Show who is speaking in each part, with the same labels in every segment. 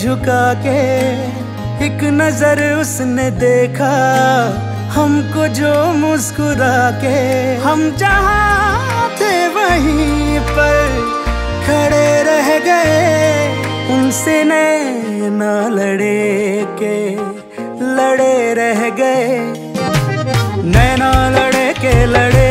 Speaker 1: झुका के एक नज़र उसने देखा, हमको जो मुस्कुरा के हम जहाँ थे वहीं पर खड़े रह गए, उनसे नैना लड़े के लड़े रह गए। नैना लड़े के लड़े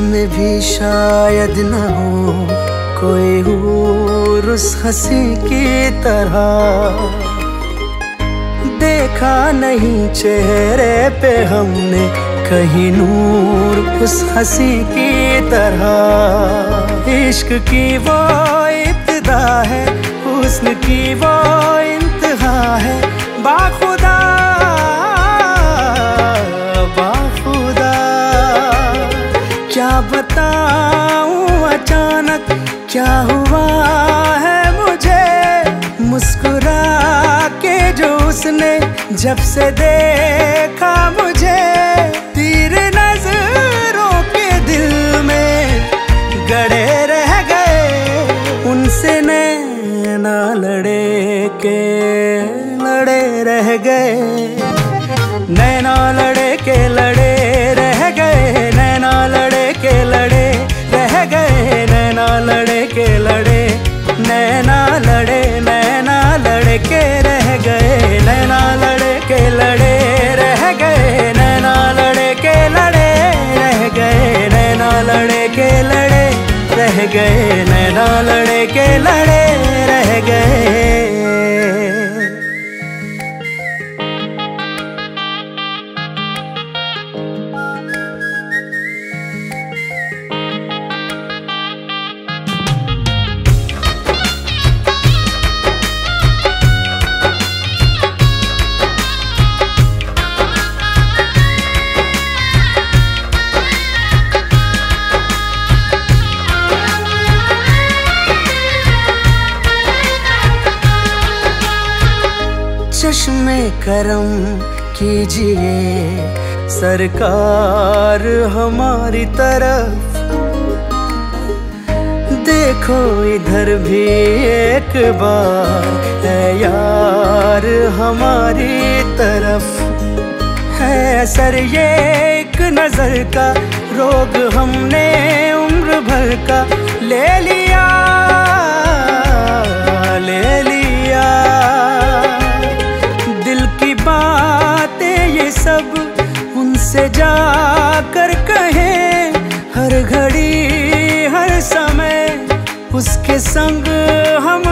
Speaker 1: में भी शायद न हो कोई हूर उस हँसी की तरह। देखा नहीं चेहरे पे हमने कहीं नूर उस हँसी की तरह। इश्क की वो इब्तिदा है, हुस्न की वो क्या हुआ है मुझे मुस्कुरा के जो उसने जब से देखा मुझे? गए नैना लड़े के लड़े रह गए। करम कीजिए। सरकार हमारी तरफ़। देखो इधर भी एक बार है यार हमारी तरफ़। है सर ये एक नज़र का रोग हमने उम्र भर का ले लिया उनसे जाकर कहें हर घड़ी हर समय उसके संग हम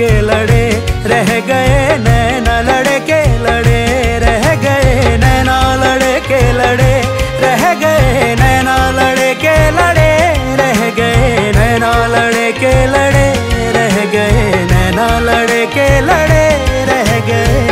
Speaker 1: लड़े के लड़े रह गए नैना लड़के लड़े रह गए नैना लड़के लड़े रह गए नैना लड़के लड़े रह गए नैना लड़के लड़े रह गए नैना लड़के लड़े रह गए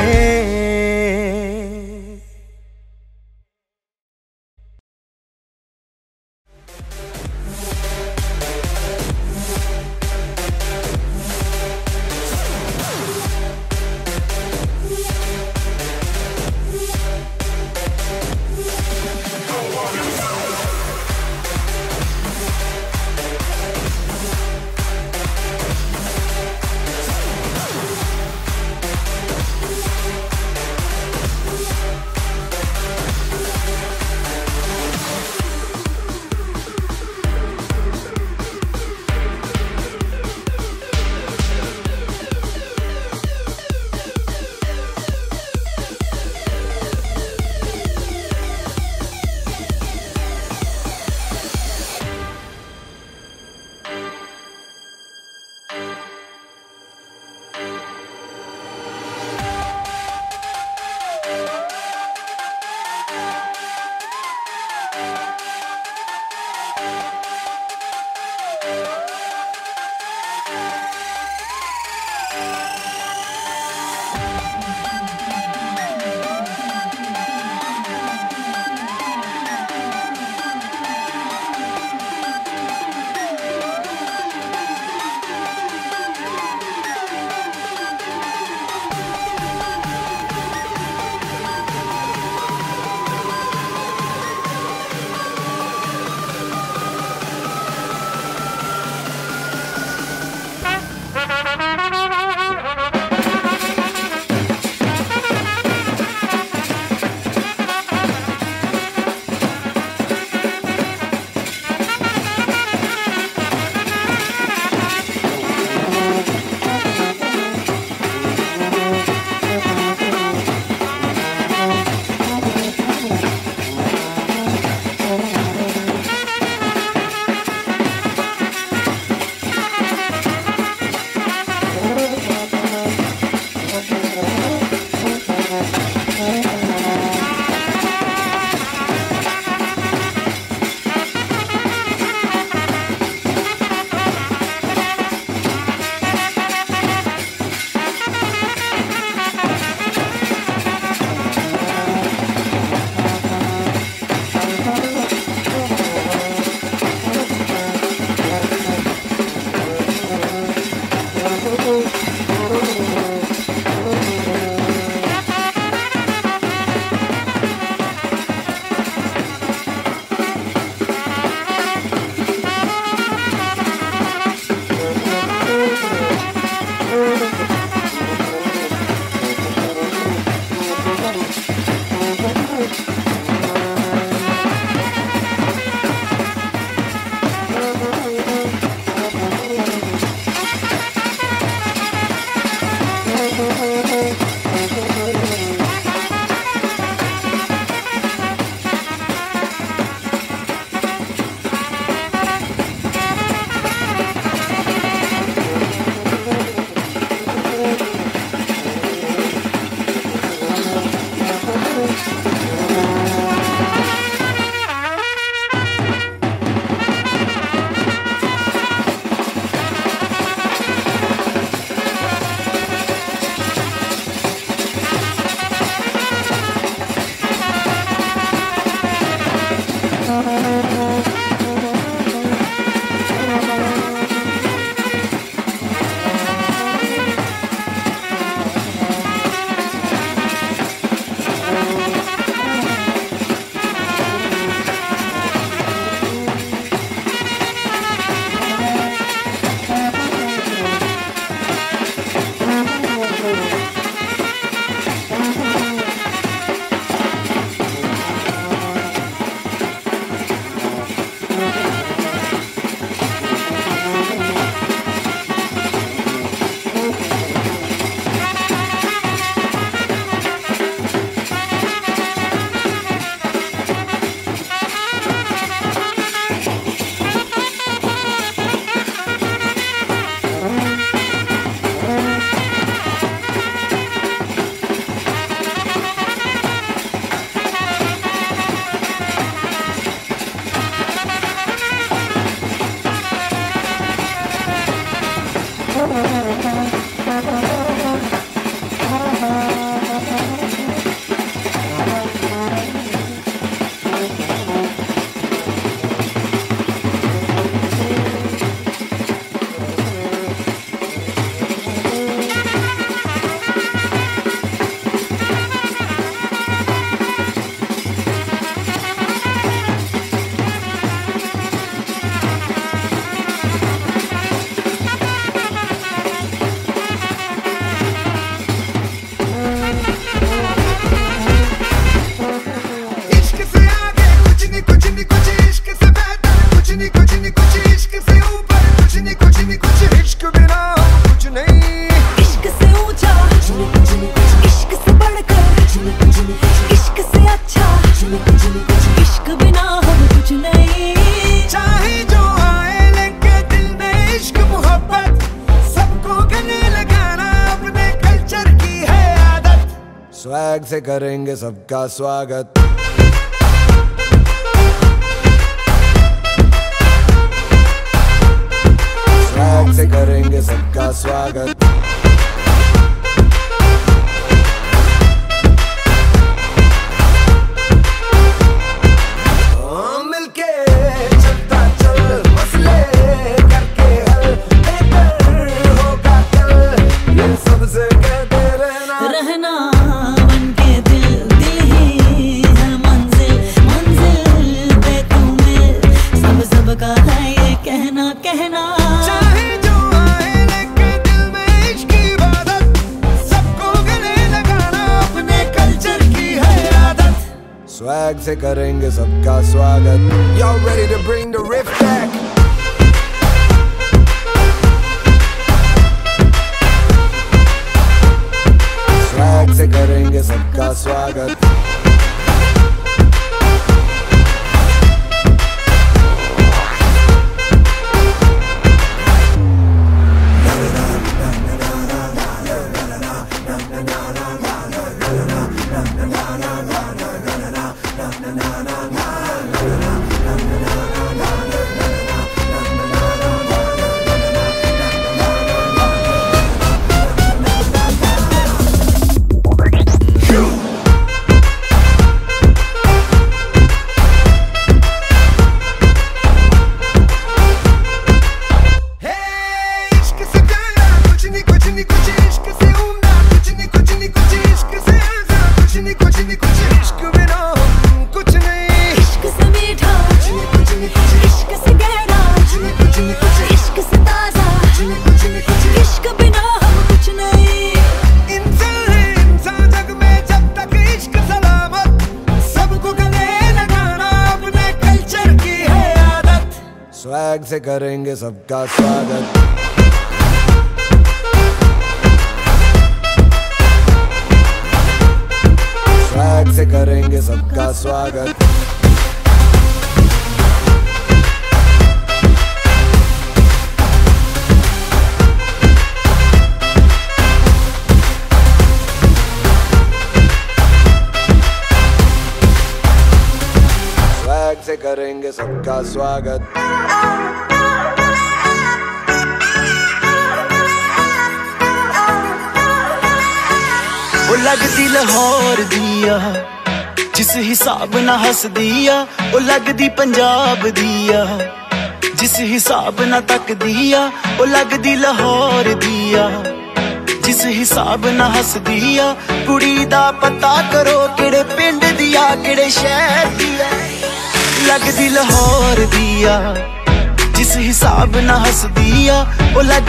Speaker 2: सबका स्वागत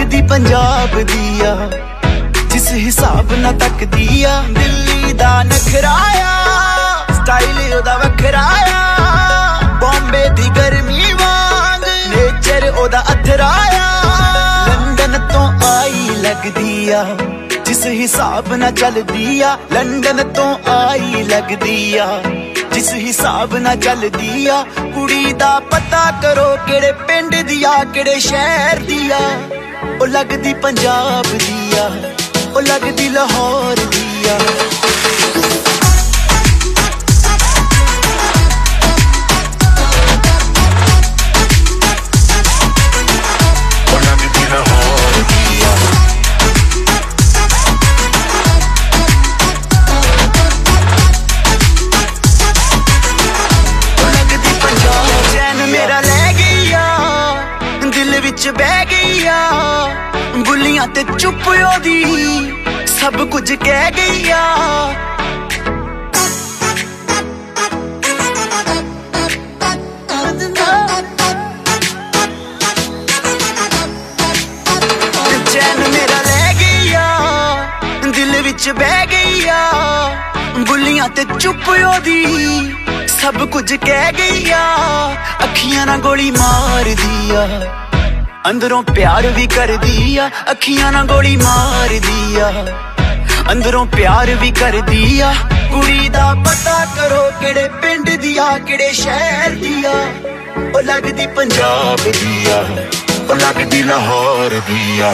Speaker 3: ਉਹ ਲੱਗਦੀ ਪੰਜਾਬ ਦੀਆ, ਜਿਸ ਹਿਸਾਬ ਨਾਲ ਤੱਕਦੀ ਆ, ਦਿੱਲੀ ਦਾ ਨਖਰਾਇਆ, ਸਟਾਈਲ ਉਹਦਾ ਵੱਖਰਾਇਆ, ਬੰਬੇ ਦੀ ਗਰਮੀ ਵਾਂਗ ਨੇਚਰ ਉਹਦਾ ਅਥਰਾਇਆ ਲੰਡਨ ਤੋਂ ਆਈ ਲੱਗਦੀ ਆ, ਜਿਸ ਹਿਸਾਬ ਨਾਲ ਚੱਲਦੀ ਆ, ਲੰਡਨ ਤੋਂ ਆਈ ਲੱਗਦੀ ਆ, ਜਿਸ ਹਿਸਾਬ ਨਾਲ ਚੱਲਦੀ ਆ, ਕੁੜੀ ਦਾ ਪਤਾ ਕਰੋ ਕਿਹੜੇ ਪਿੰਡ ਦੀ ਆ, ਕਿਹੜੇ ਸ਼ਹਿਰ ਦੀ ਆ। ਉਹ ਲੱਗਦੀ ਪੰਜਾਬ ਦੀ ਆ ਉਹ ਲੱਗਦੀ ਲਾਹੌਰ ਦੀ ਆ ਸਭ ਕੁਝ ਕਹਿ ਗਈ ਆ ਆ ਦਿਲ ਵਿੱਚ ਬਹਿ ਗਈ ਆ ਬੁੱਲੀਆਂ ਤੇ ਚੁੱਪ ਉਹਦੀ, ਸਭ ਕੁਝ ਕਹਿ ਗਈ ਆ ਅੱਖੀਆਂ ਨਾਲ ਗੋਲੀ ਮਾਰਦੀ ਆ, ਅੰਦਰੋਂ ਪਿਆਰ ਵੀ ਕਰਦੀ ਆ, ਅੱਖੀਆਂ ਨਾਲ ਗੋਲੀ ਮਾਰਦੀ ਆ। ਅੰਦਰੋਂ ਪਿਆਰ ਵੀ ਕਰਦੀ ਆ। ਕੁੜੀ ਦਾ ਪਤਾ ਕਰੋ ਕਿਹੜੇ ਪਿੰਡ ਦੀ ਆ, ਕਿਹੜੇ ਸ਼ਹਿਰ ਦੀ ਆ। ਉਹ ਲੱਗਦੀ ਪੰਜਾਬ ਦੀ ਆ, ਉਹ ਲੱਗਦੀ ਲਾਹੌਰ ਦੀ ਆ।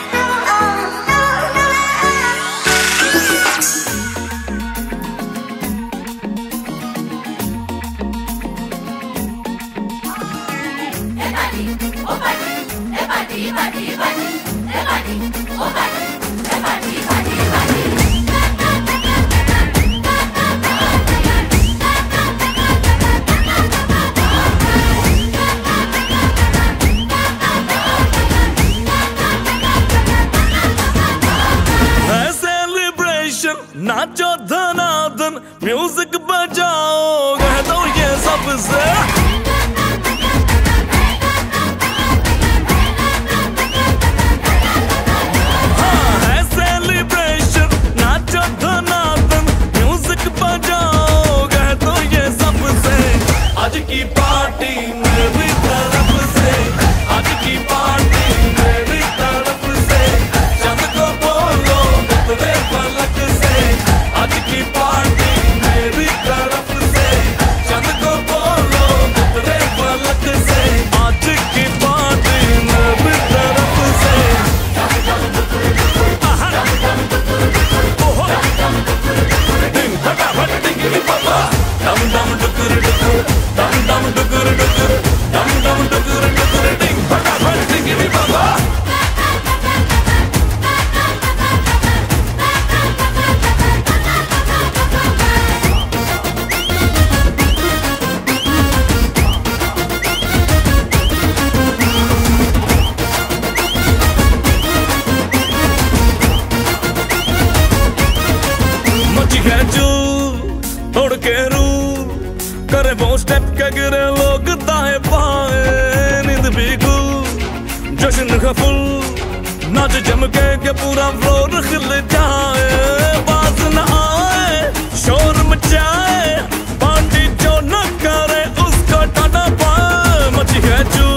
Speaker 4: के पूरा फ्लोर खिल जाए, बाज न आए, शोर मचाए, पार्टी जो न करे, उसको टाटा पाए। मची है चू,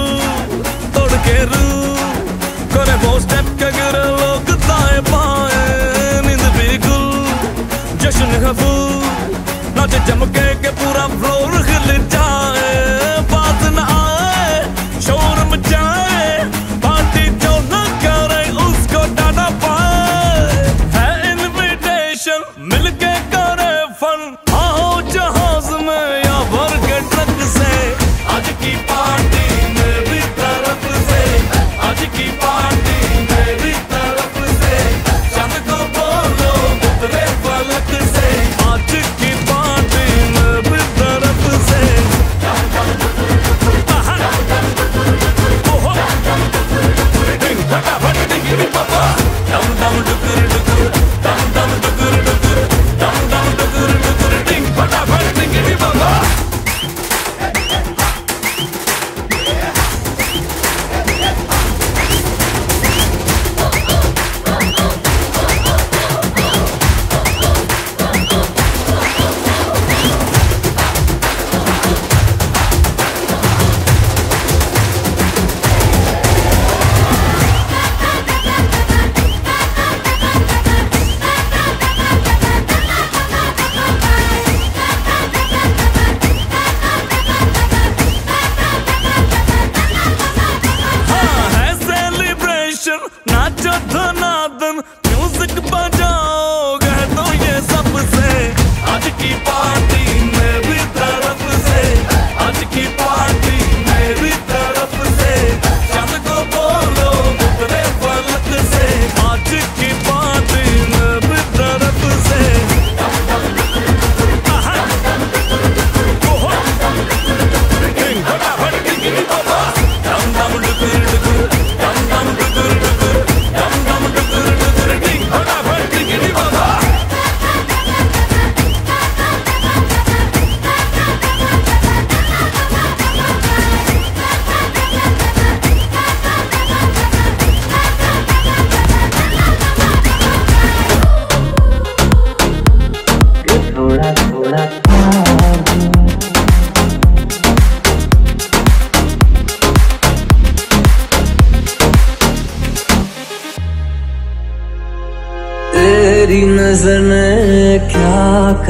Speaker 4: तोड़ के रू, करे वो स्टेप के गिर लोग पाए नींद जश्न है फूल नाचे चमके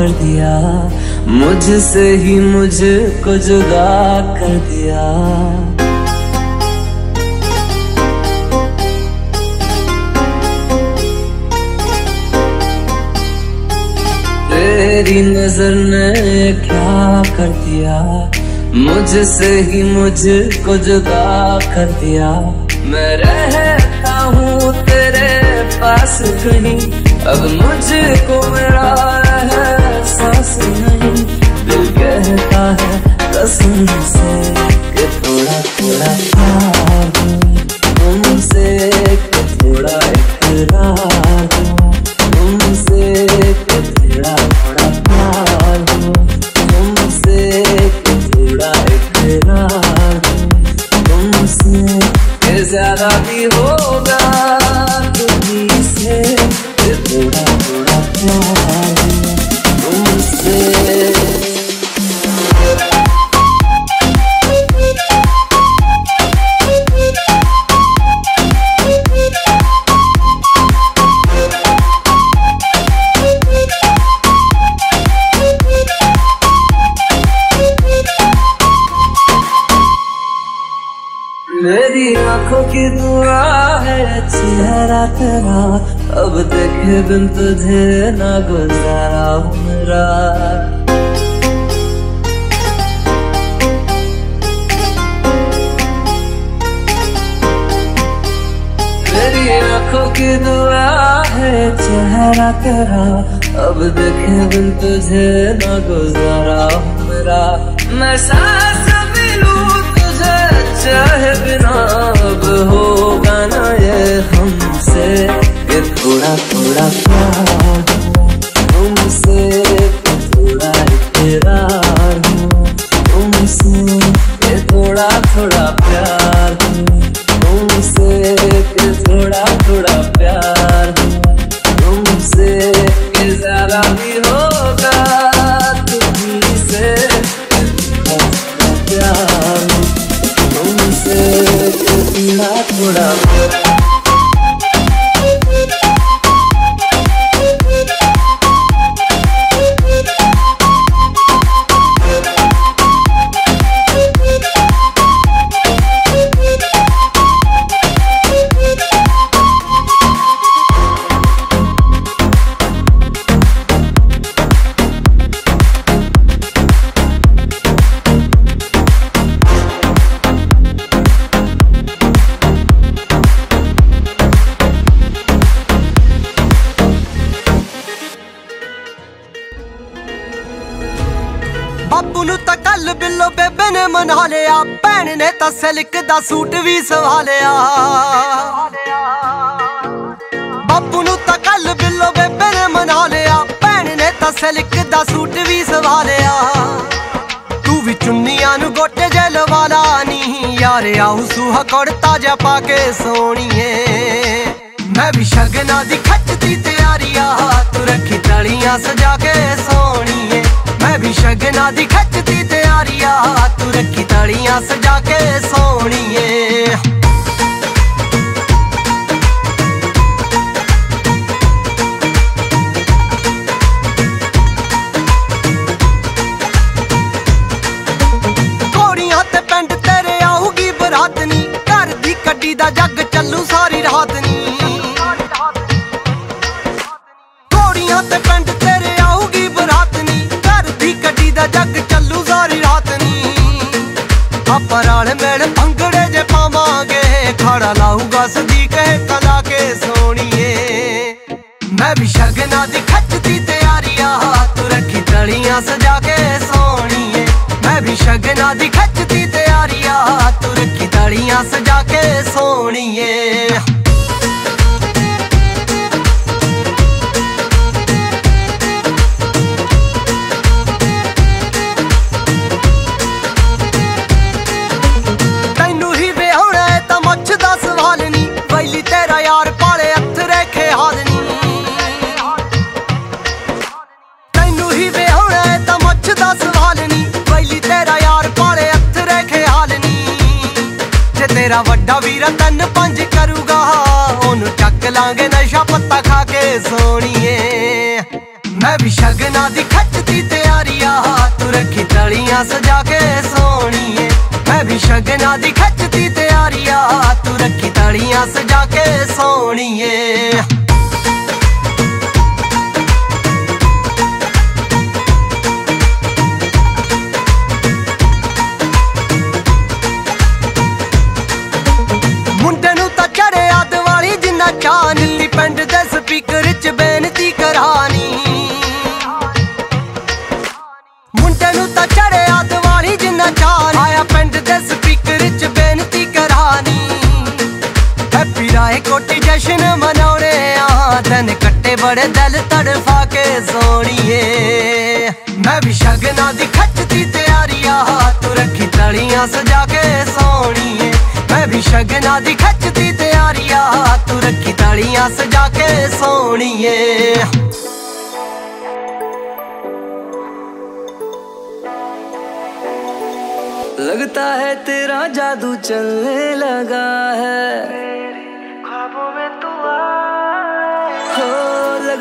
Speaker 4: कर
Speaker 5: दिया, मुझसे ही मुझको जुदा कर दिया। तेरी नज़र ने क्या कर दिया, मुझसे ही मुझको जुदा कर दिया। मैं रहता हूँ तेरे पास कहीं, अब मुझको मेरा बस कहता है कसम से कि थोड़ा थोड़ा मुझसे थोड़ा इकरार। गुजारा उम्रा। तेरी आँखों की दुआ है, चेहरा तेरा। अब देखे बिल तुझे ना गुजरा।
Speaker 6: ਦਾ ਸੂਟ ਵੀ ਸਵਾਲਿਆ। ਬਾਪੂ ਨੂੰ ਤਾਂ ਕੱਲ ਬਿੱਲੋ ਬੇਬੇ ਨੇ ਮਨਾ ਲਿਆ। ਭੈਣ ਨੇ ਤਾਂ ਸਿਲਕ ਦਾ ਸੂਟ ਵੀ ਸਵਾਲਿਆ। ਤੂੰ ਵੀ ਚੁੰਨੀਆਂ ਨੂੰ ਗੋਟੇ ਜੇ ਲਵਾਲਾ ਨਹੀਂ ਯਾਰ ਆਉ ਸੁਹਾ ਕੁੜਤਾ ਜਾ ਪਾ ਕੇ ਸੋਣੀਏ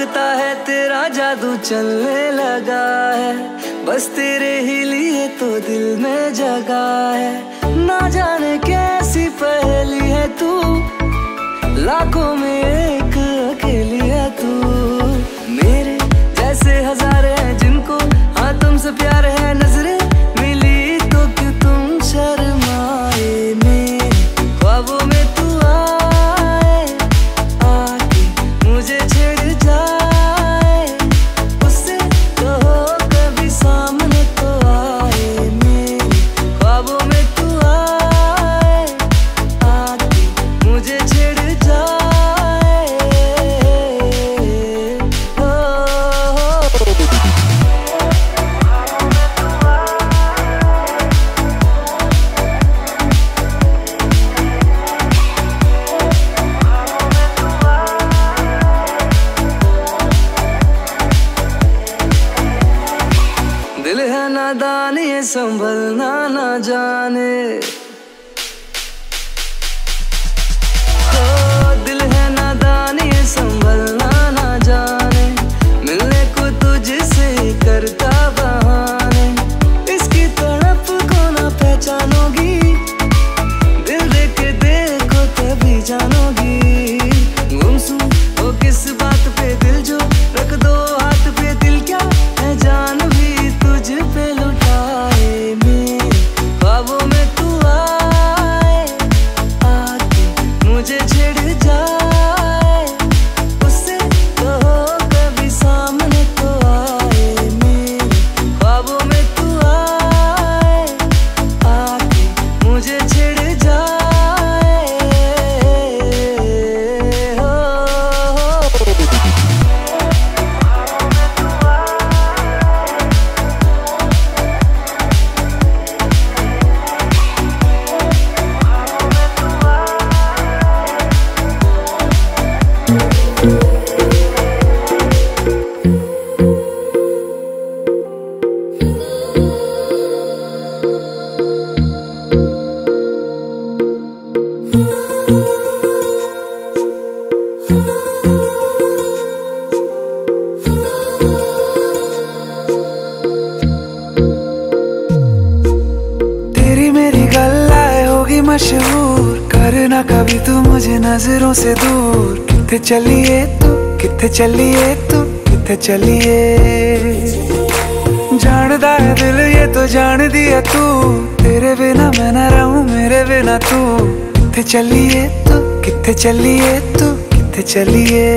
Speaker 5: लगता है तेरा जादू चलने लगा है। बस तेरे ही लिए तो दिल में जगा है। ना जाने कैसी पहली है तू। लाखों में एक अकेली है तू। मेरे जैसे हज़ार हैं जिनको हाँ तुमसे प्यार है नजरे
Speaker 7: ਚੱਲੀਏ ਤੂੰ ਕਿੱਥੇ ਚੱਲੀਏ ਤੂੰ ਕਿੱਥੇ ਚੱਲੀਏ ਜਾਣਦਾ ਹੈ ਦਿਲ ਇਹ ਤੋ ਜਾਣਦੀ ਹੈ ਤੂੰ ਤੇਰੇ ਬਿਨਾ ਮੈਂ ਨਾ ਰਹੂੰ ਮੇਰੇ ਬਿਨਾ ਤੂੰ ਕਿੱਥੇ ਚੱਲੀਏ ਤੂੰ ਕਿੱਥੇ ਚੱਲੀਏ ਤੂੰ ਕਿੱਥੇ ਚੱਲੀਏ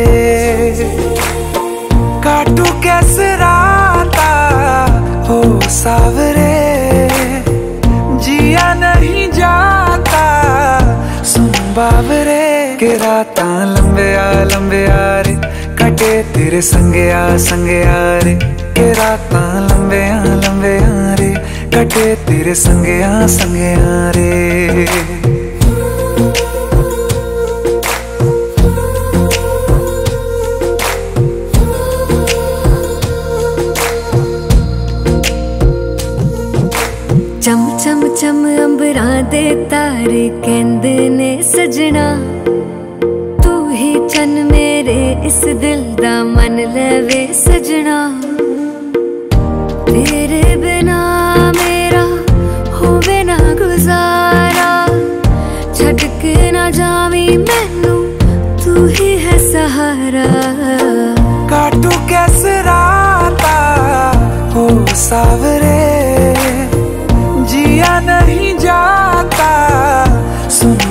Speaker 7: लंबे यारे कटे तेरे संगे आ, संगे यारे के रात लंबे आ, लंबे आरे, कटे तेरे संगे आ, संगे यारे
Speaker 8: ਚਮ ਚਮ ਚਮ ਅੰਬਰਾਂ ਦੇ ਤਾਰੇ ਕਹਿੰਦੇ ਨੇ ਸਜਣਾ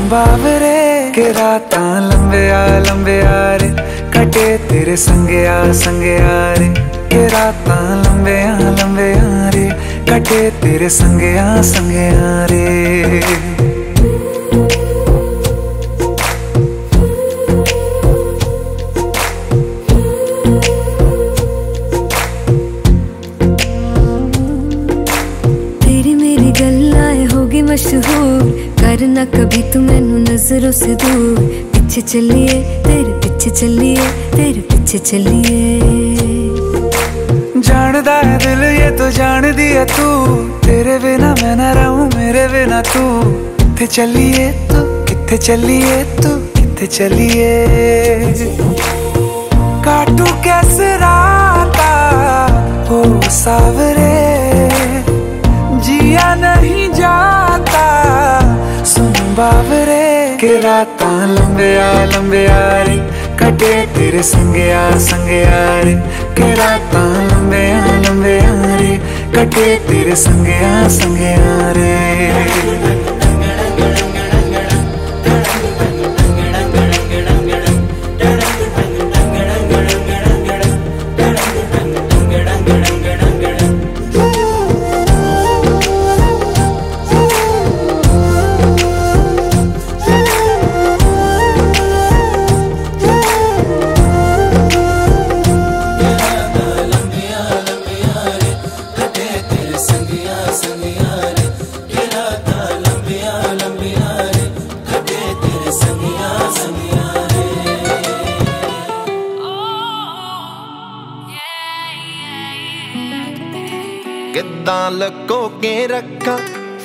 Speaker 7: बावरे के राता लंबे आ लंबे आ रे। कटे तेरे संगे आ रे। के राता लंबे आ रे। कटे तेरे संगे आ संगे आ रे।
Speaker 8: मैनू नजरों से दूर पीछे चलिए तेरे पीछे चलिए तेरे पीछे चलिए
Speaker 7: जानदा है दिल ये तो जान दिया तू तेरे बिना मैं ना रहूं मेरे बिना तू किथे चलिए तू किथे चलिए तू किथे चलिए काटू कैसे राता हो सावरे ਕੇ ਰਾਤਾਂ ਲੰਬਿਆ ਲੰਬਿਆ ਰੇ। ਕਟੇ ਤੇਰੇ ਸੰਗਿਆ ਸੰਗਿਆ ਰੇ। ਕੇ ਰਾਤਾਂ ਲੰਬਿਆ ਲੰਬਿਆ ਰੇ। ਕਟੇ
Speaker 9: ਤੇਰੇ ਸੰਗਿਆ ਸੰਗਿਆ ਰੇ।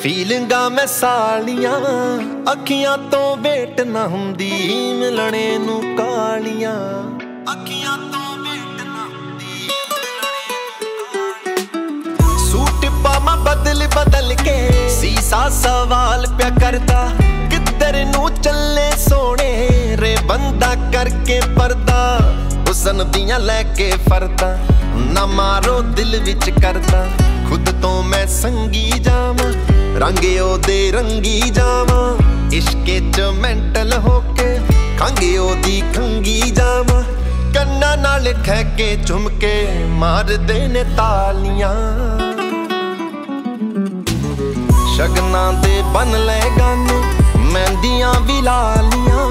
Speaker 9: ਫੀਲਿੰਗਾਂ ਮੈਂ ਸਾਲੀਆਂ ਅੱਖੀਆਂ ਤੋਂ ਵੇਟ ਨਾ ਹੁੰਦੀ, ਮਿਲਣੇ ਨੂੰ ਕਾਲੀਆਂ ਅੱਖੀਆਂ ਤੋਂ ਵੇਟ ਨਾ ਹੁੰਦੀ ਸੂਟ ਪਾਵਾਂ ਬਦਲ ਬਦਲ ਕੇ, ਸੀਸਾ ਸਵਾਲ ਪਿਆ ਕਰਦਾ, ਕਿੱਧਰ ਨੂੰ ਚੱਲੇ ਸੋਹਣੇ, ਰੇ ਬੰਦਾ ਕਰਕੇ ਪਰਦਾ, ਹੁਸਨ ਦੀਆਂ ਲੈ ਕੇ ਫਰਦਾ, ਨਾ ਮਾਰੋ ਦਿਲ ਵਿੱਚ ਕਰਦਾ, ਖੁਦ ਤੋਂ ਮੈਂ ਸੰਗੀ ਜਾਵਾਂ ਰੰਗ ਉਹਦੇ ਰੰਗੀ ਜਾਵਾਂ। ਇਸ਼ਕੇ ਚ ਮੈਂਟਲ ਹੋ ਕੇ ਖੰਗੇ ਉਹਦੀ ਖੰਗੀ ਜਾਵਾਂ। ਕੰਨਾਂ ਨਾਲ ਖਹਿ ਕੇ ਝੁਮ ਮਾਰਦੇ ਨੇ ਤਾਲੀਆਂ। ਸ਼ਗਨਾਂ ਦੇ ਬਨ ਲੈ ਗਾਨੇ, ਮਹਿੰਦੀਆਂ ਵੀ ਲਾਲੀਆਂ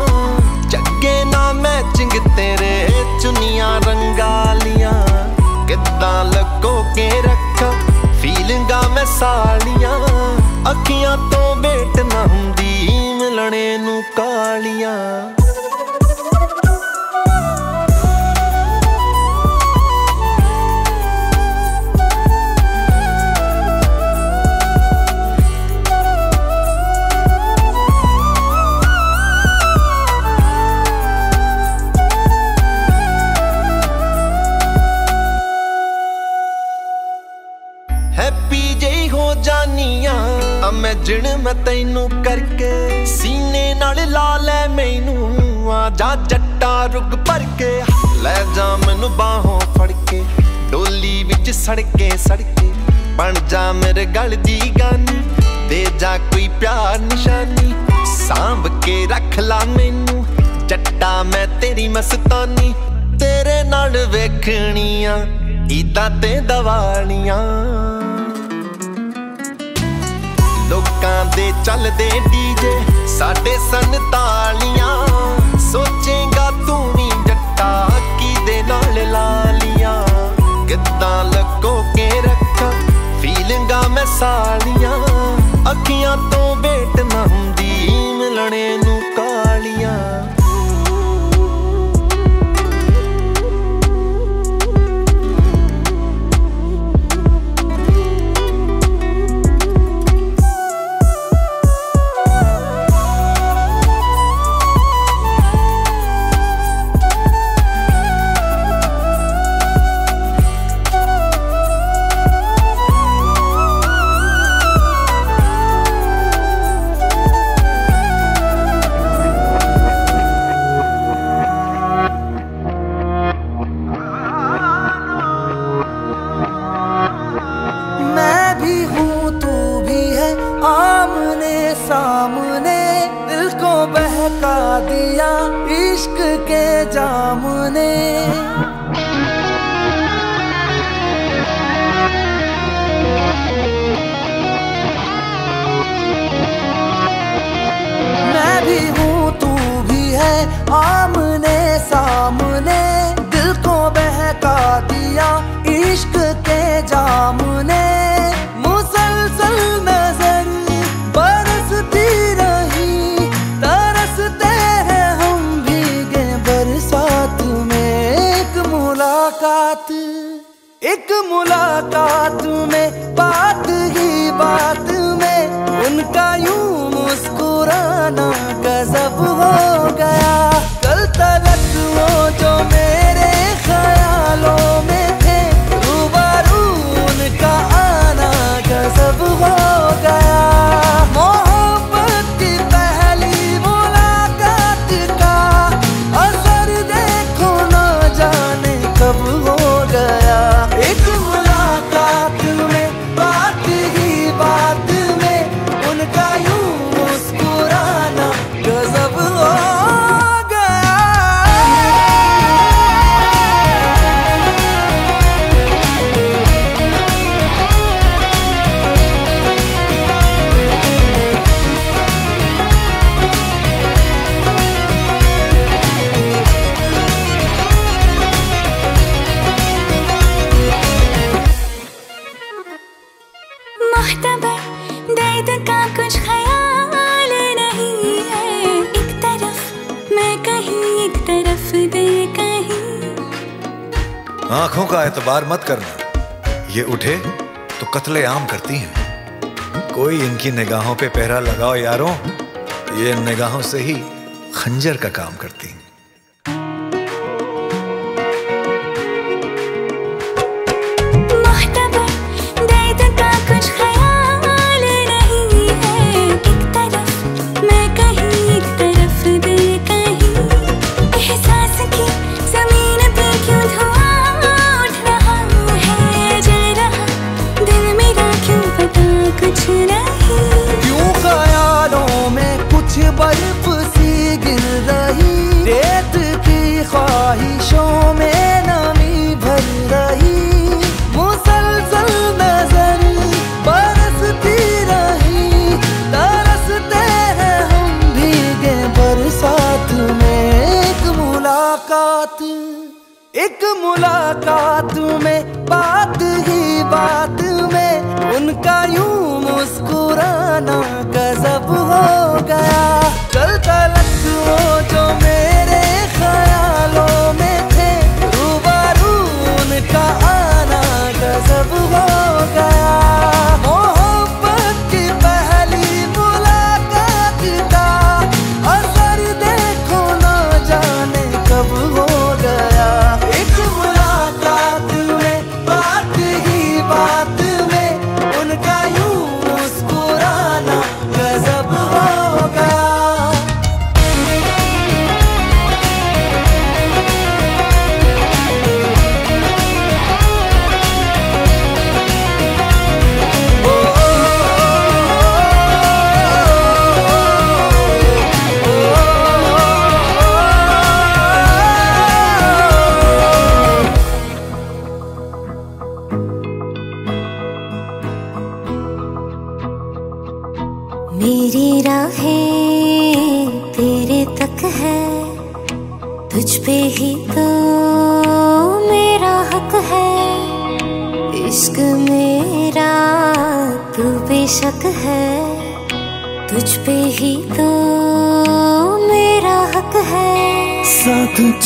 Speaker 9: ਜੱਗੇ ਨਾ ਮੈਚਿੰਗ ਤੇਰੇ ਚੁੰਨੀਆਂ ਰੰਗਾਲੀਆਂ ਕਿੱਦਾਂ ਲੱਗੋ ਕੇ ਰੱਖਾਂ, ਫੀਲਿੰਗਾਂ ਮੈਂ ਸਾਲੀਆਂ। ਅੱਖੀਆਂ ਤੋਂ ਵੇਟ ਨਾ ਹੁੰਦੀ ਮਿਲਣੇ ਨੂੰ ਕਾਲੀਆਂ। ਮੈਂ ਤੈਨੂੰ ਕਰਕੇ ਸੀਨੇ ਨਾਲ ਲਾ ਲੈ ਮੈਨੂੰ। ਆ ਜਾ ਜੱਟਾ ਰੁਗ ਭਰ ਕੇ। ਲੈ ਜਾ ਮੈਨੂੰ ਬਾਹੋਂ ਫੜ ਕੇ। ਡੋਲੀ ਵਿੱਚ ਸੜਕੇ ਸੜਕੇ। ਬਣ ਜਾ ਮੇਰੇ ਗਲ ਦੀ ਗਾਨੀ। ਦੇ ਜਾ ਕੋਈ ਪਿਆਰ ਨਿਸ਼ਾਨੀ। ਸਾਂਭ ਕੇ ਰੱਖ ਲਾ ਮੈਨੂੰ। ਜੱਟਾ ਮੈਂ ਤੇਰੀ ਮਸਤਾਨੀ। ਤੇਰੇ ਨਾਲ ਵੇਖਣੀਆਂ। ਈਦਾਂ ਤੇ ਦਵਾਲੀਆਂ ਲੋਕਾਂ ਚੱਲਦੇ ਡੀਜੇ। ਸਾਡੇ ਸਨ ਤਾਲੀਆਂ ਸੋਚੇਗਾ ਤੂੰ ਵੀ ਜੱਟਾ ਦੇ ਨਾਲ ਲਾਲੀਆਂ ਕਿੱਦਾਂ ਲੱਗੋ ਕੇ ਰੱਖਾਂ, ਫੀਲਿੰਗਾਂ ਮੈਂ ਸਾਲੀਆਂ। ਅੱਖੀਆਂ ਤੋਂ ਵੇਟ ਨਾ ਹੁੰਦੀ, ਮਿਲਣੇ ਨੂੰ ਕਾਲੀਆਂ।
Speaker 4: सामने दिल को बहका दिया इश्क के जाम ने मुसलसल नज़र बरसती रही, तरसते हैं हम भीगे बरसात में। एक मुलाकात एक मुलाकात में
Speaker 10: एतबार मत करना। ये उठे तो कत्ले आम करती हैं। कोई इनकी निगाहों पे पहरा लगाओ यारों। ये निगाहों से ही खंजर का काम करती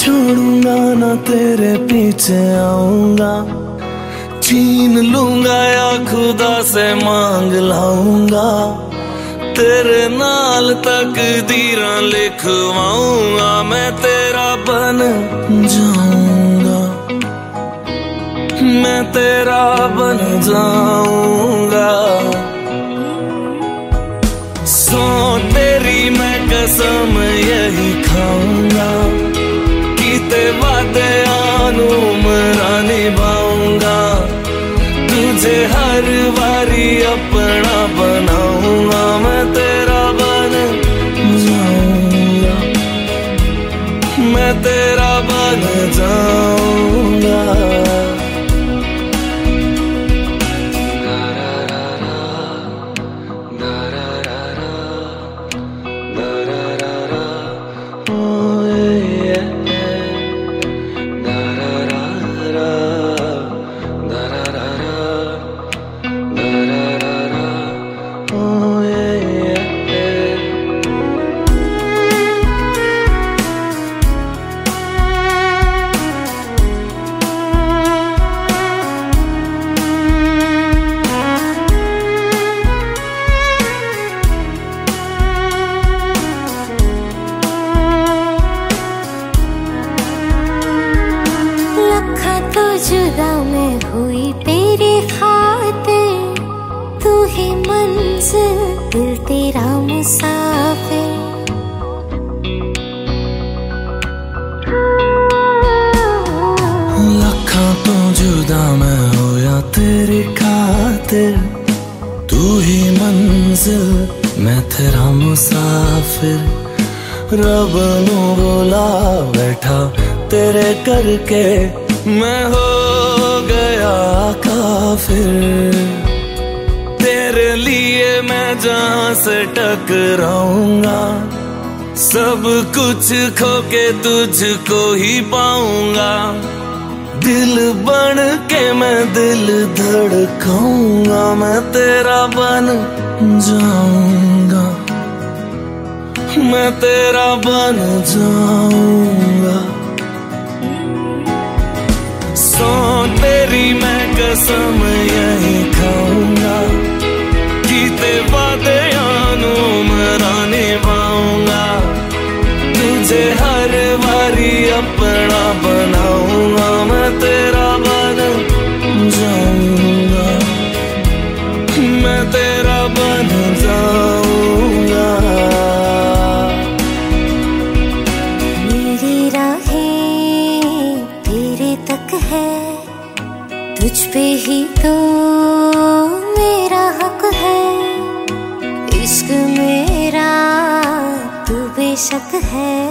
Speaker 4: छोड़ूँगा ना तेरे पीछे आऊँगा। छीन लूँगा या खुदा से मांग लाऊँगा। तेरे नाल तक दीर लिखवाऊँगा। मैं तेरा बन जाऊँगा। मैं तेरा बन जाऊँगा। सो तेरी मैं कसम यही खाऊं। करके मैं हो गया काफिर। तेरे लिए मैं जहाँ से टकराऊँगा, सब कुछ खो के तुझको ही पाऊँगा। दिल बन के मैं दिल धड़काऊँगा, मैं तेरा बन जाऊँगा। मैं तेरा बन जाऊँगा। कसों तेरी मैं कसम यही खाऊँगा। कीते वादे आनू
Speaker 11: मरा
Speaker 12: निभाऊँगा तुझे हर बारी अपना बनाऊँगा।
Speaker 4: पे ही तो मेरा हक है। इश्क मेरा तू बेशक है।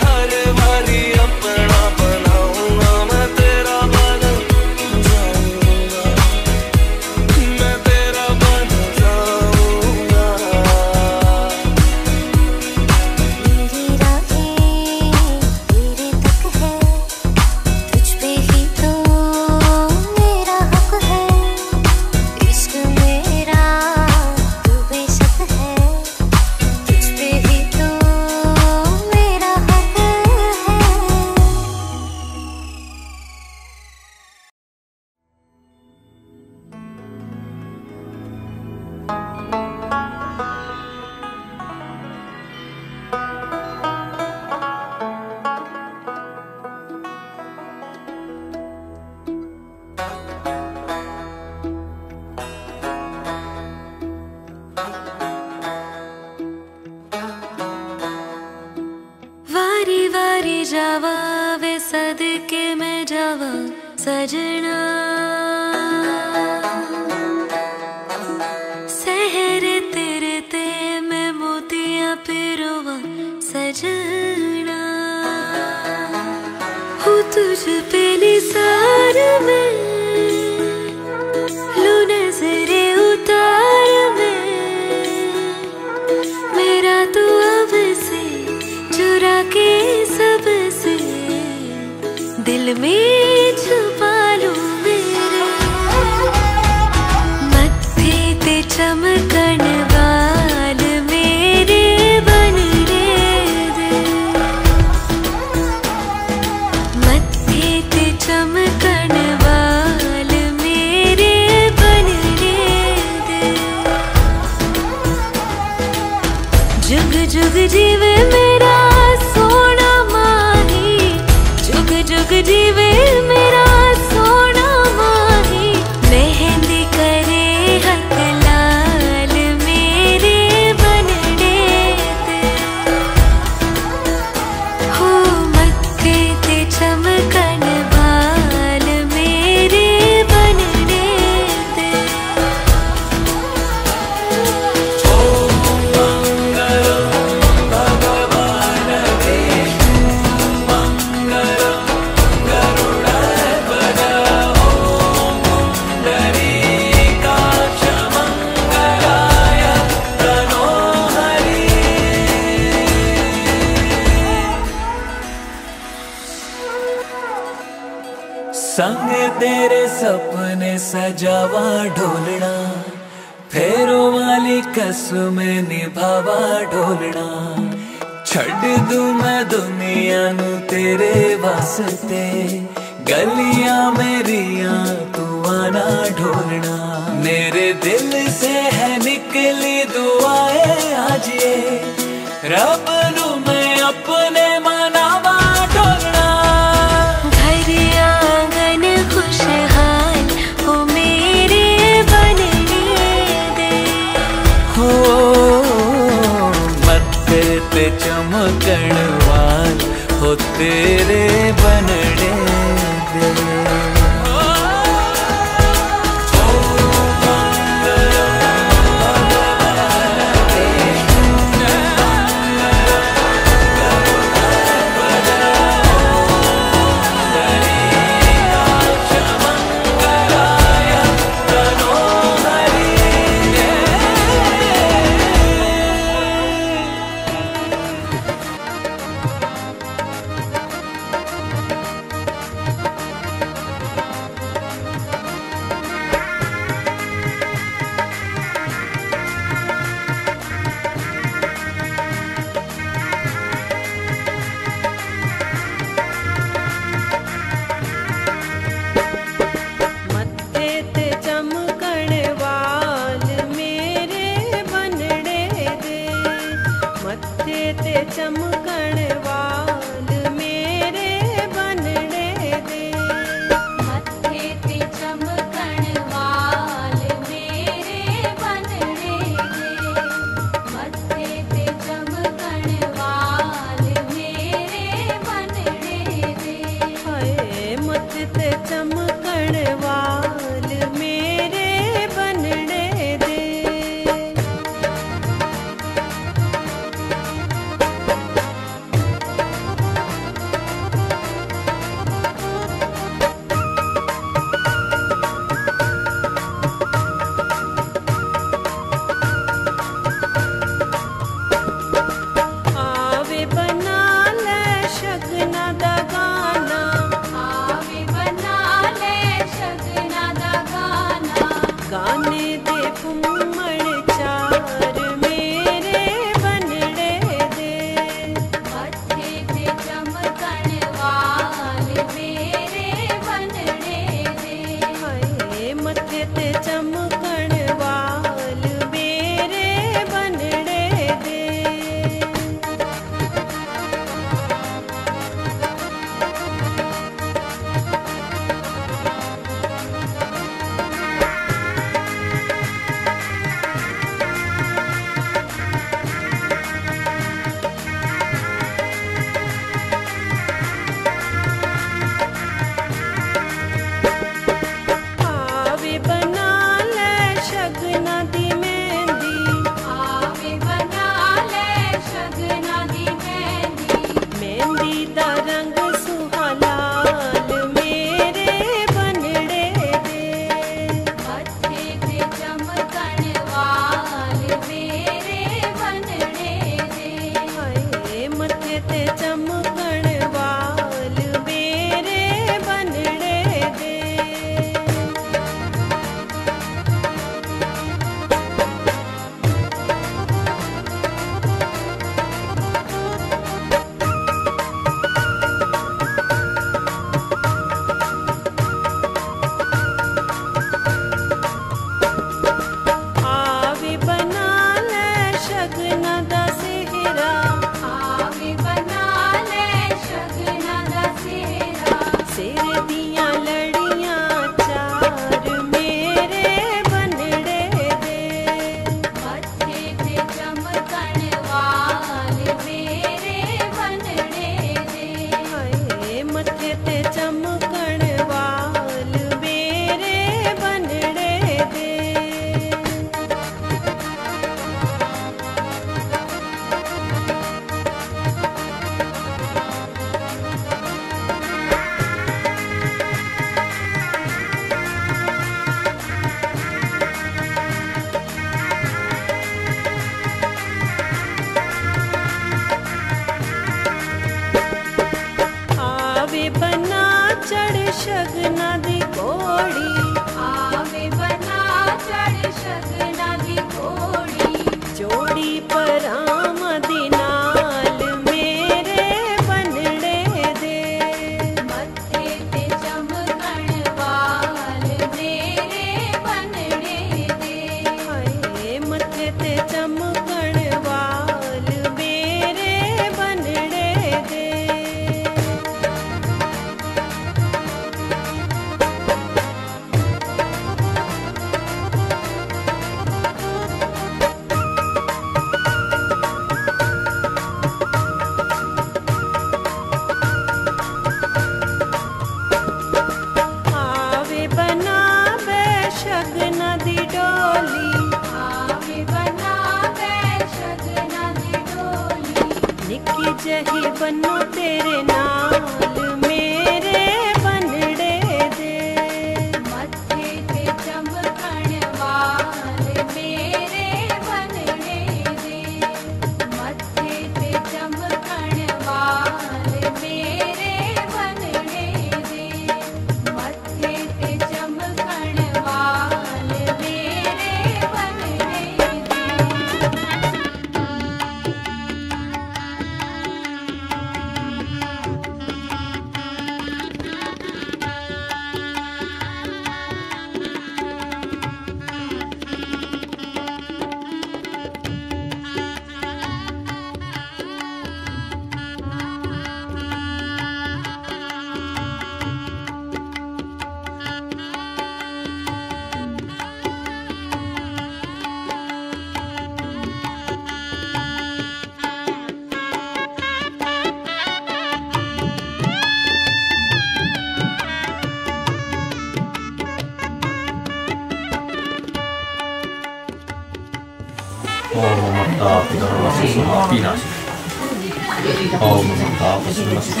Speaker 13: मत्ता पशुमस्य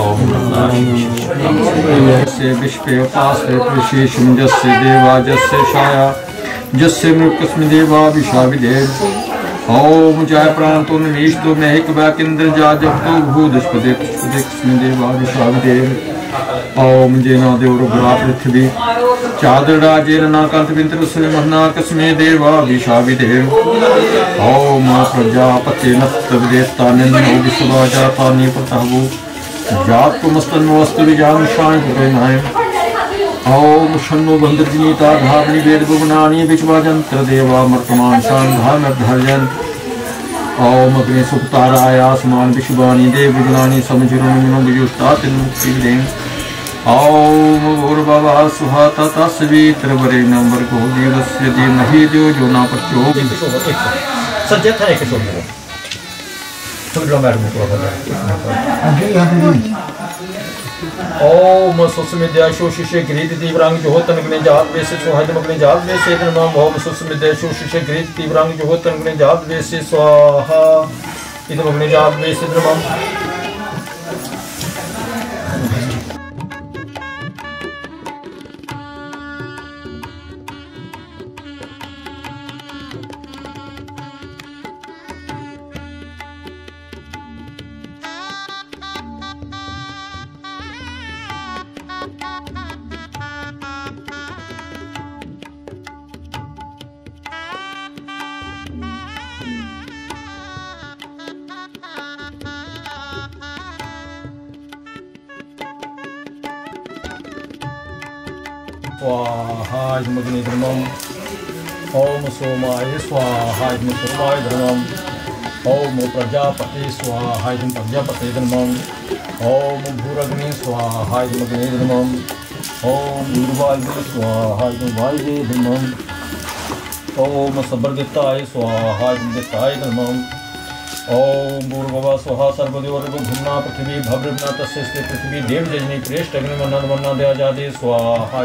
Speaker 13: ओम
Speaker 14: यस्य विश्वे उपास्य देवा यस्य छाया यस्य मृकस्मि देवा विषाविदे ओम जय प्रांतो निवेश महक वैकेंद्र जा जब भूदस्पदे पुष्पदे कस्मि देवा विषाविदे ओम जेना देव पृथ्वी। चादड़ा जेन नाकांत विंतर महना कस्मे देवा विषाविदे ओम प्रजापते नस्त विदेता निन्नो विश्वा जाता निपतहु जात को मस्तन वस्तु विजान शांत नाय ओम शन्नो बंदरजनीता धावनी वेद गुणानी विश्वा जंत्र देवा मर्तमान शान धाम धर्जन ओम अग्नि सुप्ताराय आसमान विश्वानी देव गुणानी समझिरो मिनो विजुष्टा तिन मुक्ति दें ओम भूर्भवा सुहा तस्वीत्र वरे नंबर देवस्य दे नहीं जो जो
Speaker 13: सज्जत है एक थोड़ा मैडम को
Speaker 14: ओम सुस्मिद्या शोषिषे गृहीत तीव्रांग जोहोतन गणे जात वेसे स्वाहाय मग्ने जात वेसे नमः ओम सुस्मिद्या शोषिषे गृहीत तीव्रांग जोहोतन गणे जात वेसे स्वाहा। इदम अग्ने जात वेसे नमः प्रजापति स्वाहा इदम प्रजापति धर्मम ओम भूरग्नि स्वाहा इदम अग्ने धर्मम ओम भूर्वायुः स्वाहा इदम वायुवे धर्मम ओम सबर्दिताय स्वाहा इदम दिताय ओम भूर्भुवः स्वः सर्वदेवर्गुम्ना पृथिवी भव्रम्ना तस्य स्ते पृथिवी देवजननी प्रेष्ठ अग्निमन्नदमन्नादयाजादे स्वाहा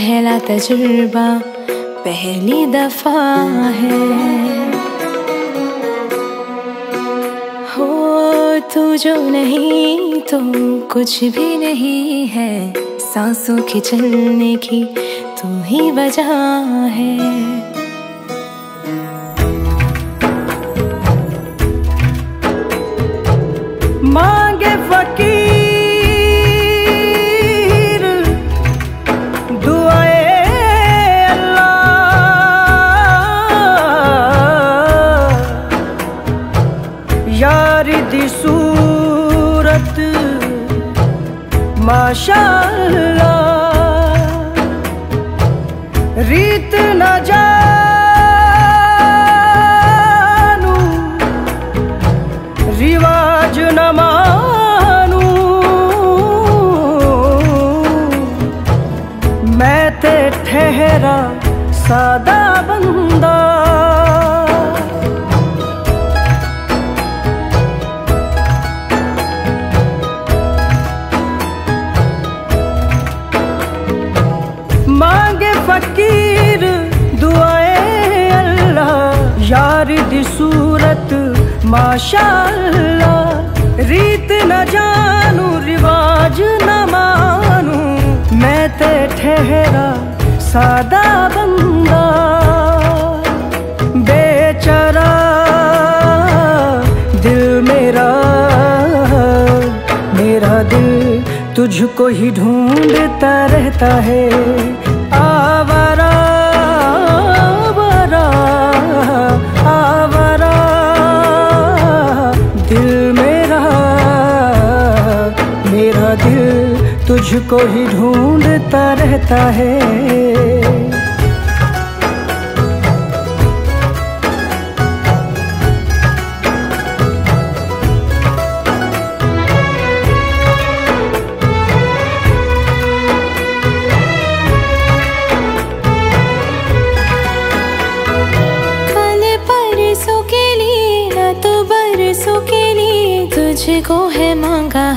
Speaker 15: पहला तजुर्बा, पहली दफ़ा है। हो तू जो नहीं तो कुछ भी नहीं है। सांसों के की तू ही वजह है। को ही ढूंढता रहता है। आवारा आवारा आवारा। दिल मेरा मेरा दिल तुझको ही ढूंढता रहता है।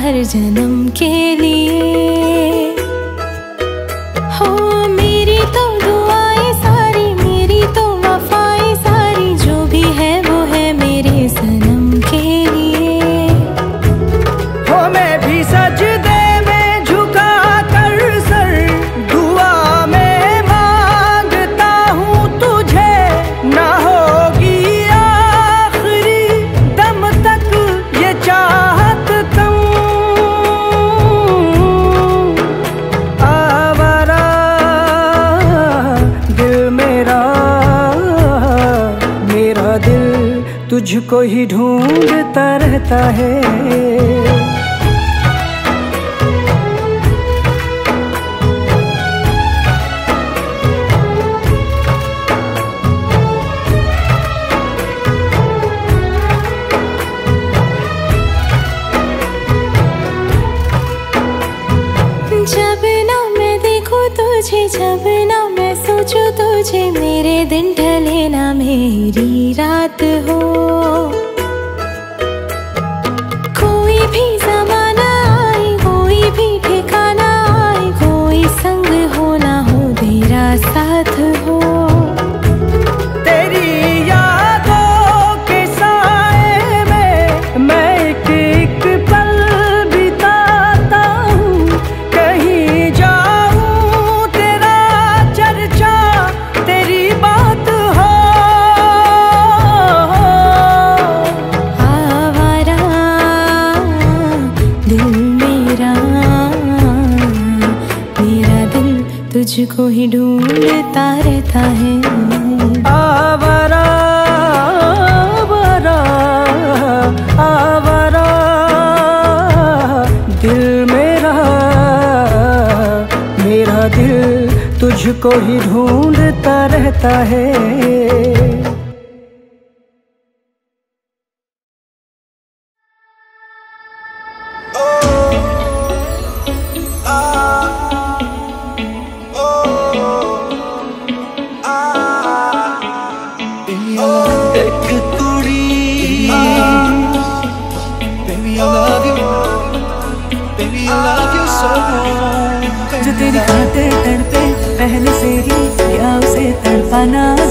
Speaker 16: हर जन्म के लिए। को
Speaker 15: ही ढूंढता रहता है।
Speaker 16: बैठा है। आवारा
Speaker 15: आवारा आवारा। दिल मेरा मेरा दिल तुझको ही ढूंढता रहता है।
Speaker 17: জানা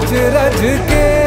Speaker 17: रज रज के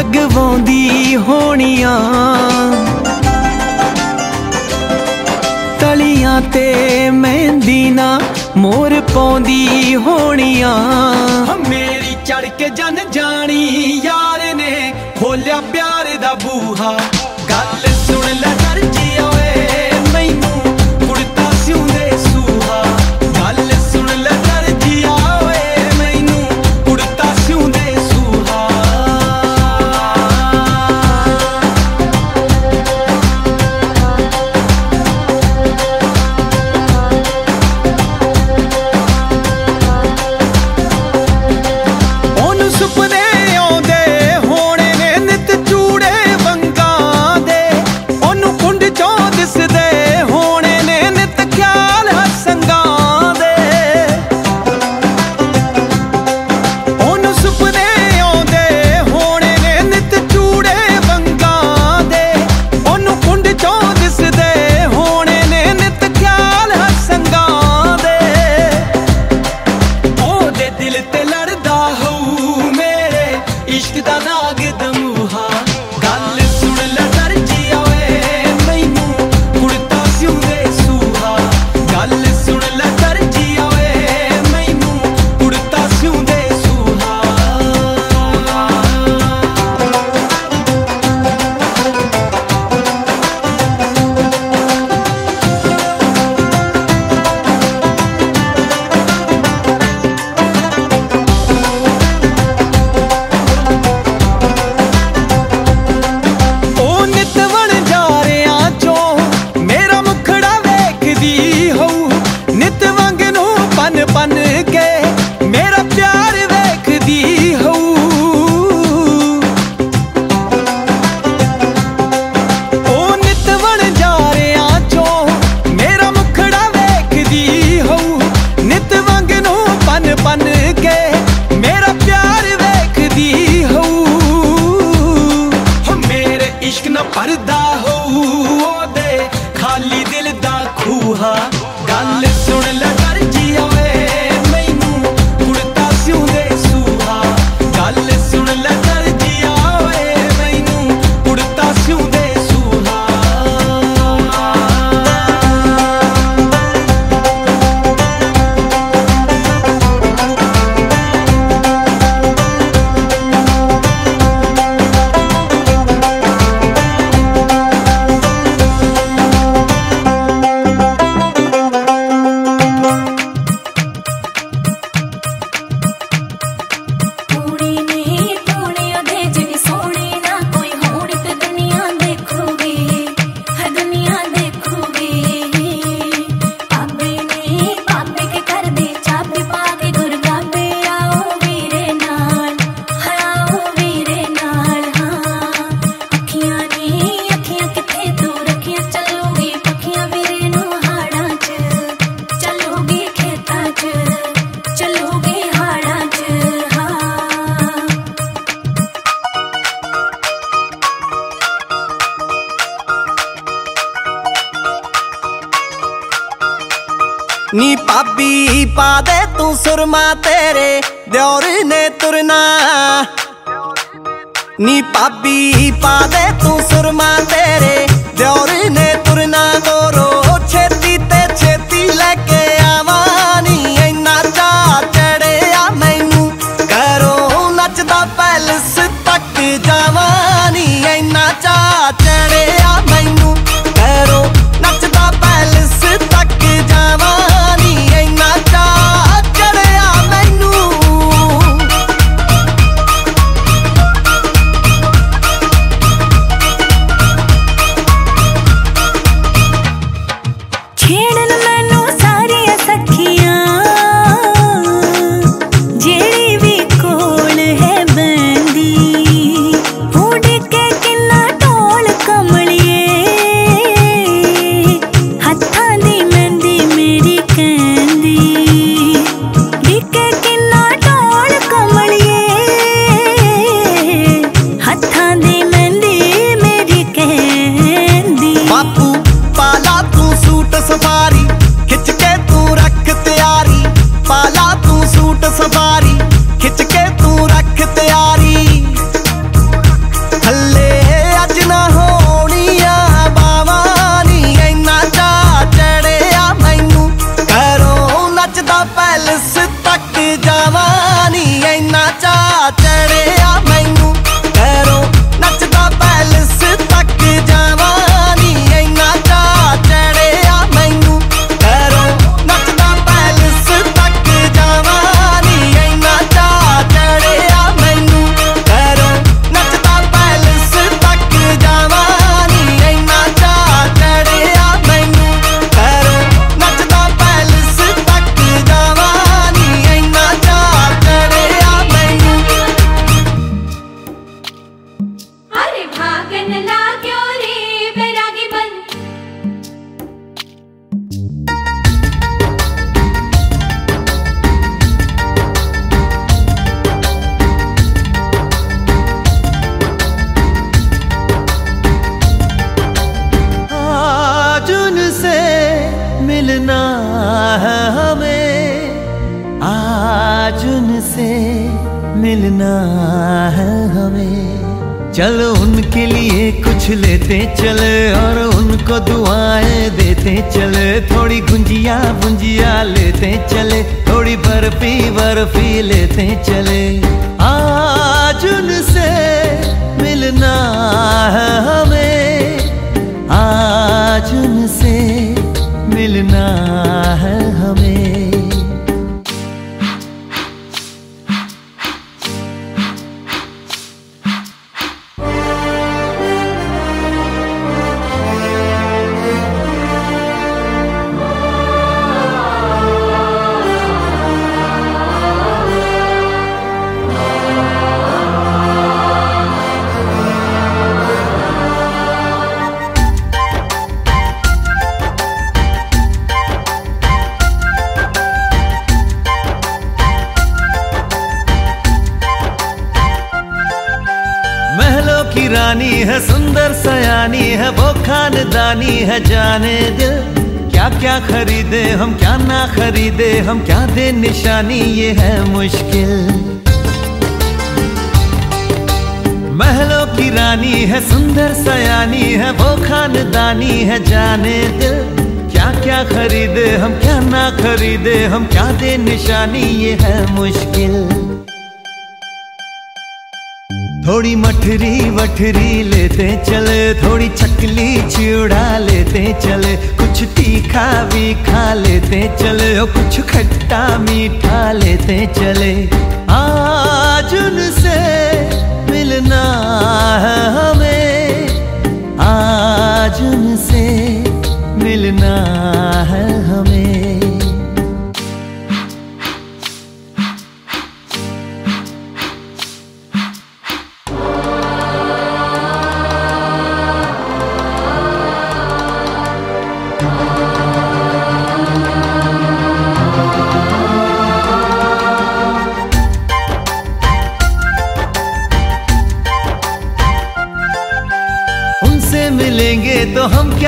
Speaker 18: ਲਗਵਾਉਂਦੀ ਹੋਣੀਆਂ। ਤਲੀਆਂ ਤੇ ਮਹਿੰਦੀ ਨਾ ਮੋਰ ਪਾਉਂਦੀ ਹੋਣੀਆਂ। ਮੇਰੀ ਚੜ ਕੇ ਜਨ ਜਾਣੀ, ਯਾਰ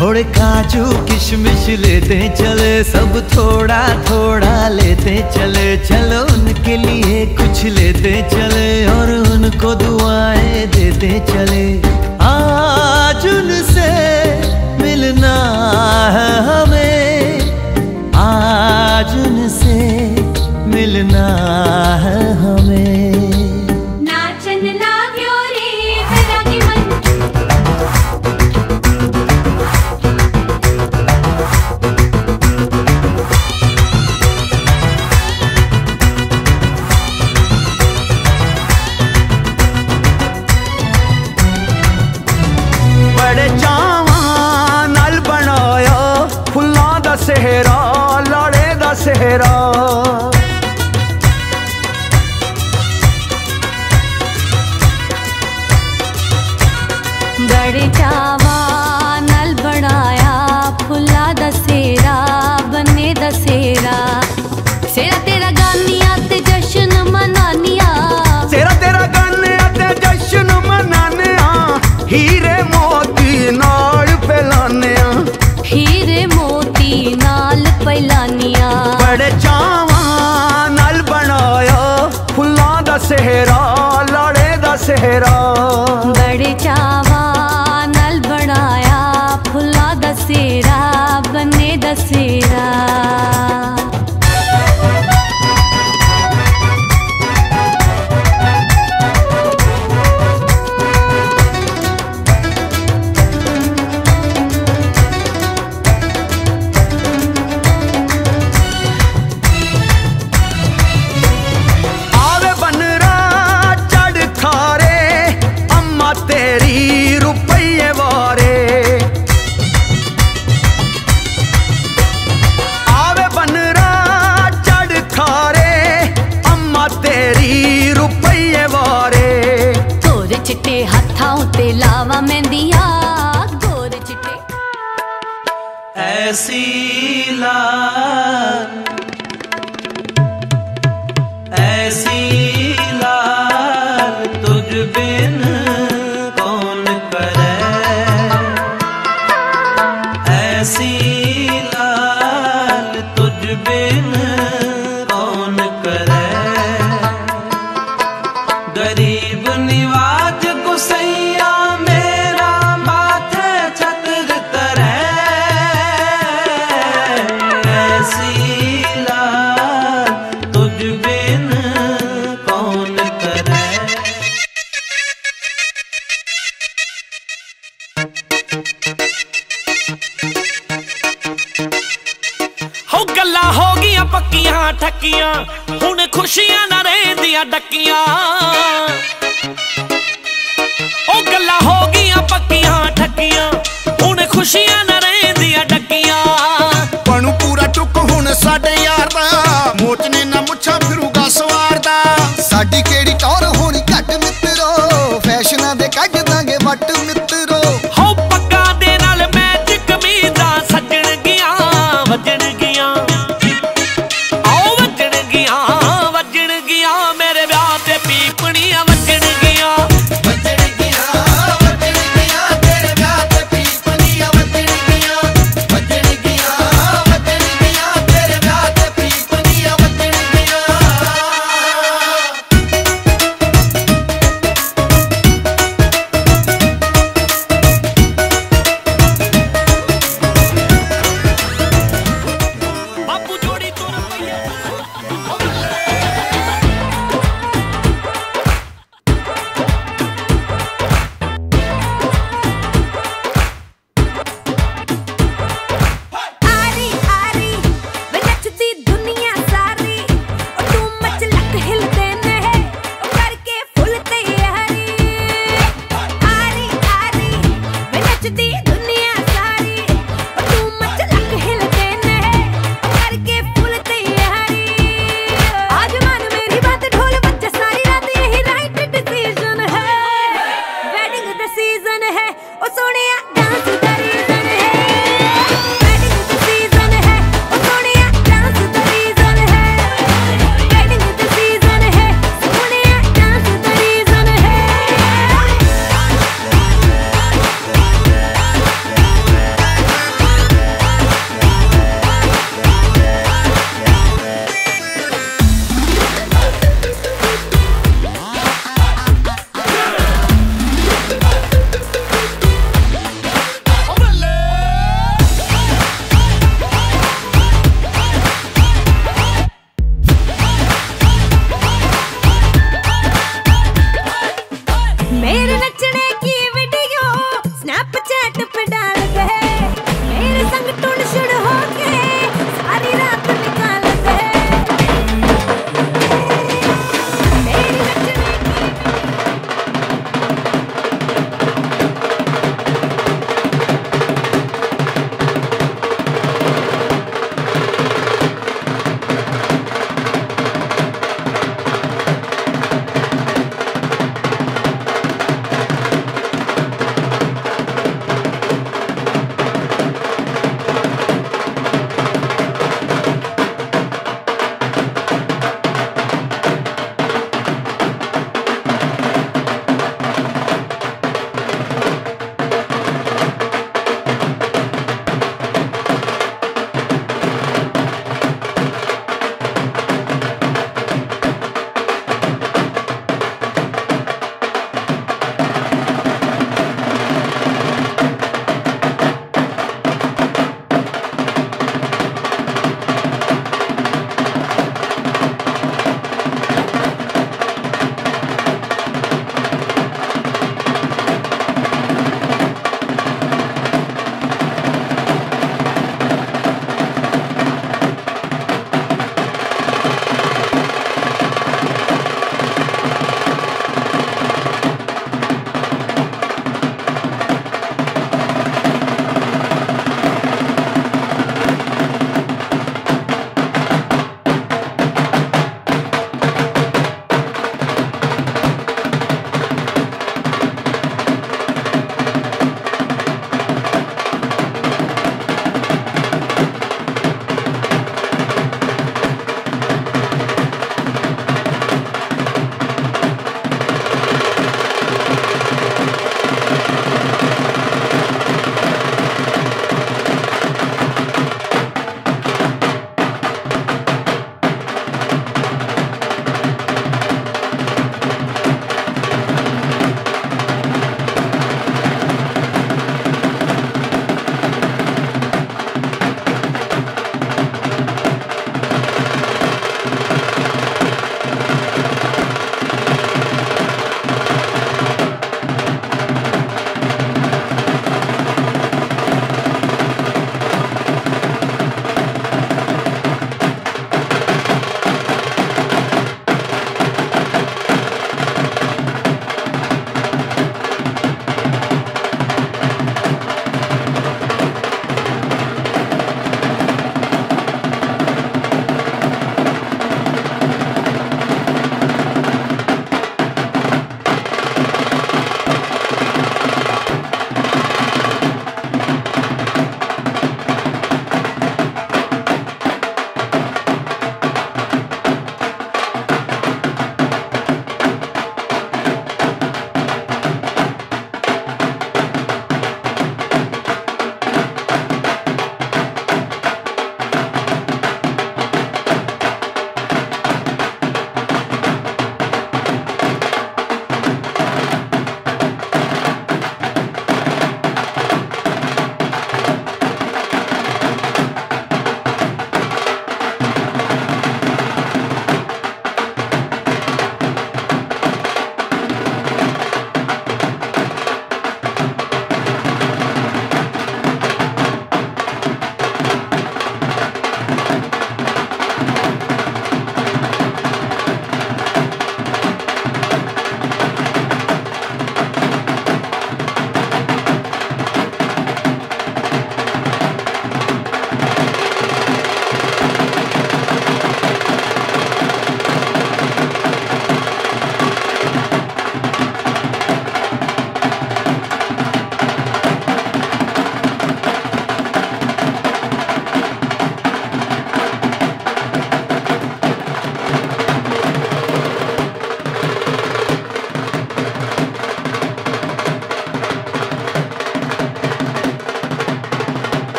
Speaker 19: थोड़े काजू किशमिश लेते चले सब थोड़ा थोड़ा लेते चले, चलो उनके लिए कुछ लेते चले और उनको दुआएँ देते चले। आज उनसे मिलना है हमें, आज उनसे मिलना है हमें।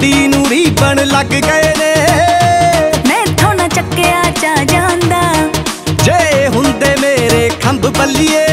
Speaker 20: ਮਿੱਟੀ ਨੂੰ ਰੀਪਣ ਲੱਗ
Speaker 21: ਗਏ ਨੇ।
Speaker 9: ਮੈਥੋਂ ਨਾ
Speaker 22: ਚੱਕਿਆ ਜਾ
Speaker 23: ਜਾਂਦਾ।
Speaker 24: ਜੇ ਹੁੰਦੇ ਮੇਰੇ ਖੰਭ ਬੱਲੀਏ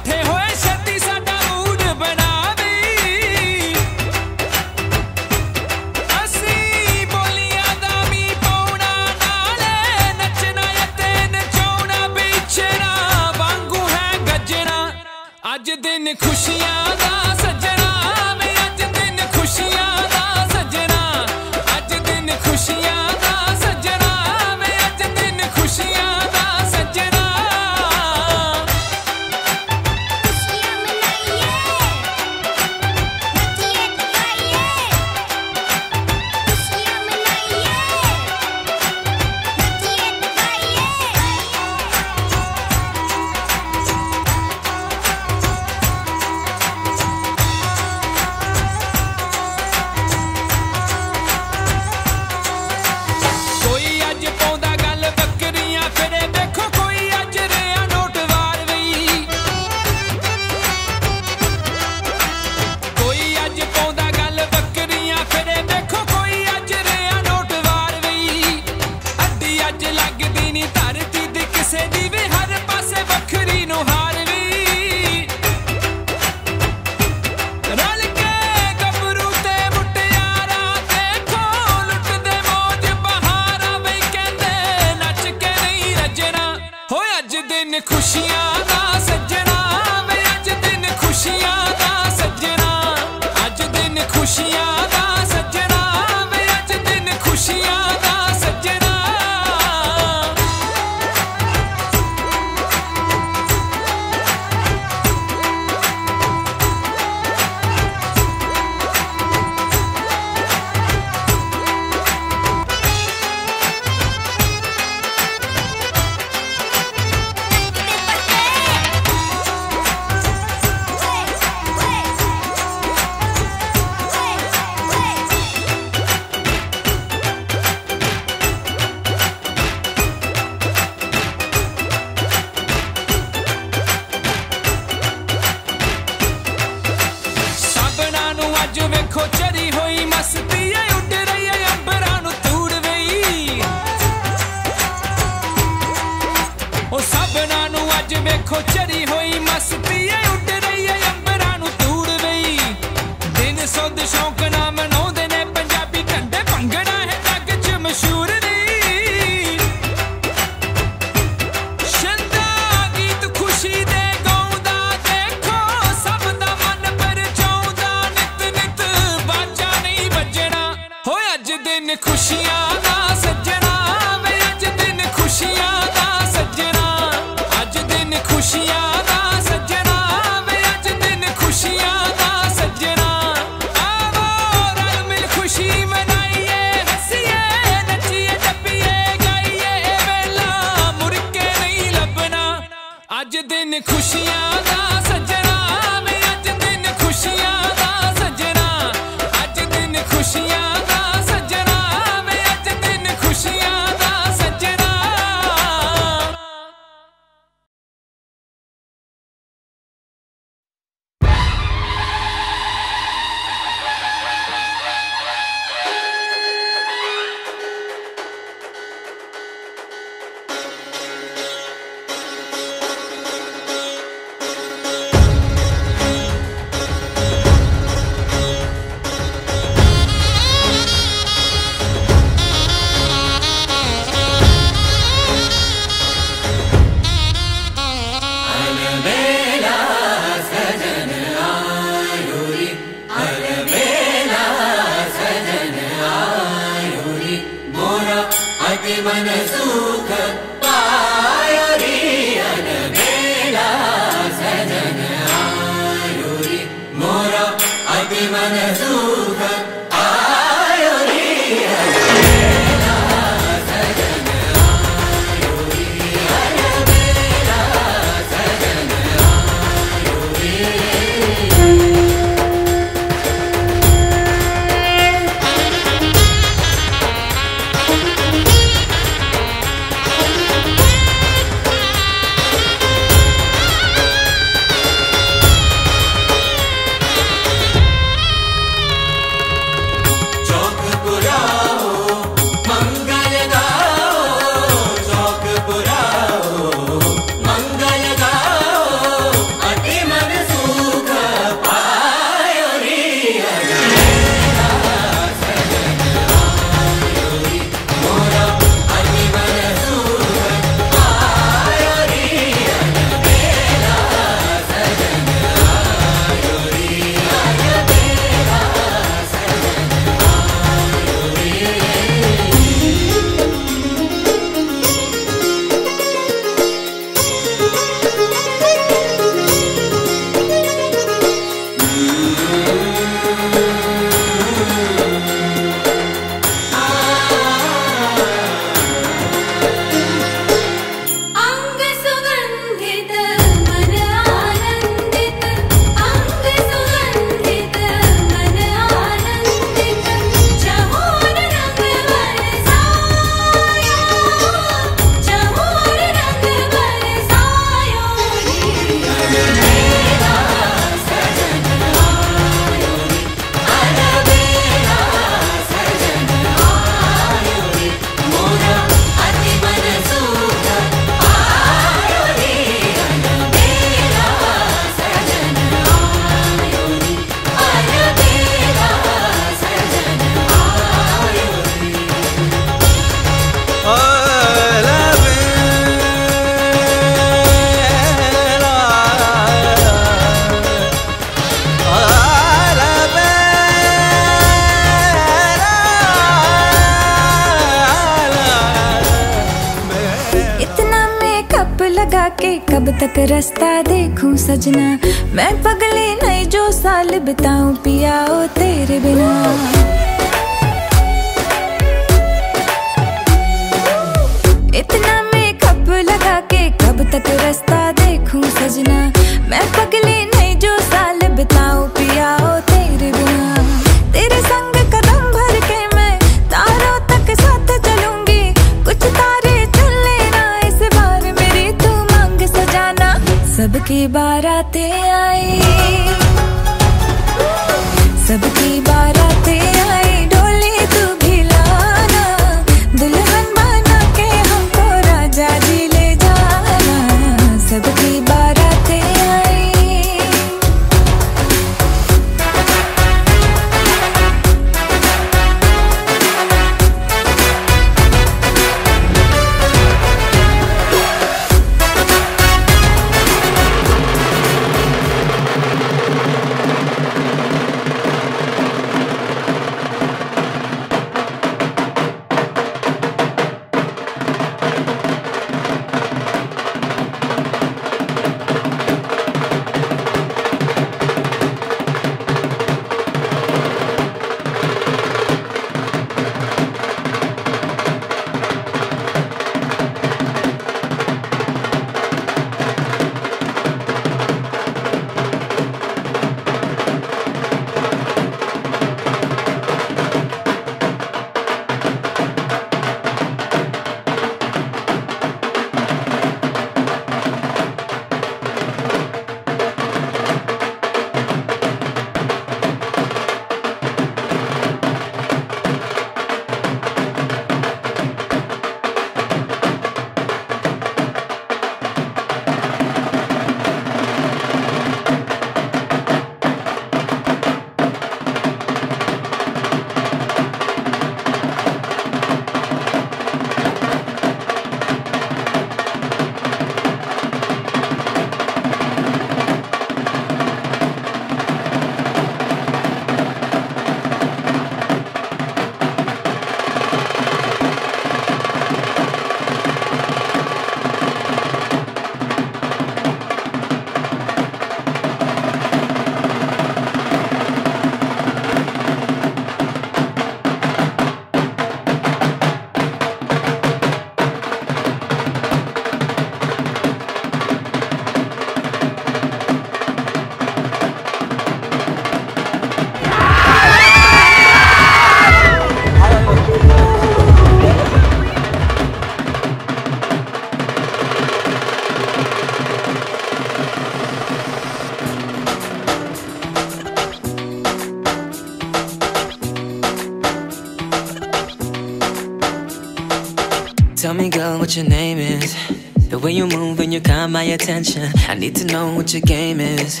Speaker 24: you caught my attention. I need to know what your game is.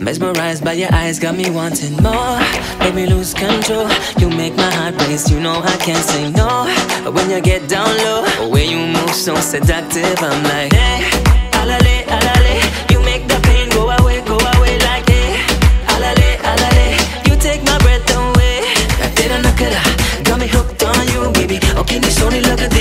Speaker 24: Mesmerized by your eyes, got me wanting more. Make me lose control. You make my heart race, you know I can't say no. When you get down low When you move so seductive, I'm like Hey, alale, alale You make the pain go away, go away like Hey, alale, alale You take my breath away. Got me hooked on you, baby. Oh, can you only me
Speaker 21: look at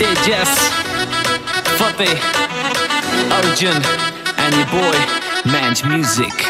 Speaker 25: Tejas, Fateh, Arjun, and your boy, Manj Music.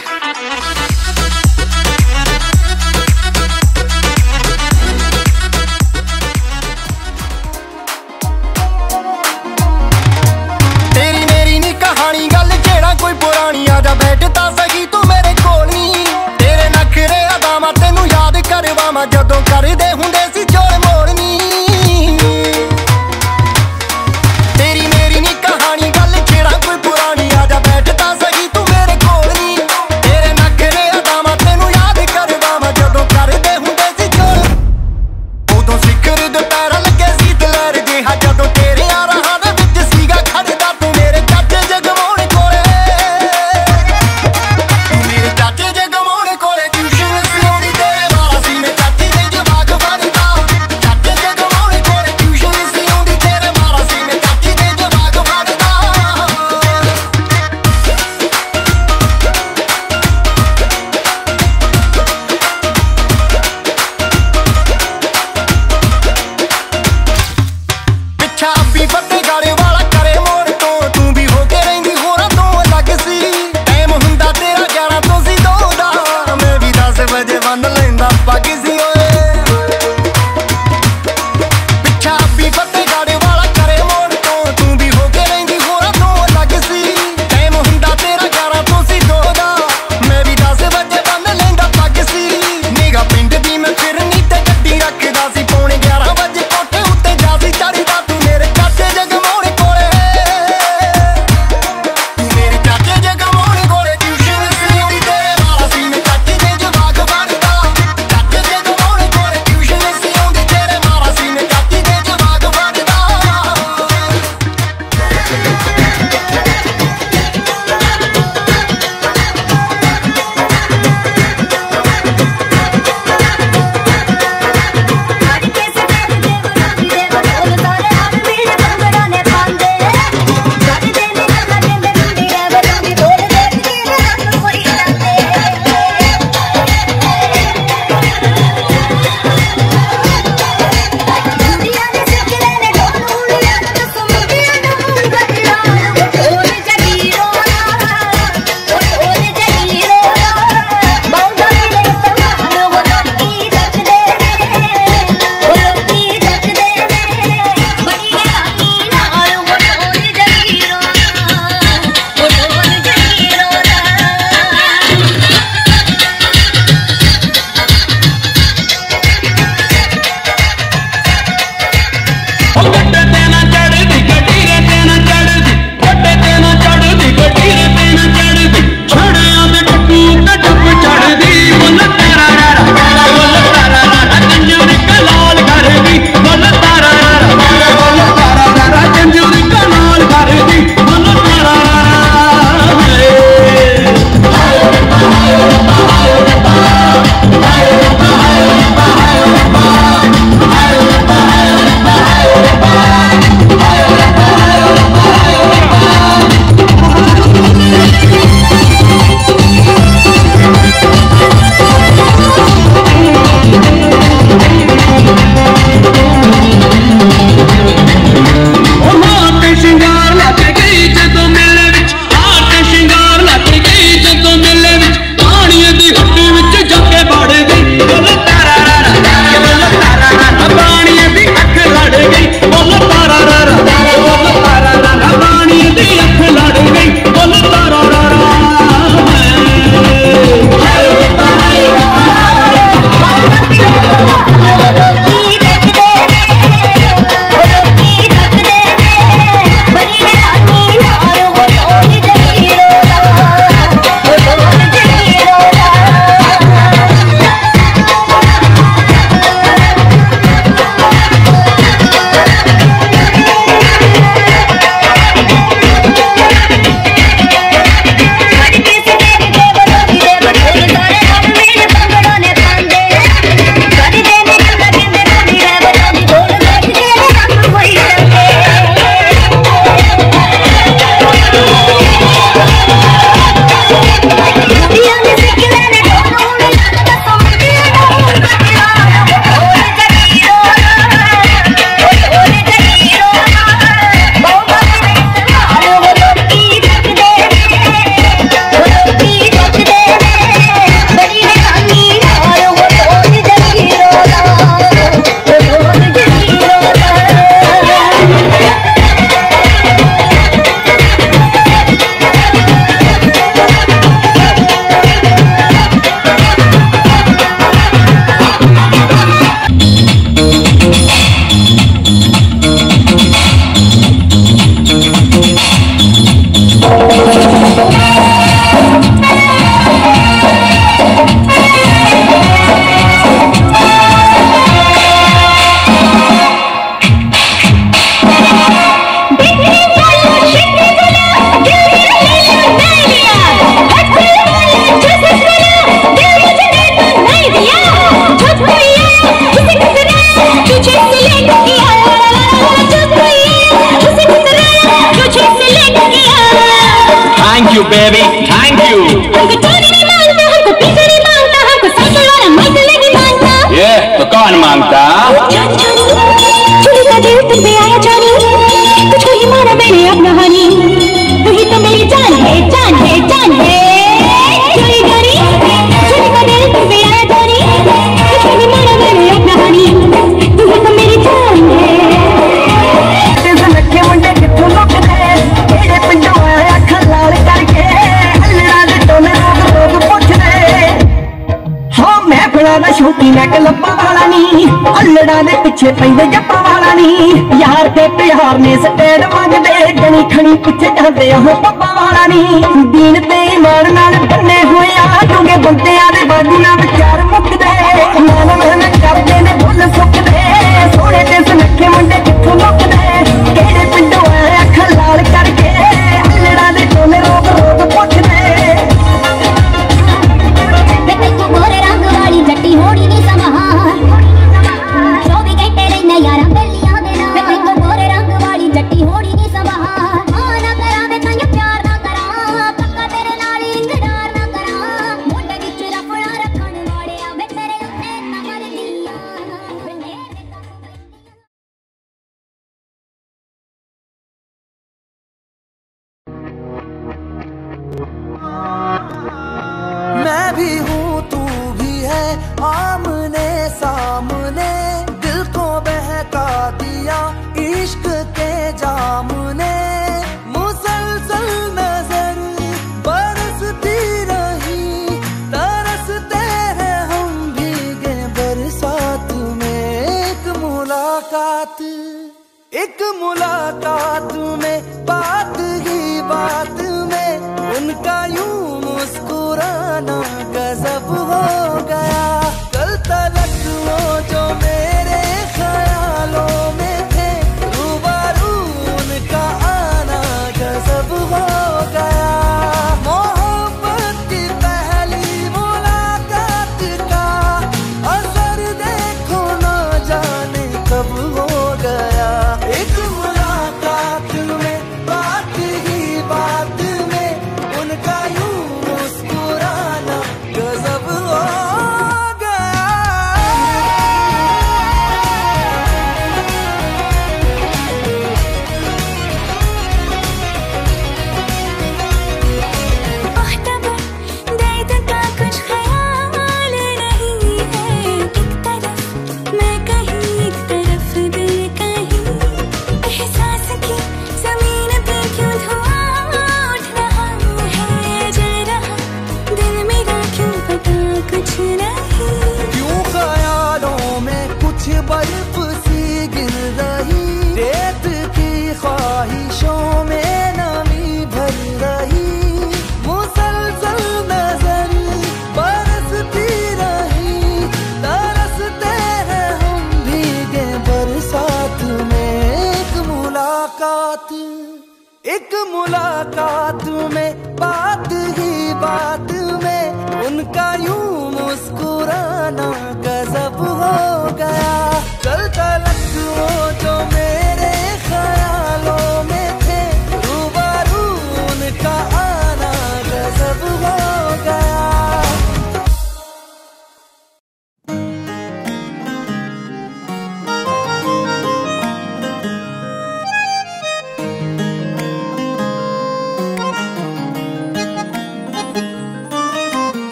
Speaker 10: Oh.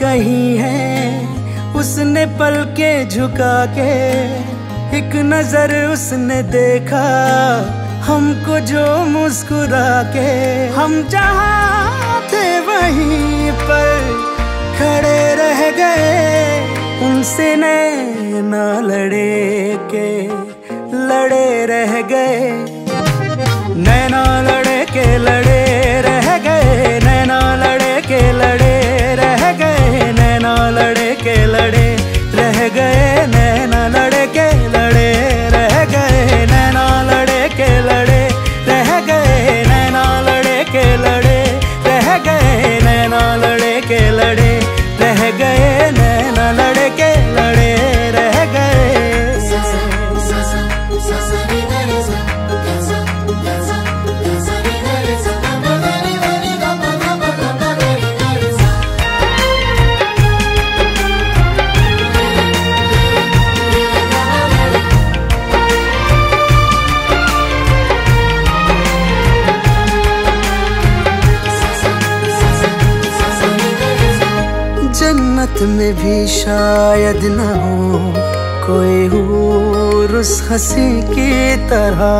Speaker 10: कहीं है,
Speaker 1: उसने पल के झुका के, एक नज़र उसने देखा, हमको जो मुस्कुरा के। हम जहाँ थे वहीं पर खड़े रह गए, उनसे नए ना लड़े के, लड़े रह गए। नैना लड़े के, लड़े गए नैना लड़के लड़े रह गए नैना लड़के लड़े जन्नत में भी शायद न हो, कोई हूर उस हँसी की तरह।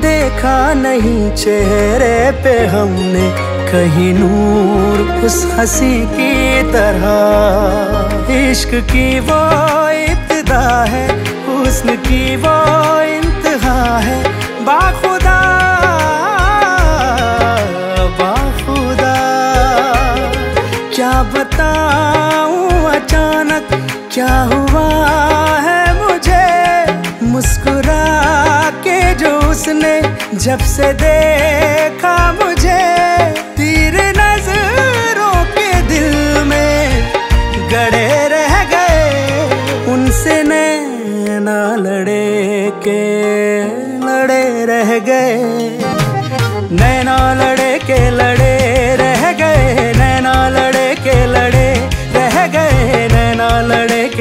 Speaker 1: देखा नहीं चेहरे पे हमने, कहीं नूर उस हँसी की तरह। इश्क की वो इब्तिदा है, हुस्न की वो इंतहा है। क्या हुआ है मुझे? मुस्कुरा के जो उसने जब से देखा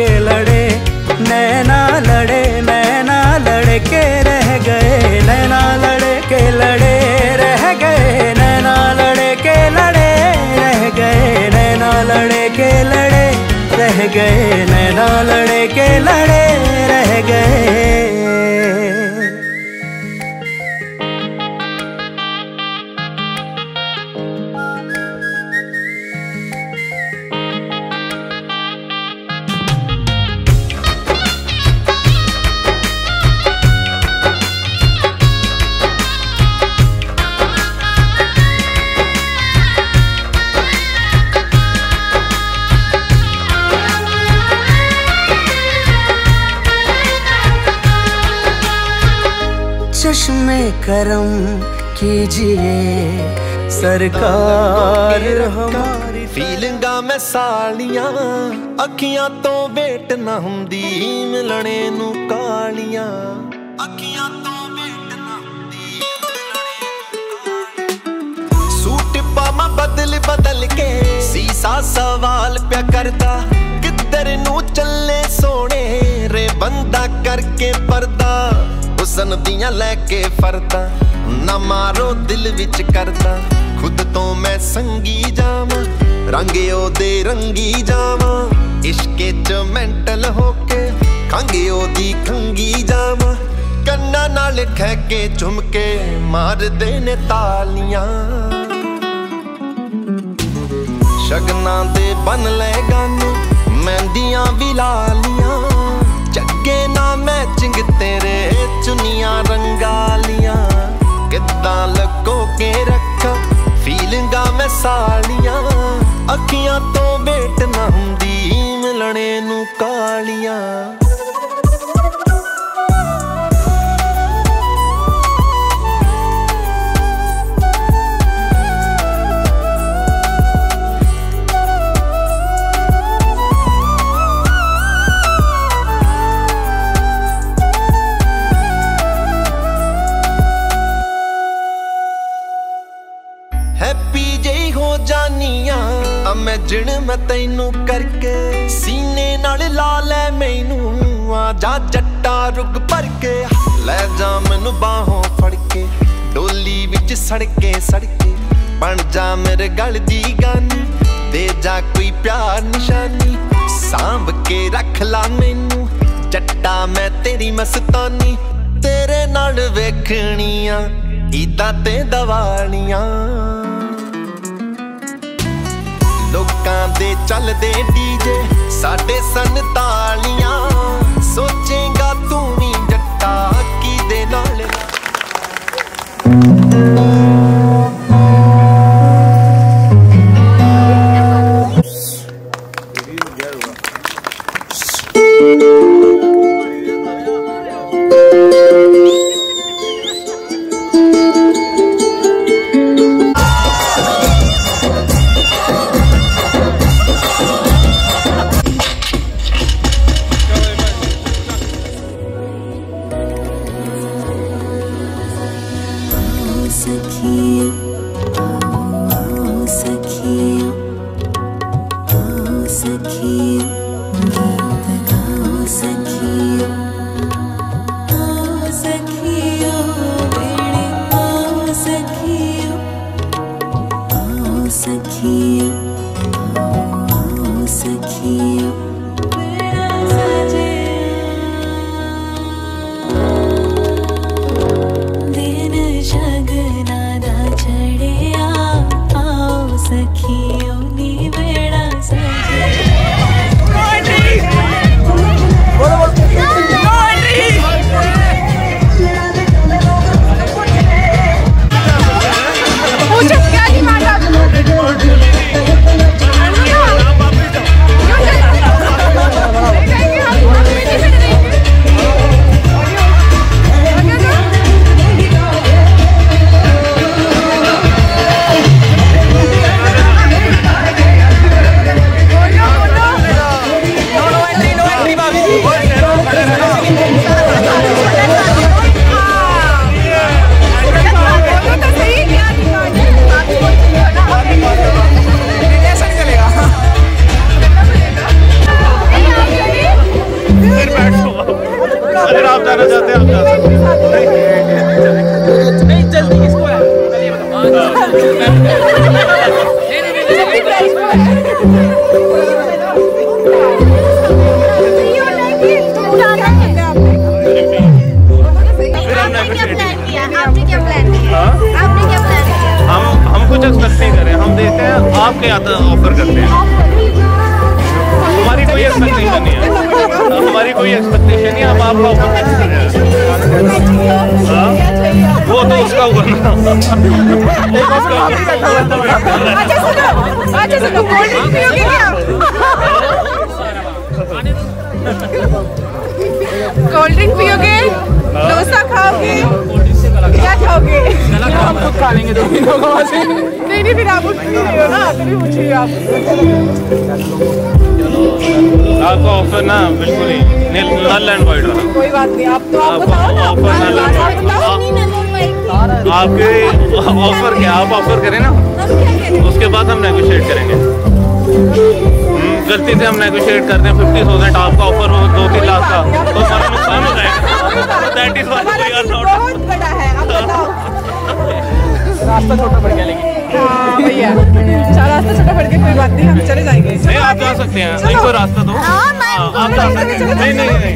Speaker 1: के लड़े, नैना लड़े, नैना लड़ के रह गए। नैना लड़े के लड़े रह गए, नैना लड़े के लड़े रह गए। नैना लड़े के लड़े रह गए, नैना लड़े के लड़े रह गए। चश्मे करम कीजिए सरकार हमारी
Speaker 9: ਫੀਲਿੰਗਾਂ ਮੈਂ ਸਾਲੀਆਂ ਅੱਖੀਆਂ ਤੋਂ ਵੇਟ ਨਾ ਹੁੰਦੀ ਮਿਲਣੇ ਨੂੰ ਕਾਲੀਆਂ ਅੱਖੀਆਂ ਤੋਂ ਵੇਟ ਨਾ ਹੁੰਦੀ ਸੂਟ ਪਾਵਾਂ ਬਦਲ ਬਦਲ ਕੇ ਸੀਸਾ ਸਵਾਲ ਪਿਆ ਕਰਦਾ ਕਿੱਧਰ ਨੂੰ ਚੱਲੇ ਸੋਹਣੇ ਰੇ ਬੰਦਾ ਕਰਕੇ ਪਰਦਾ ਹੁਸਨ ਦੀਆਂ ਲੈ ਕੇ ਫਰਦਾ। ਨਾ ਮਾਰੋ ਦਿਲ ਵਿੱਚ ਕਰਦਾ। ਖੁਦ ਤੋਂ ਮੈਂ ਸੰਗੀ ਜਾਵਾਂ। ਰੰਗ ਉਹਦੇ ਰੰਗੀ ਜਾਵਾਂ। ਇਸ਼ਕੇ ਚ ਮੈਂਟਲ ਹੋ ਕੇ ਖੰਗੇ ਉਹਦੀ ਖੰਗੀ ਜਾਵਾਂ। ਕੰਨਾਂ ਨਾਲ ਖਹਿ ਕੇ ਝੁਮ ਕੇ ਮਾਰਦੇ ਨੇ ਤਾਲੀਆਂ। ਸ਼ਗਨਾਂ ਦੇ ਬਨ ਲੈ ਗਾਨੂੰ, ਮਹਿੰਦੀਆਂ ਵੀ ਲਾਲੀਆਂ ਜੱਗੇ ਨਾ ਮੈਚਿੰਗ ਤੇਰੇ ਚੁੰਨੀਆਂ ਰੰਗਾਲੀਆਂ ਕਿੱਦਾਂ ਲੱਗੋ ਕੇ ਰੱਖਾਂ ਫੀਲਿੰਗਾਂ ਮੈਂ ਸਾਲੀਆਂ ਅੱਖੀਆਂ ਤੋਂ ਵੇਟ ਨਾ ਹੁੰਦੀ, ਮਿਲਣੇ ਨੂੰ ਕਾਲੀਆਂ। ਆ ਮੈਂ ਤੈਨੂੰ ਕਰਕੇ ਸੀਨੇ ਨਾਲ ਲਾ ਲੈ ਮੈਨੂੰ, ਆ ਜਾ ਜੱਟਾ ਰੁਕ ਭਰ ਕੇ। ਲੈ ਜਾ ਮੈਨੂੰ ਬਾਹੋਂ ਫੜ ਕੇ, ਡੋਲੀ ਵਿੱਚ ਸੜਕੇ ਸੜਕੇ ਬਣ ਜਾ ਮੇਰੇ ਗਲ ਦੀ ਗਾਨੀ, ਦੇ ਜਾ ਕੋਈ ਪਿਆਰ ਨਿਸ਼ਾਨੀ। ਸਾਂਭ ਕੇ ਰੱਖ ਲਾ ਮੈਨੂੰ, ਜੱਟਾ ਮੈਂ ਤੇਰੀ ਮਸਤਾਨੀ। ਤੇਰੇ ਨਾਲ ਵੇਖਣੀਆਂ, ਈਦਾਂ ਤੇ ਦਵਾਲੀਆਂ ਲੋਕਾਂ ਦੇ ਚੱਲਦੇ ਡੀਜੇ। ਸਾਡੇ ਸਨ ਤਾਲੀਆਂ ਸੋਚੇਗਾ ਤੂੰ ਵੀ ਜੱਟਾ ਕਿਦੇ ਨਾਲ?
Speaker 26: हम नेगोशिएट करेंगे। हम्म, गलती से हम नेगोशिएट करते हैं फिफ्टी थाउज़ेंड आपका ऑफ़र हो दो तीन लाख का तो हमारा नुकसान हो जाएगा। दैट इज़
Speaker 27: बहुत बड़ा है आप बताओ।
Speaker 28: रास्ता छोटा पड़ गया लेकिन।
Speaker 27: हाँ भैया। रास्ता छोटा पड़ गया कोई बात नहीं हम चले जाएँगे।
Speaker 26: नहीं आप जा सकते हैं। रास्ता दो। हाँ, आप जा सकते हैं। नहीं नहीं नहीं।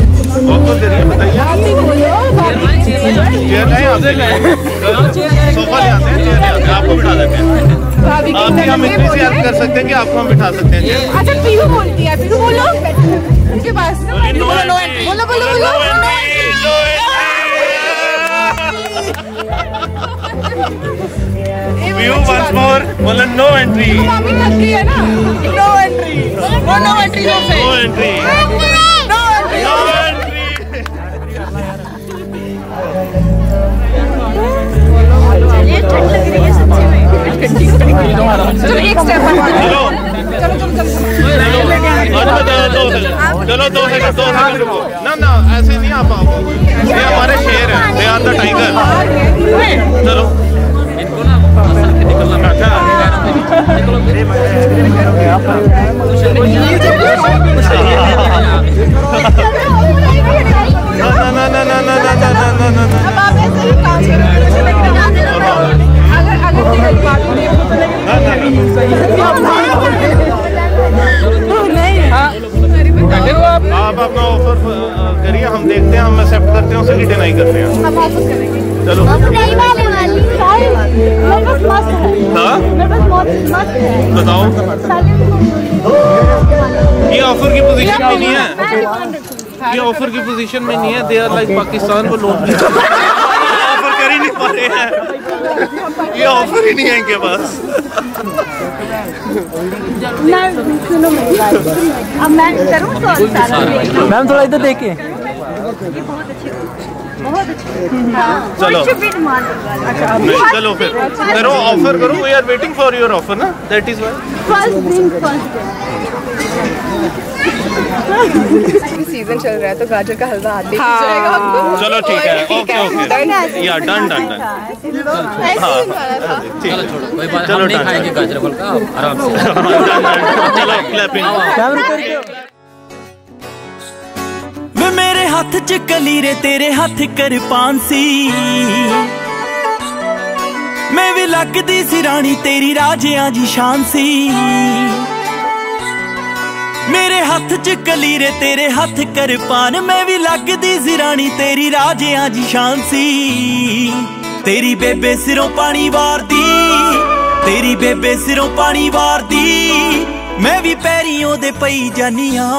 Speaker 26: ऑफ़र बताइए चेयर सोफा ले आते हैं चेयर ले आते हैं आपको बिठा देते हैं आपकी हम इतनी सी हेल्प कर सकते हैं कि आपको हम बिठा सकते हैं
Speaker 27: अच्छा पीरू बोलती है पीरू बोलो उनके पास बोलो बोलो बोलो बोलो
Speaker 26: व्यू वंस मोर बोलो नो एंट्री
Speaker 27: मामी थक गई है ना नो एंट्री वो नो एंट्री ज़ोर से
Speaker 26: नो एंट्री
Speaker 27: चलो एक स्टेप चलो चलो चलो
Speaker 26: चलो दो सेकंड दो सेकंड रुको ना ना ऐसे नहीं आप आओ ये हमारे शेर हैं दे आर द टाइगर चलो ना ना ना ना ना ना ना ना ना ना
Speaker 27: अब आप
Speaker 26: आप अपना ऑफ़र करिए हम देखते हैं हम एक्सेप्ट करते हैं उसे डिनाई करते हैं।
Speaker 27: हम वापस करेंगे।
Speaker 26: चलो।
Speaker 27: नहीं है।
Speaker 26: बताओ। ये ऑफ़र की पोजीशन में नहीं है। ये ऑफ़र की पोजीशन में नहीं है। दे आर लाइक पाकिस्तान को लोन ऑफ़र कर ही नहीं पा रहे हैं। ये ऑफ़र ही नहीं है इनके पास।
Speaker 27: तो
Speaker 28: मैम थोड़ा इधर
Speaker 27: देखे।
Speaker 26: चलो।
Speaker 27: अच्छा
Speaker 26: चलो फिर। करो ऑफ़र करो। We are waiting for your offer ना? That is
Speaker 27: why first first season चल रहा है तो गाजर का हलवा आते हाँ।
Speaker 26: चलो ठीक है ओके ओके। या डन डन डन। चलो चलो क्लैपिंग
Speaker 29: हाँ। मेरे हाथ च कलीरे तेरे हाथ कर पांसी मैं भी लगदी सिरानी तेरी राजिया जी सी ਮੇਰੇ ਹੱਥ 'ਚ ਕਲੀਰੇ, ਤੇਰੇ ਹੱਥ ਕਿਰਪਾਨ। ਮੈਂ ਵੀ ਲੱਗਦੀ ਸੀ ਤੇਰੀ ਰਾਜਿਆਂ ਦੀ ਸ਼ਾਨ ਸੀ। ਤੇਰੀ ਬੇਬੇ ਸਿਰੋਂ ਪਾਣੀ ਵਾਰਦੀ, ਤੇਰੀ ਬੇਬੇ ਸਿਰੋਂ ਪਾਣੀ ਵਾਰਦੀ। ਮੈਂ ਵੀ ਪੈਰੀਂ ਦੇ ਪਈ ਜਾਨੀਆਂ।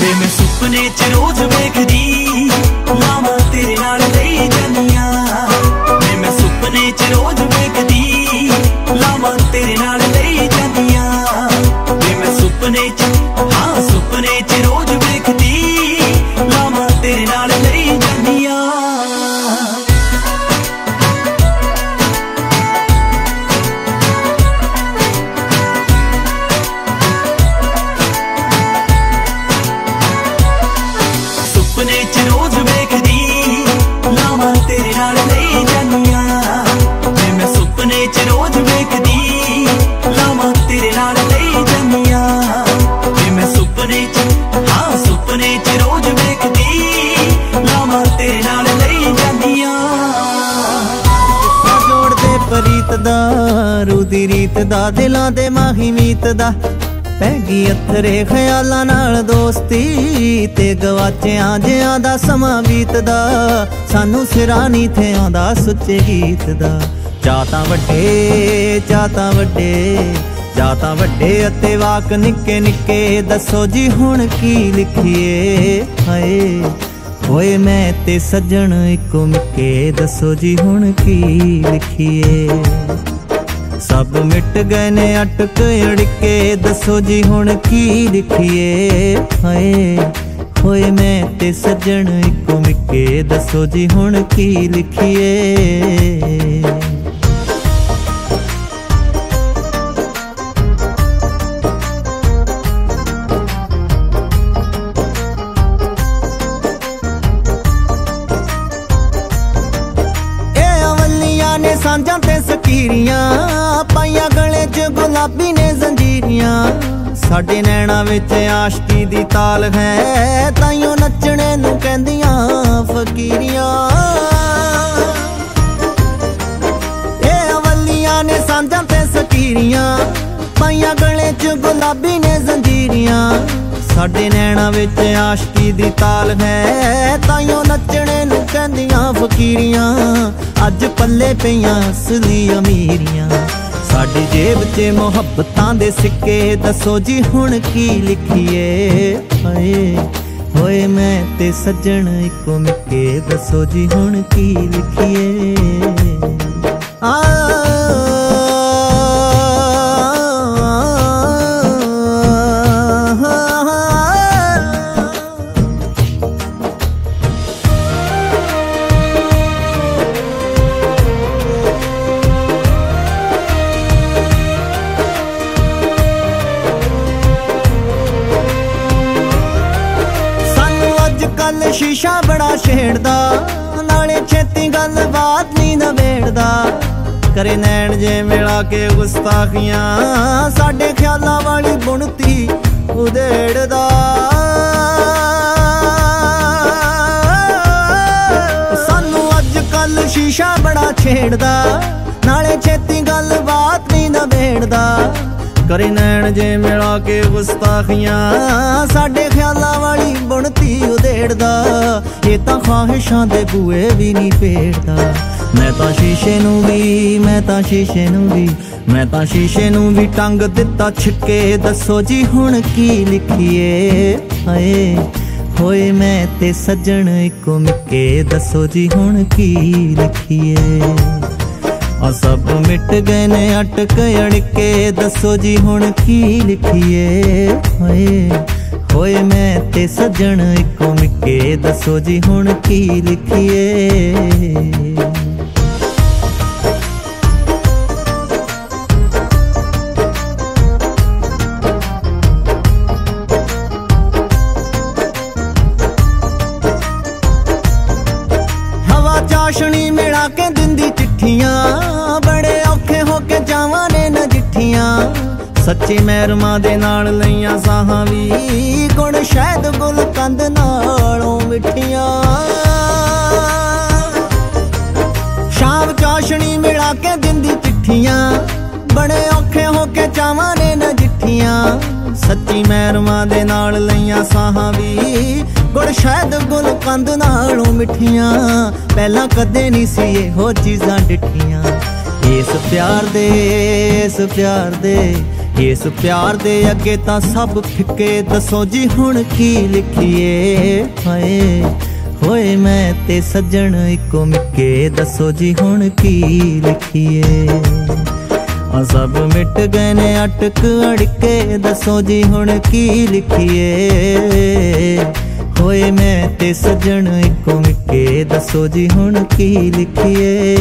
Speaker 29: ਵੇ ਮੈਂ ਸੁਪਨੇ ਚ ਰੋਜ਼ ਵੇਖਦੀ ਲਾਵਾਂ ਤੇਰੇ ਨਾਲ ਲਈ ਜਾਨੀਆਂ। ਵੇ ਮੈਂ ਸੁਪਨੇ ਚ ਰੋਜ਼ Dominate
Speaker 19: ਦਾ ਦਿਲਾਂ ਦੇ ਮਾਹੀ ਮੀਤ ਦਾ ਪੈ ਗਈ ਅਥਰੇ ਖਿਆਲਾਂ ਨਾਲ ਦੋਸਤੀ ਤੇ ਗਵਾਚਿਆਂ ਜਿਆਂ ਦਾ ਸਮਾਂ ਬੀਤਦਾ। ਸਾਨੂੰ ਸਿਰਾਂ ਨਹੀਂ ਥੇ ਆਉਂਦਾ ਸੁੱਚੇ ਗੀਤ ਦਾ। ਚਾਹ ਤਾਂ ਵੱਡੇ ਚਾਹ ਤਾਂ ਵੱਡੇ, ਜਾਂ ਤਾਂ ਵੱਡੇ ਅਤੇ ਵਾਕ ਨਿੱਕੇ ਨਿੱਕੇ। ਦੱਸੋ ਜੀ ਹੁਣ ਕੀ ਲਿਖੀਏ? ਹਾਏ ਓਏ ਮੈਂ ਤੇ ਸੱਜਣ ਇੱਕੋ ਮਿੱਕੇ। ਦੱਸੋ ਜੀ ਹੁਣ ਕੀ ਲਿਖੀਏ? ਸਭ ਮਿਟ ਗਏ ਨੇ ਅਟਕ ਅੜਕੇ। ਦੱਸੋ ਜੀ ਹੁਣ ਕੀ ਲਿਖੀਏ? ਹਾਏ, ਹੋਏ ਮੈਂ ਤੇ ਸੱਜਣ ਇੱਕੋ ਮਿੱਕੇ। ਦੱਸੋ ਜੀ ਹੁਣ ਕੀ ਲਿਖੀਏ? ਸਾਡੇ ਨੈਣਾ ਵਿੱਚ ਆਸ਼ਕੀ ਦੀ ਤਾਲ ਹੈ, ਤਾਈਓ ਨੱਚਣੇ ਨੂੰ ਕਹਿੰਦੀਆਂ ਫਕੀਰੀਆਂ। ਇਹ ਅਵਲੀਆਂ ਨੇ ਸਾਂਝਾਂ ਤੇ ਸਕੀਰੀਆਂ, ਪਾਈਆਂ ਗਲੇ 'ਚ ਗੁਲਾਬੀ ਨੇ ਜ਼ੰਜੀਰੀਆਂ। ਸਾਡੇ ਨੈਣਾ ਵਿੱਚ ਆਸ਼ਕੀ ਦੀ ਤਾਲ ਹੈ, ਤਾਈਓ ਨੱਚਣੇ ਨੂੰ ਕਹਿੰਦੀਆਂ ਫਕੀਰੀਆਂ। ਅੱਜ ਪੱਲੇ ਪਈਆਂ ਅਸਲੀ ਅਮੀਰੀਆਂ। ਸਾਡੀ ਜੇਬ 'ਚ ਮੁਹੱਬਤਾਂ ਦੇ ਸਿੱਕੇ। ਦੱਸੋ ਜੀ ਹੁਣ ਕੀ ਲਿਖੀਏ? ਹਾਏ, ਹੋਏ ਮੈਂ ਤੇ ਸੱਜਣ ਇੱਕੋ ਮਿੱਕੇ। ਦੱਸੋ ਜੀ ਹੁਣ ਕੀ ਲਿਖੀਏ? ਆ ਜੇ ਕੇ ਗੁਸਤਾਖੀਆਂ, ਸਾਡੇ ਖਿਆਲਾਂ ਵਾਲੀ ਬੁਣਤੀ ਉਧੇੜਦਾ ਸਾਨੂੰ ਅੱਜ ਕੱਲ ਸ਼ੀਸ਼ਾ ਬੜਾ ਛੇੜਦਾ, ਨਾਲੇ ਛੇਤੀ ਗੱਲਬਾਤ ਬਾਤ ਨਹੀਂ ਨਵੇੜਦਾ ਕਰੇ ਨੈਣ ਜੇ ਮਿਲਾ ਕੇ ਗੁਸਤਾਖੀਆਂ, ਸਾਡੇ ਖਿਆਲਾਂ ਵਾਲੀ ਬੁਣਤੀ ਉਧੇੜਦਾ ਇਹ ਤਾਂ ਖਾਹਿਸ਼ਾਂ ਦੇ ਬੂਏ ਵੀ ਨਹੀਂ ਫੇੜਦਾ ਮੈਂ ਤਾਂ ਸ਼ੀਸ਼ੇ ਨੂੰ ਵੀ, ਮੈਂ ਤਾਂ ਸ਼ੀਸ਼ੇ ਨੂੰ ਵੀ, ਮੈਂ ਤਾਂ ਸ਼ੀਸ਼ੇ ਨੂੰ ਵੀ ਟੰਗ ਦਿੱਤਾ। ਛਿੱਕੇ ਦੱਸੋ ਜੀ ਹੁਣ ਕੀ ਲਿਖੀਏ? ਹਾਏ, ਹੋਏ ਮੈਂ ਤੇ ਸੱਜਣ ਇੱਕੋ ਮਿੱਕੇ। ਦੱਸੋ ਜੀ ਹੁਣ ਕੀ ਲਿਖੀਏ? ਆ ਸਭ ਮਿਟ ਗਏ ਨੇ ਅਟਕ ਅੜਕੇ ਦੱਸੋ ਜੀ ਹੁਣ ਕੀ ਲਿਖੀਏ? ਹੋਏ ਹੋਏ ਮੈਂ ਤੇ ਸੱਜਣ ਇੱਕੋ ਮਿੱਕੇ। ਦੱਸੋ ਜੀ ਹੁਣ ਕੀ ਲਿਖੀਏ? ਸੱਚੀ ਮਹਿਰਮਾ ਦੇ ਨਾਲ ਲਈਆਂ ਸਾਹਾਂ ਵੀ। ਗੁਣ ਸ਼ਾਇਦ ਗੁਲ ਕੰਦ ਨਾਲੋਂ ਮਿੱਠੀਆਂ। ਸ਼ਾਮ ਚਾਸ਼ਣੀ ਮਿਲਾ ਕੇ ਦਿੰਦੀ ਚਿੱਠੀਆਂ। ਬੜੇ ਔਖੇ ਹੋ ਕੇ ਚਾਵਾਂ ਨੇ ਨਜਿੱਠੀਆਂ ਸੱਚੀ ਮਹਿਰਮਾ ਦੇ ਨਾਲ ਲਈਆਂ ਸਾਹਾਂ ਵੀ। ਗੁਣ ਸ਼ਾਇਦ ਗੁਲ ਕੰਦ ਨਾਲੋਂ ਮਿੱਠੀਆਂ। ਪਹਿਲਾਂ ਕਦੇ ਨਹੀਂ ਸੀ ਇਹੋ ਚੀਜ਼ਾਂ ਡਿੱਠੀਆਂ। ਇਸ ਪਿਆਰ ਦੇ, ਇਸ ਪਿਆਰ ਦੇ ਇਸ ਪਿਆਰ ਦੇ ਅੱਗੇ ਤਾਂ ਸਭ ਫਿੱਕੇ। ਦੱਸੋ ਜੀ ਹੁਣ ਕੀ ਲਿਖੀਏ? ਹਾਏ, ਹੋਏ ਮੈਂ ਤੇ ਸੱਜਣ ਇੱਕੋ ਮਿੱਕੇ। ਦੱਸੋ ਜੀ ਹੁਣ ਕੀ ਲਿਖੀਏ? ਆ ਸਭ ਮਿਟ ਗਏ ਨੇ ਅਟਕ ਅੜਕੇ। ਦੱਸੋ ਜੀ ਹੁਣ ਕੀ ਲਿਖੀਏ? ਹੋਏ ਮੈਂ ਤੇ ਸੱਜਣ ਇੱਕੋ ਮਿੱਕੇ। ਦੱਸੋ ਜੀ ਹੁਣ ਕੀ ਲਿਖੀਏ?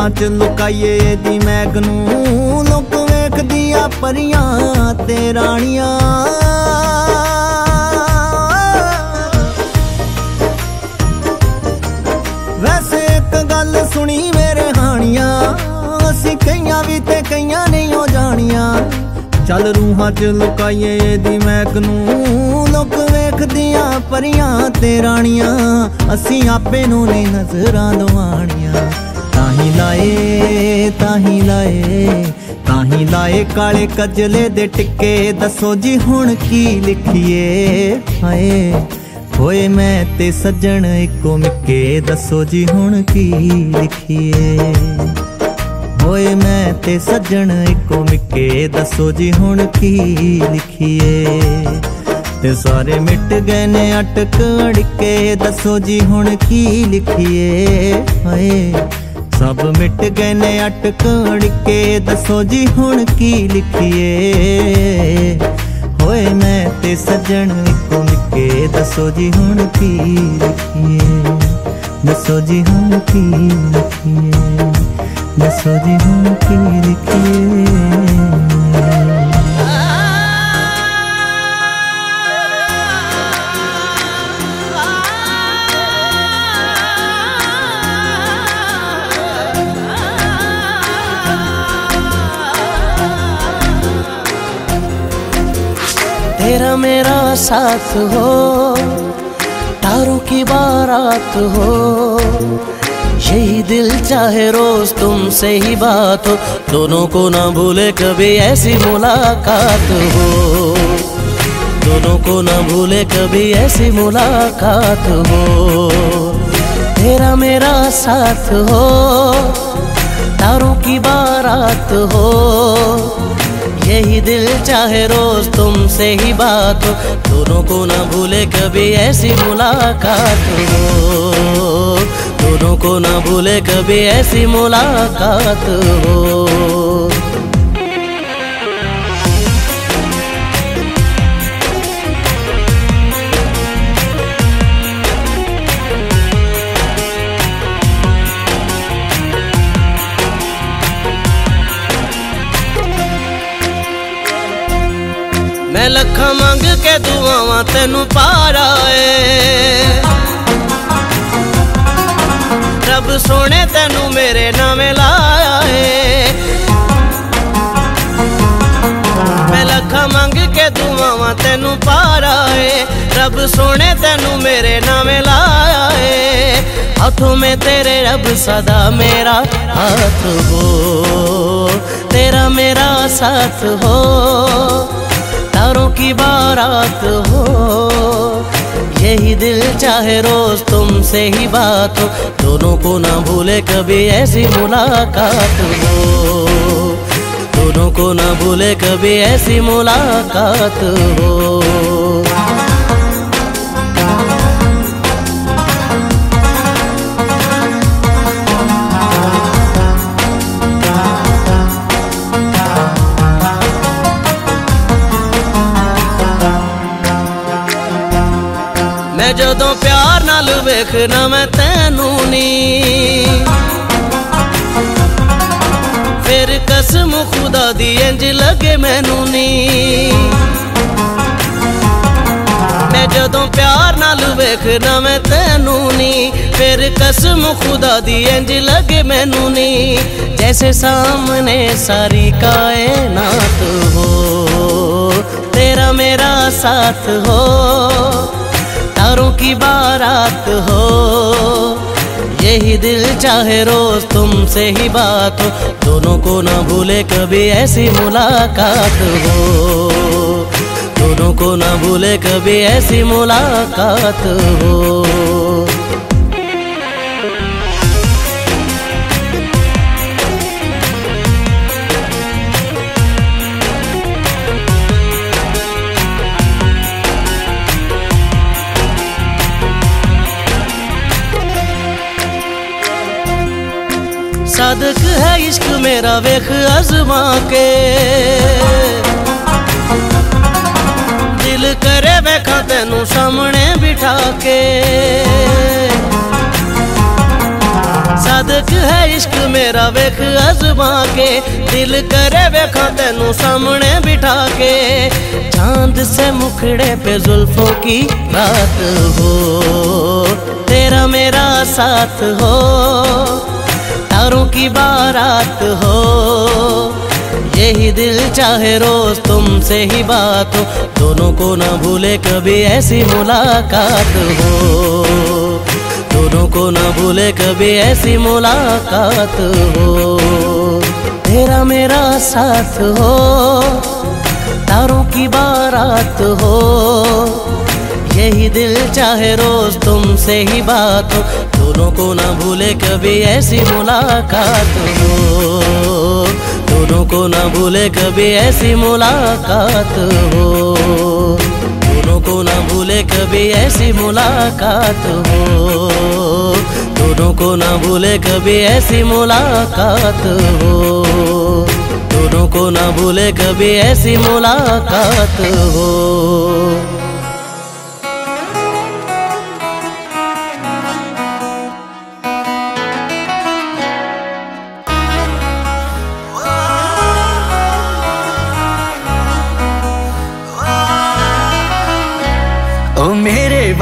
Speaker 19: ਚੱਲ ਚ ਲੁਕਾਈਏ ਇਹਦੀ ਮੈਗ ਨੂੰ। ਲੋਕ ਵੇਖਦੀਆਂ ਪਰੀਆਂ ਤੇ ਰਾਣੀਆਂ। ਗੱਲ ਸੁਣੀ ਮੇਰੇ ਹਾਣੀਆਂ। ਅਸੀਂ ਕਈਆਂ ਵੀ ਤੇ ਕਈਆਂ ਨਹੀਂ ਹੋ ਜਾਣੀਆਂ। ਚੱਲ ਰੂਹਾਂ 'ਚ ਲੁਕਾਈਏ ਇਹਦੀ ਮਹਿਕ ਨੂੰ। ਲੋਕ ਵੇਖਦੀਆਂ ਪਰੀਆਂ ਤੇ ਰਾਣੀਆਂ। ਅਸੀਂ ਆਪੇ ਨੂੰ ਨਹੀਂ ਨਜ਼ਰਾਂ ਲਵਾਣੀਆਂ ਤਾਂ ਹੀ ਲਾਏ ਤਾਂ ਹੀ ਲਾਏ ਤਾਂ ਹੀ ਲਾਏ ਕਾਲੇ ਕਜਲੇ ਦੇ ਟਿੱਕੇ ਦੱਸੋ ਜੀ ਹੁਣ ਕੀ ਲਿਖੀਏ ਹਾਏ ਹੋਏ ਮੈਂ ਤੇ ਸੱਜਣ ਇੱਕੋ ਮਿੱਕੇ ਦੱਸੋ ਜੀ ਹੁਣ ਕੀ ਲਿਖੀਏ ਹੋਏ ਮੈਂ ਤੇ ਸੱਜਣ ਇੱਕੋ ਮਿੱਕੇ ਦੱਸੋ ਜੀ ਹੁਣ ਕੀ ਲਿਖੀਏ ਤੇ ਸਾਰੇ ਮਿਟ ਗਏ ਨੇ ਅਟਕ ਅੜਕੇ ਦੱਸੋ ਜੀ ਹੁਣ ਕੀ ਲਿਖੀਏ ਹਾਏ ਸਭ ਮਿਟ ਗਏ ਨੇ ਅਟਕ ਅੜਕੇ ਦੱਸੋ ਜੀ ਹੁਣ ਕੀ ਲਿਖੀਏ ਹੋਏ ਮੈਂ ਤੇ ਸੱਜਣ ਇੱਕੋ ਮਿੱਕੇ ਦੱਸੋ ਜੀ ਹੁਣ ਕੀ ਲਿਖੀਏ ਦੱਸੋ ਜੀ ਹੁਣ ਕੀ ਲਿਖੀਏ ਦੱਸੋ ਜੀ ਹੁਣ ਕੀ ਲਿਖੀਏ
Speaker 30: तेरा मेरा साथ हो, तारों की बारात हो। यही दिल चाहे रोज तुमसे ही बात हो, दोनों को ना भूले कभी ऐसी मुलाकात हो। दोनों को ना भूले कभी ऐसी मुलाकात हो। तेरा मेरा साथ हो, तारों की बारात हो। यही दिल चाहे रोज तुमसे ही बात हो। दोनों को ना भूले कभी ऐसी मुलाकात हो। दोनों को ना भूले कभी ऐसी मुलाकात हो। ਮੈਂ ਲੱਖਾਂ ਮੰਗ ਕੇ ਦੁਆਵਾਂ ਤੈਨੂੰ ਪਾਰਾ ਏ ਰੱਬ ਸੋਹਣੇ ਤੈਨੂੰ ਮੇਰੇ ਨਾਵੇਂ ਲਾਇਆ ਏ ਮੈਂ ਲੱਖਾਂ ਮੰਗ ਕੇ ਦੁਆਵਾਂ ਤੈਨੂੰ ਪਾਰਾ ਏ ਰੱਬ ਸੋਹਣੇ ਤੈਨੂੰ ਮੇਰੇ ਨਾਵੇਂ ਲਾਇਆ ਏ हाथों में तेरे रब सदा मेरा हाथ हो तेरा मेरा साथ हो तारों की बारात हो। यही दिल चाहे रोज तुमसे ही बात हो। दोनों को ना भूले कभी ऐसी मुलाकात हो। दोनों को ना भूले कभी ऐसी मुलाकात हो। ਨਾਲ ਵੇਖਣਾ ਮੈਂ ਤੈਨੂੰ ਨੀ। ਫਿਰ ਕਸਮ ਖੁਦਾ ਦੀ ਇੰਜ ਲੱਗੇ ਮੈਨੂੰ ਨੀ। ਮੈਂ ਜਦੋਂ ਪਿਆਰ ਨਾਲ ਵੇਖਣਾ ਮੈਂ ਤੈਨੂੰ ਨੀ। ਫਿਰ ਕਸਮ ਖੁਦਾ ਦੀ ਇੰਜ ਲੱਗੇ ਮੈਨੂੰ ਨੀ। ਜੈਸੇ ਸਾਹਮਣੇ ਸਾਰੀ ਕਾਇਨਾਤ ਹੋ, ਤੇਰਾ ਮੇਰਾ ਸਾਥ ਹੋ। तारों की बारात हो। यही दिल चाहे रोज तुमसे ही बात हो। दोनों को ना भूले कभी ऐसी मुलाकात हो। दोनों को ना भूले कभी ऐसी मुलाकात हो। सादक है इश्क मेरा, वेख अजमा के। दिल करे वेखा तेनू सामने बिठा के। सादक है इश्क मेरा, वेख अजमा के। दिल करे वेखा तेनू सामने बिठा के। चाँद से मुखड़े पे जुल्फों की रात हो, तेरा मेरा साथ हो। तारों की बारात हो। यही दिल चाहे रोज तुमसे ही बात हो। दोनों को ना भूले कभी ऐसी मुलाकात हो। दोनों को ना भूले कभी ऐसी मुलाकात हो। तेरा मेरा साथ हो। तारों की बारात हो। यही दिल चाहे रोज तुमसे ही बात हो। दोनों को ना भूले कभी ऐसी मुलाकात हो। दोनों को ना भूले कभी ऐसी मुलाकात हो। दोनों को ना भूले कभी ऐसी मुलाकात हो। दोनों को ना भूले कभी ऐसी मुलाकात हो। दोनों को ना भूले कभी ऐसी मुलाकात हो।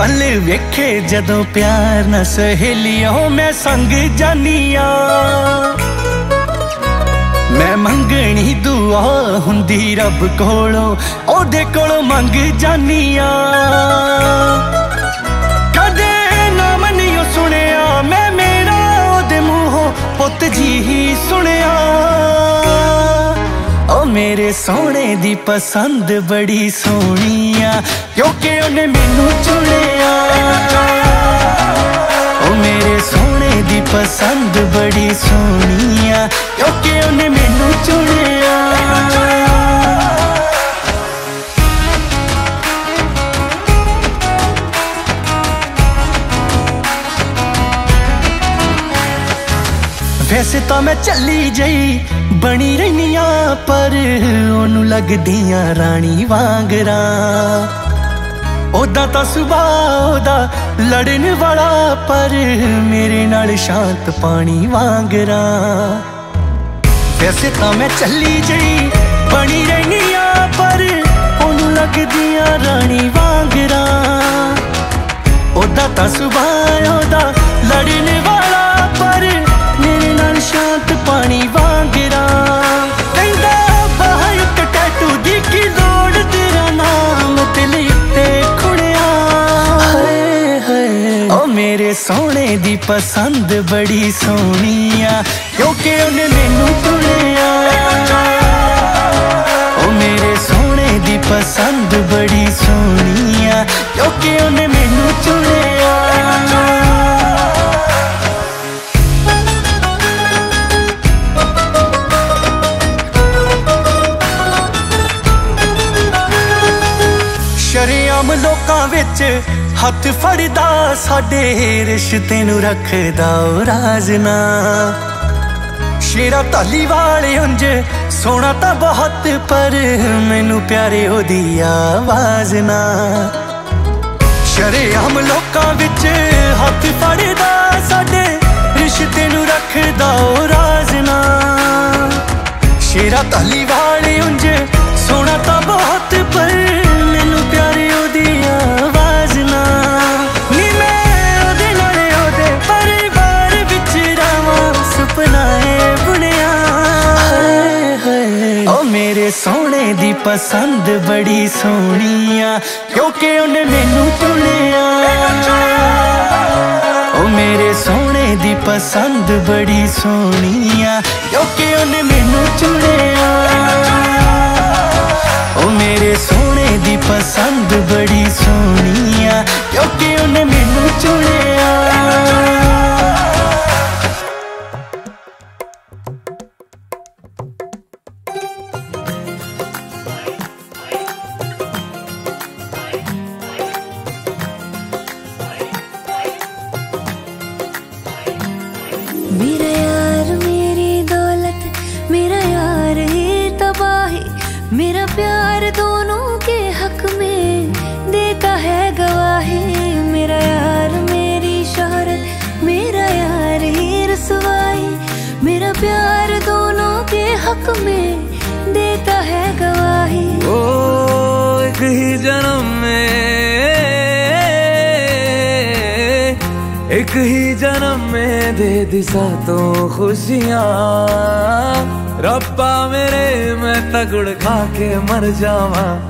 Speaker 29: ਵੱਲ ਵੇਖੇ ਜਦੋਂ ਪਿਆਰ ਨਾ ਸਹੇਲੀਓ, ਮੈਂ ਸੰਗ ਜਾਨੀਆਂ। ਮੈਂ ਮੰਗਣੀ ਦੁਆ ਹੁੰਦੀ ਰੱਬ ਕੋਲੋਂ, ਉਹਦੇ ਕੋਲੋਂ ਮੰਗ ਜਾਨੀਆਂ। ਕਦੇ ਨਾਮ ਨਹੀਂ ਉਹ ਸੁਣਿਆ ਮੈਂ, ਮੇਰਾ ਉਹਦੇ ਮੂੰਹੋਂ ਪੁੱਤ ਜੀ ਹੀ ਸੁਣਿਆ। ਮੇਰੇ ਸੋਹਣੇ ਦੀ ਪਸੰਦ ਬੜੀ ਸੋਹਣੀ ਆ ਕਿਉਂਕਿ ਉਹਨੇ ਮੈਨੂੰ ਚੁਣਿਆ? ਉਹ ਮੇਰੇ ਸੋਹਣੇ ਦੀ ਪਸੰਦ ਬੜੀ ਸੋਹਣੀ ਕਿਉਂਕਿ ਉਹਨੇ ਮੈਨੂੰ ਚੁਣਿਆ? ਵੈਸੇ ਤਾਂ ਮੈਂ ਚੱਲੀ ਜਈ ਬਣੀ ਰਹਿਨੀਆਂ ਪਰ ਉਹਨੂੰ ਲੱਗਦੀਆਂ ਰਾਣੀ ਵਾਂਗਰਾਂ। ਉਹਦਾ ਤਾਂ ਸੁਭਾਅ, ਉਹਦਾ ਲੜਨ ਵਾਲਾ, ਪਰ ਮੇਰੇ ਨਾਲ ਸ਼ਾਂਤ ਪਾਣੀ ਵਾਂਗਰਾਂ। ਵੈਸੇ ਤਾਂ ਮੈਂ ਚੱਲੀ ਜਈ, ਬਣੀ ਰਹਿਨੀਆਂ ਪਰ ਉਹਨੂੰ ਲੱਗਦੀਆਂ ਰਾਣੀ ਵਾਂਗਰਾਂ। ਉਹਦਾ ਤਾਂ ਸੁਭਾਅ, ਉਹਦਾ ਲੜਨ ਵਾਲਾ ਸ਼ਾਂਤ ਪਾਣੀ ਵਾਂਗਰਾ। ਕਹਿੰਦਾ ਬਾਹਰ ਇੱਕ ਦੀ ਕੀ ਲੋੜ? ਤੇਰਾ ਨਾਮ ਦਿਲ ਉੱਤੇ ਖੁਣਿਆ। ਹਾਏ ਹਾਏ ਉਹ ਮੇਰੇ ਸੋਹਣੇ ਦੀ ਪਸੰਦ ਬੜੀ ਸੋਹਣੀ ਆ, ਕਿਉਂਕਿ ਉਹਨੇ ਮੈਨੂੰ ਚੁਣਿਆ। ਉਹ ਮੇਰੇ ਸੋਹਣੇ ਦੀ ਪਸੰਦ ਬੜੀ ਸੋਹਣੀ ਆ, ਕਿਉਂਕਿ ਉਹਨੇ ਵਿੱਚ ਹੱਥ ਫੜਦਾ, ਸਾਡੇ ਰਿਸ਼ਤੇ ਨੂੰ ਰੱਖਦਾ ਉਹ ਰਾਜ਼ ਸ਼ੇਰਾ ਤਾਲੀ ਵਾਲੇ ਉਂਝ ਸੋਹਣਾ ਤਾਂ ਬਹੁਤ, ਪਰ ਮੈਨੂੰ ਪਿਆਰੇ ਉਹਦੀ ਆਵਾਜ਼ ਨਾ। ਸ਼ਰੇਆਮ ਲੋਕਾਂ ਵਿੱਚ ਹੱਥ ਫੜਦਾ, ਸਾਡੇ ਰਿਸ਼ਤੇ ਨੂੰ ਰੱਖਦਾ ਉਹ ਰਾਜਨਾ ਸ਼ੇਰਾ ਤਾਲੀ ਵਾਲੇ ਉਂਝ ਸੋਹਣਾ ਤਾਂ ਬਹੁਤ, ਪਰ ਪਸੰਦ ਬੜੀ ਸੋਹਣੀ ਆ ਕਿਉਂਕਿ ਉਹਨੇ ਮੈਨੂੰ ਚੁਣਿਆ। ਉਹ ਮੇਰੇ ਸੋਹਣੇ ਦੀ ਪਸੰਦ ਬੜੀ ਸੋਹਣੀ ਆ ਕਿਉਂਕਿ ਉਹਨੇ ਮੈਨੂੰ ਚੁਣਿਆ। ਉਹ ਮੇਰੇ ਸੋਹਣੇ ਦੀ ਪਸੰਦ ਬੜੀ ਸੋਹਣੀ ਆ ਕਿਉਂਕਿ ਉਹਨੇ ਮੈਨੂੰ ਚੁਣਿਆ।
Speaker 31: में
Speaker 10: तो खुशियाँ। रब्बा मेरे मैं तगड़ खा के मर जावा।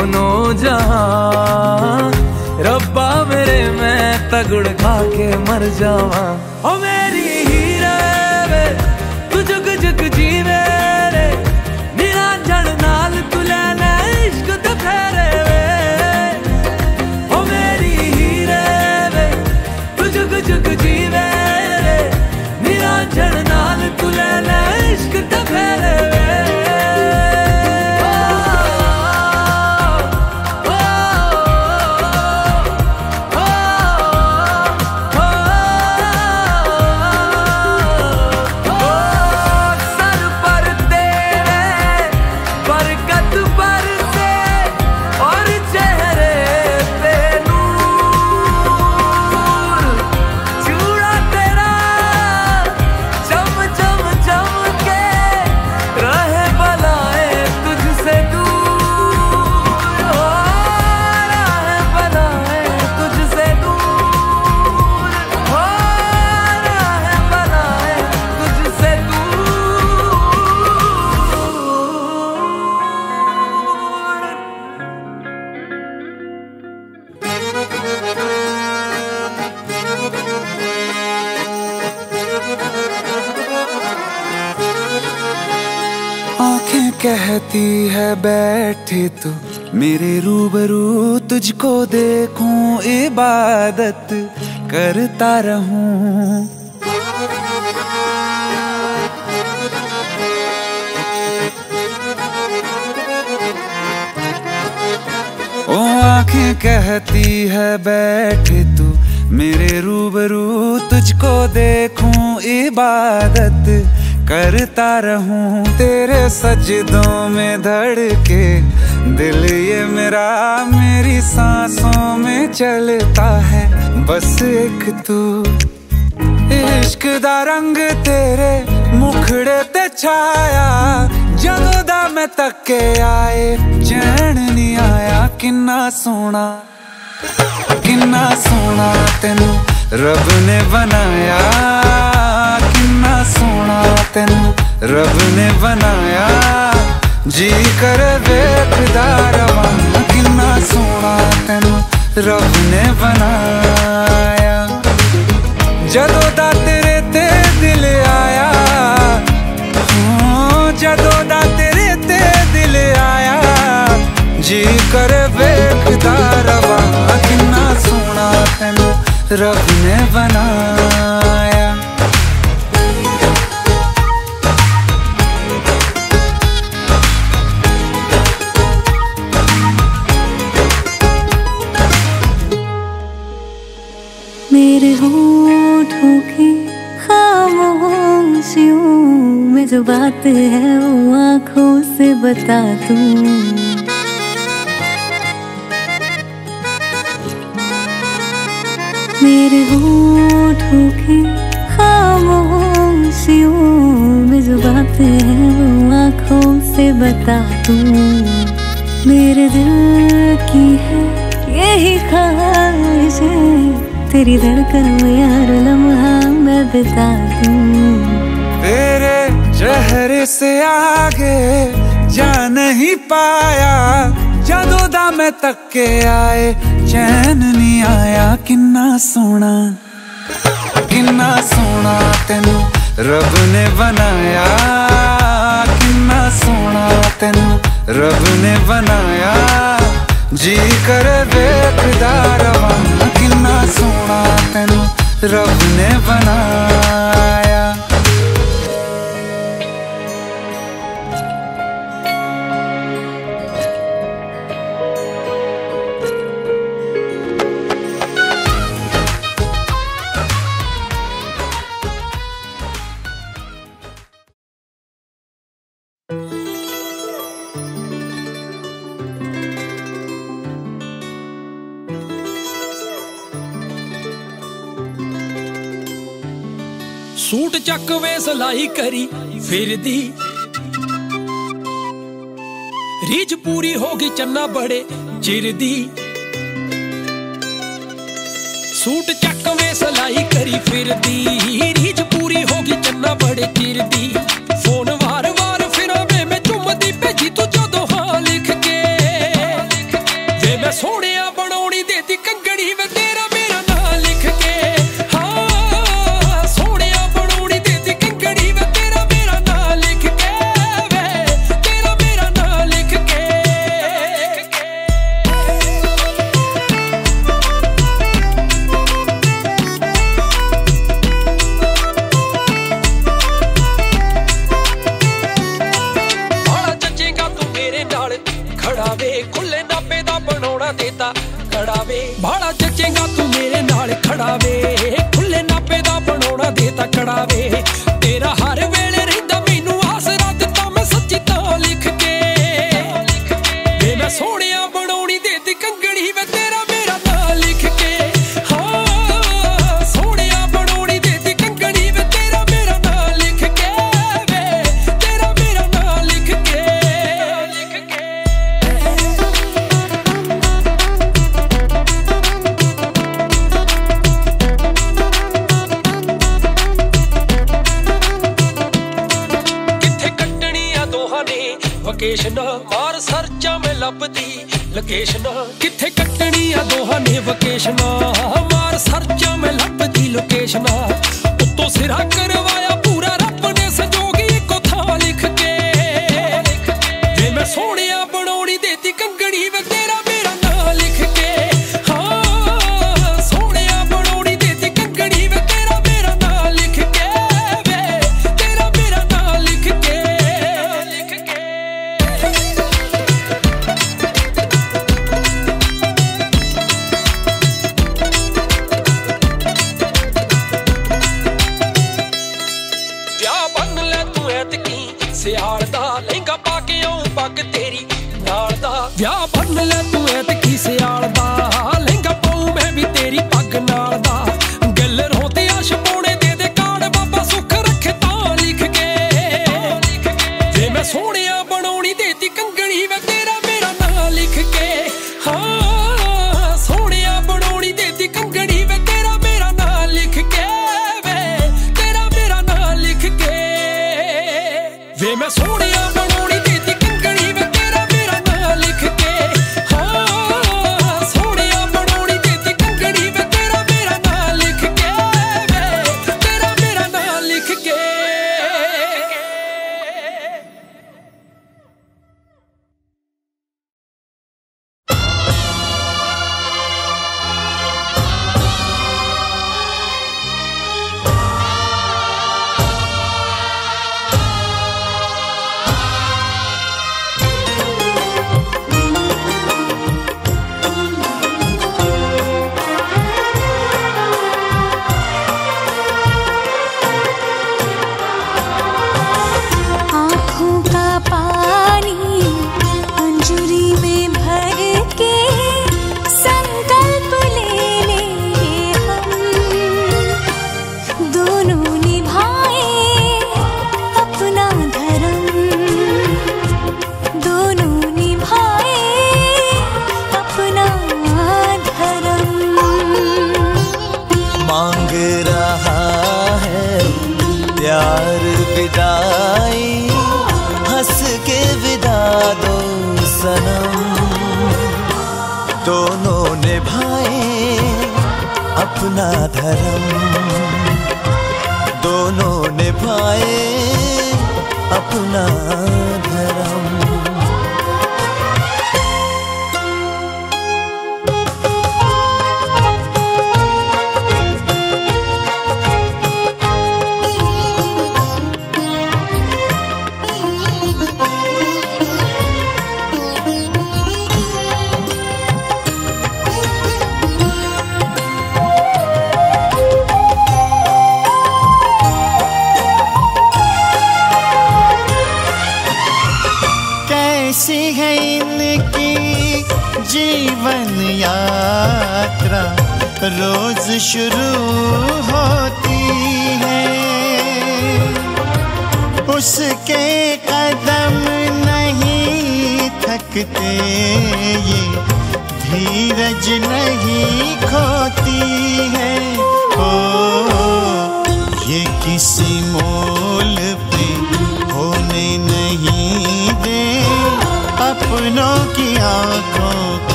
Speaker 10: दोनों जहाँ। रब्बा मेरे मैं तगड़ खा के मर जावा।
Speaker 7: बैठे तू मेरे रूबरू तुझको देखूँ, इबादत करता रहूँ। ओ, आँखें कहती है, बैठे तू मेरे रूबरू तुझको देखूँ, इबादत करता रहूं तेरे सजदों में धड़के दिल ये मेरा मेरी सांसों में चलता है बस एक तू इश्क दा रंग तेरे मुखड़े ते छाया ਜਦੋਂ ਦਾ ਮੈਂ ਤੱਕੇ ਆਏ ਚੈਨ ਨਹੀਂ ਆਇਆ ਕਿੰਨਾ ਸੋਹਣਾ ਕਿੰਨਾ ਸੋਹਣਾ ਤੈਨੂੰ ਰੱਬ ਨੇ ਬਣਾਇਆ ਕਿੰਨਾ ਸੋਹਣਾ ਤੈਨੂੰ ਰੱਬ ਨੇ ਬਣਾਇਆ। ਜੀ ਕਰ ਵੇਖਦਾ ਰਵਾਂ ਕਿੰਨਾ ਸੋਹਣਾ ਤੈਨੂੰ ਰੱਬ ਨੇ ਬਣਾਇਆ। ਜਦੋਂ ਦਾ ਤੇਰੇ ਤੇ ਦਿਲ ਆਇਆ ਹਾਂ, ਜਦੋਂ ਦਾ ਤੇਰੇ ਤੇ ਦਿਲ ਆਇਆ ਜੀ ਕਰ ਵੇਖਦਾ ਰਵਾਂ ਕਿੰਨਾ ਸੋਹਣਾ ਤੈਨੂੰ ਰੱਬ ਨੇ ਬਣਾਇਆ।
Speaker 32: बात है वो आँखों से बता दूँ। मेरे होठों की खामोशियों में जो बात है वो आँखों से बता दूँ। मेरे दिल की है यही ख्वाहिश तेरी धड़कन में यार लम्हा मैं बिता दूँ।
Speaker 7: तेरे ਚਿਹਰੇ ਸੇ ਆਗੇ
Speaker 33: ਜਾ ਨਹੀਂ ਪਾਇਆ ਜਦੋਂ ਦਾ ਮੈਂ ਤੱਕੇ ਆਏ ਚੈਨ ਨਹੀਂ ਆਇਆ ਕਿੰਨਾ ਸੋਹਣਾ ਕਿੰਨਾ ਸੋਹਣਾ ਤੈਨੂੰ ਰੱਬ ਨੇ ਬਣਾਇਆ ਕਿੰਨਾ ਸੋਹਣਾ ਤੈਨੂੰ ਰੱਬ ਨੇ ਬਣਾਇਆ ਜੀ ਕਰੇ ਵੇਖਦਾ ਰਵਾਂ ਕਿੰਨਾ ਸੋਹਣਾ ਤੈਨੂੰ ਰੱਬ ਨੇ ਬਣਾਇਆ
Speaker 19: सलाई करी, फिर दी। रीझ पूरी होगी चन्ना बड़े, चिर दी। सूट चक में सलाई करी,
Speaker 34: फिर दी। रीझ पूरी होगी चन्ना बड़े, चिर दी।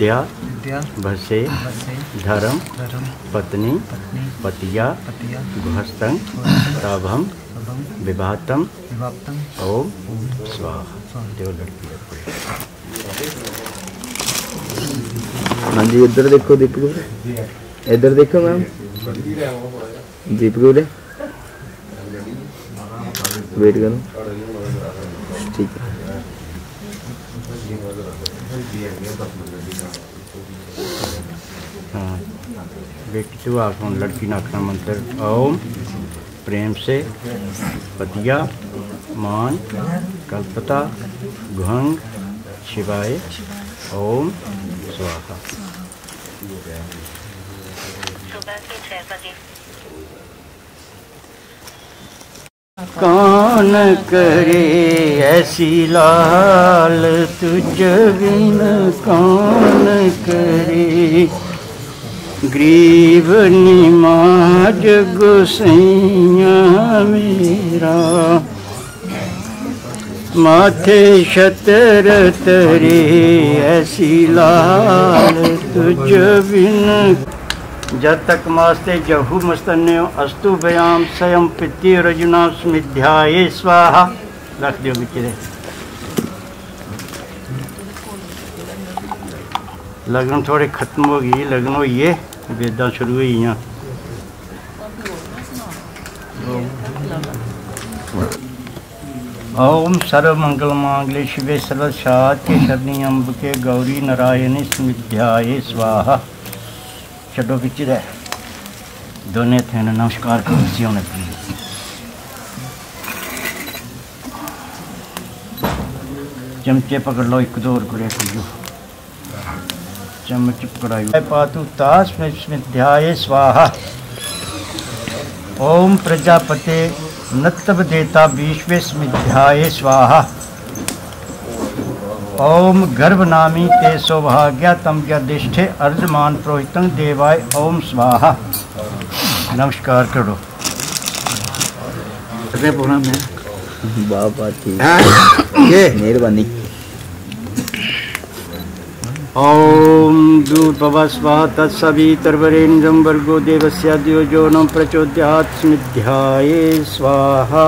Speaker 34: विद्या
Speaker 35: विद्या
Speaker 34: भसे धर्म पत्नी पतिया
Speaker 35: पतिया
Speaker 34: तभम विभातम ओम स्वाहा। देव लड़की
Speaker 36: हाँ जी इधर देखो दीपक इधर देखो मैम। दीपक वेट करो ठीक है
Speaker 34: हाँ हम लड़की नाखना मंत्र ओम, प्रेम से, पतिया, मान, कल्पता, घंग, शिवाय, ओम, स्वाहा। कौन करे ऐसी लाल तुझ बिन कौन करे। ग्रीव निमाज गुसैया मेरा। माथे शतर तरे ऐसी लाल तुझ बिन। जब तक मास्ते जहु मस्तन्यो अस्तु व्याम स्वयं पित्ती रजुना स्मिध्याये स्वाहा। रख दियो बिचरे लगन थोड़े खत्म हो गई लगन है। वेदां शुरू हुई हैं ओम सर्व मंगल मांगले शिवे सर्व के शरणी अम्ब के गौरी नारायण स्मिध्याये स्वाहा छो बिच रह दोने थे नमस्कार करो चमचे पकड़ लो एक दो और करे करियो चम्मच पातु स्वाहा। ओम प्रजापते नत्तव देता विश्वस्मिध्याय स्वाहा। ओम गर्भनामी ते सौभाग्या तम ज्ञाधिष्ठे अर्जमान पुरोहितं देवाय ओम स्वाहा। नमस्कार करो। अरे बोला मैं?
Speaker 36: बाबा ठीक मेहरबानी।
Speaker 34: ॐ दूर्भवस्वः तत्सवितर्वरेण्यं भर्गो देवस्य द्यो जो न प्रचोदयात् स्मिध्याये स्वाहा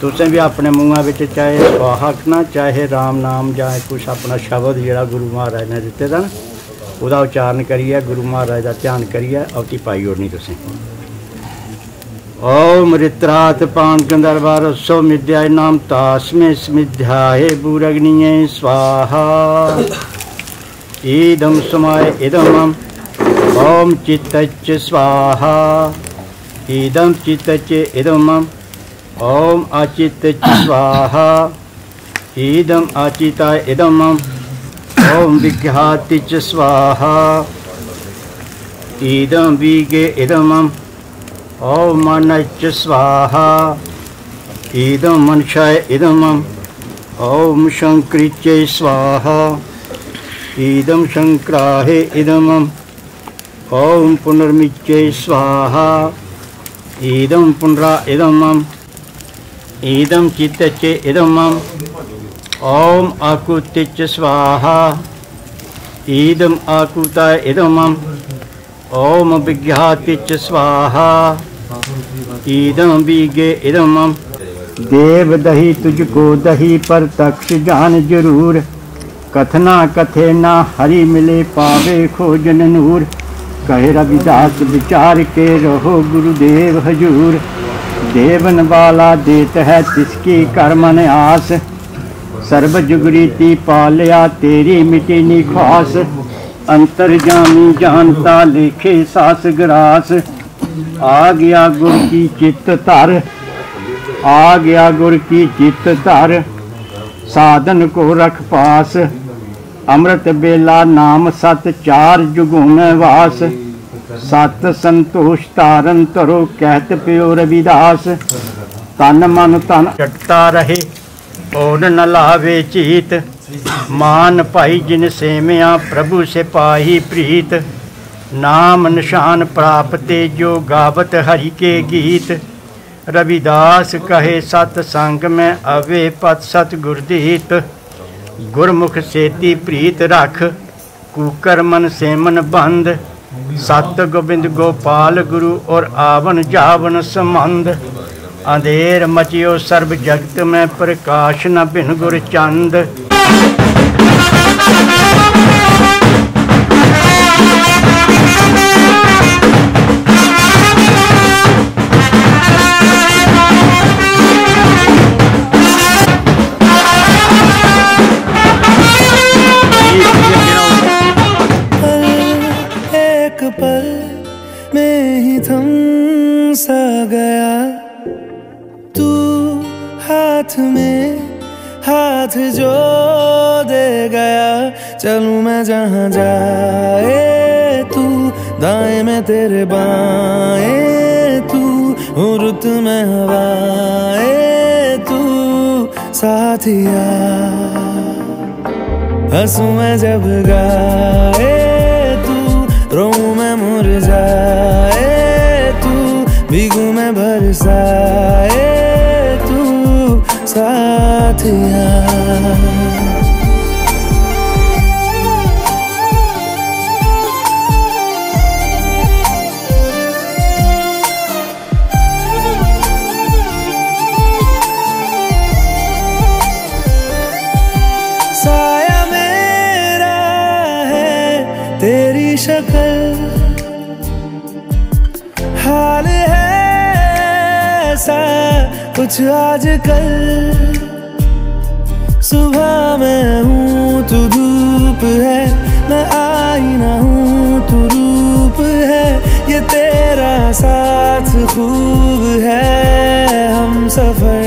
Speaker 34: तुसें भी अपने मूंहां ਵਿੱਚ ਚਾਹੇ ਸਵਾਹਾ ਆਖਣਾ ਚਾਹੇ ਰਾਮ ਨਾਮ ਜਾਂ ਕੁਛ ਆਪਣਾ ਸ਼ਬਦ ਜਿਹੜਾ ਗੁਰੂ ਮਹਾਰਾਜ ਨੇ ਦਿੱਤੇ ਦਾ ਨਾ ਉਹਦਾ ਉਚਾਰਨ ਕਰੀਏ ਗੁਰੂ ਮਹਾਰਾਜ ਦਾ ਧਿਆਨ ਕਰੀਏ ਔਤੀ ਪਾਈ ਹੋਣੀ ਤੁਸੀਂ ओम रित्रात पान गंधर्वार सौ मिद्याय नाम तास्मे स्मिध्याय भूरग्निये स्वाहा। ईदम समाय इदमम ओम चित्तच स्वाहा। ईदम चित्तच इदमम ओम अचित्तच स्वाहा। ईदम अचिताय इदमम ओम विघ्यातिच स्वाहा। ईदम वीगे इदमम मनच स्वाहा। इदम मनुष्याय इदमम ओम शंकरिचे स्वाहा। इदम शंकराहे इदमम ओम पुनर्मिचे स्वाहा। इदम पुनरा इदम चित्तचे इदमम ओम आकुतिच स्वाहा। इदम आकुताय इदमम ओम विज्ञातिच स्वाहा। ईदम बीगे इदमम देव दही तुझको दही पर तक्ष जान ज़रूर। कथना कथे ना हरि मिले पावे खोजन नूर। कहे रविदास विचार के रहो गुरुदेव हजूर। देवन वाला देत है तिसकी कर्मन आस सर्व जुगरीति पालिया तेरी मिटी नी ਅੰਤਰ ਜਾਮੀ ਜਾਣਤਾ ਲੇਖੇ ਸਾਸ ਗਰਾਸ। ਆ ਗਿਆ ਗੁਰ ਕੀ ਚਿੱਤ ਧਰ, ਆ ਗਿਆ ਗੁਰ ਕੀ ਚਿੱਤ ਧਰ। ਸਾਧਨ ਕੋ ਰਖ ਪਾਸ, ਅੰਮ੍ਰਿਤ ਬੇਲਾ ਨਾਮ ਸਤ ਚਾਰ ਜੁਗੁਣ ਵਾਸ। ਸਤ ਸੰਤੋਸ਼ ਤਾਰਨ ਤਰੋ ਕਹਿਤ ਪਿਓ ਰਵਿਦਾਸ। ਤਨ ਮਨ ਤਨ ਚਟਤਾ ਰਹੇ ਔਰ ਨ ਲਾਵੇ ਚੀਤ। मान पाई जिन सेमिया प्रभु से पाही प्रीत नाम निशान प्राप्ते जो गावत हरि के गीत रविदास कहे सतसंग में अवे पत सत गुरदीत गुरमुख सेती प्रीत रख कुकर मन से मन बंद सत गोविंद गोपाल गुरु और आवन जावन संबंध अंधेर मचियो सर्व जगत में प्रकाश न बिन गुर चंद
Speaker 17: हाथ में हाथ जो चलूँ मैं जहाँ जाए तू, दाएँ में तेरे बाएँ तू रुत में हवाए तू साथिया हंसू मैं जब गाए तू रो मैं मुरझाए तू, भीगू मैं बरसाए तू साथिया कुछ आजकल सुबह मैं हूँ तू धूप है, मैं आई ना हूँ तू रूप है। ये तेरा साथ खूब है, हम सफ़र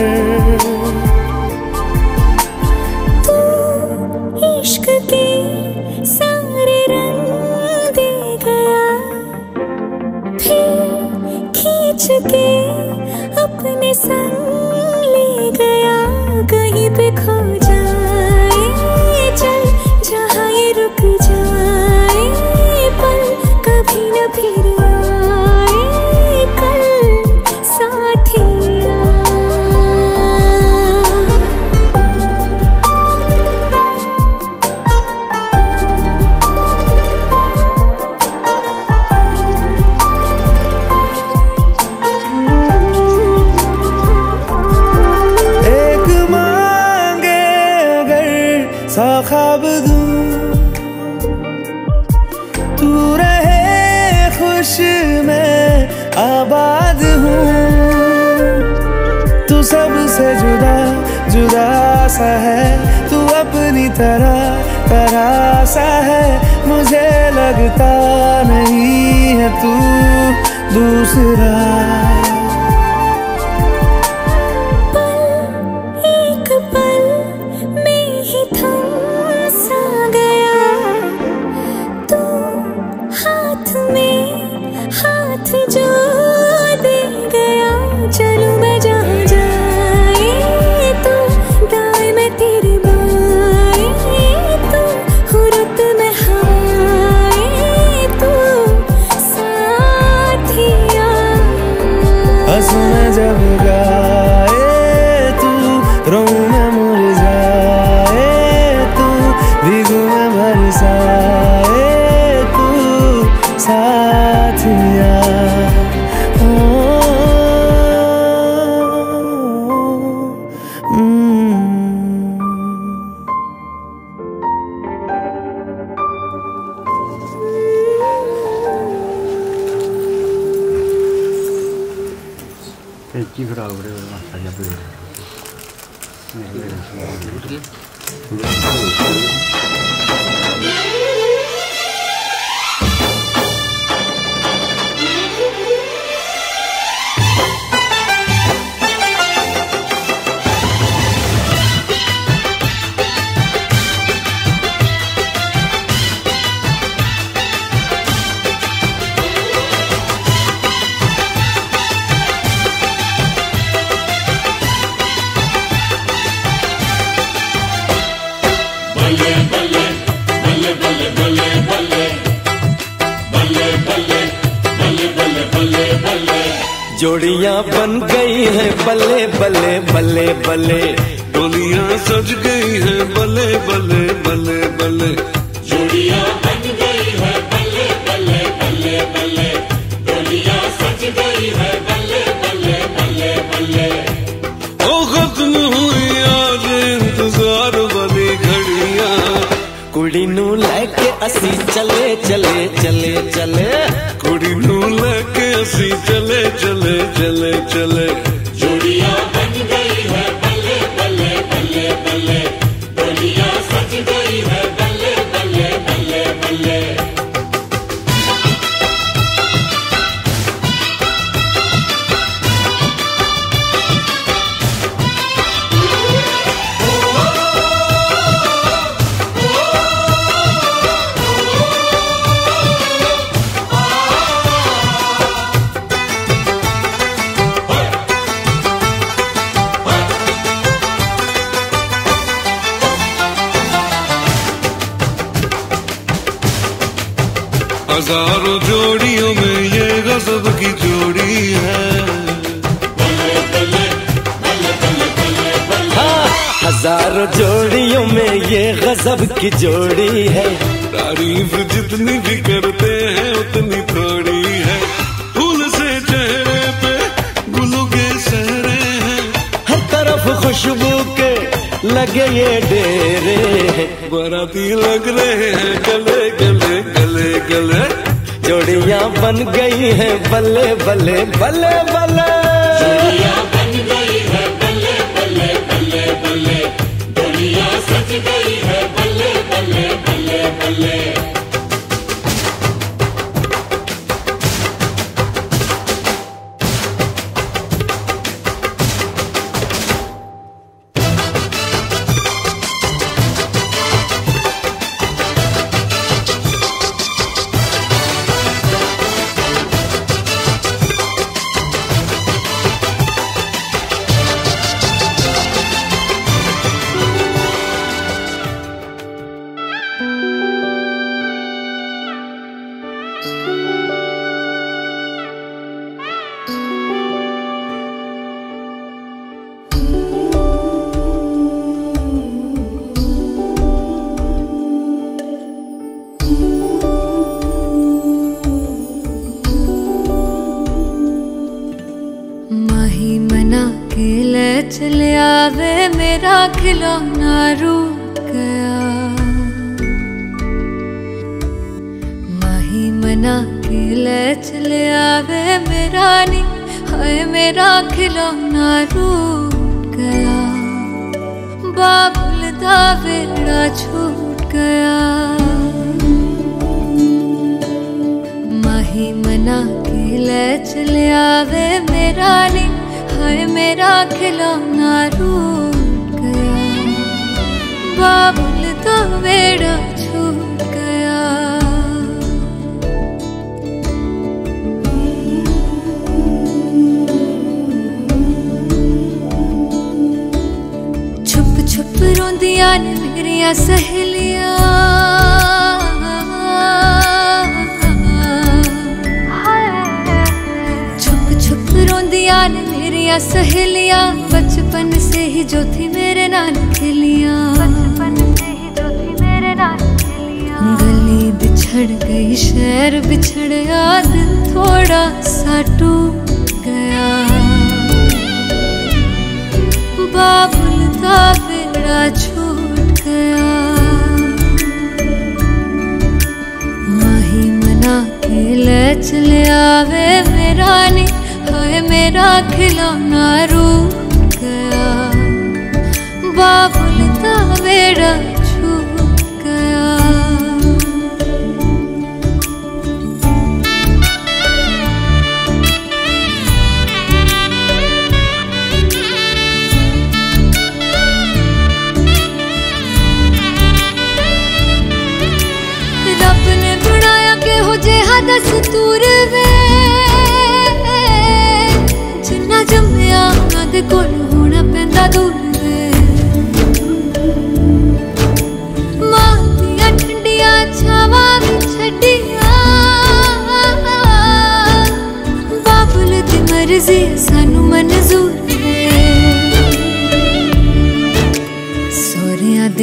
Speaker 17: तरह तरह सा है मुझे लगता नहीं है तू दूसरा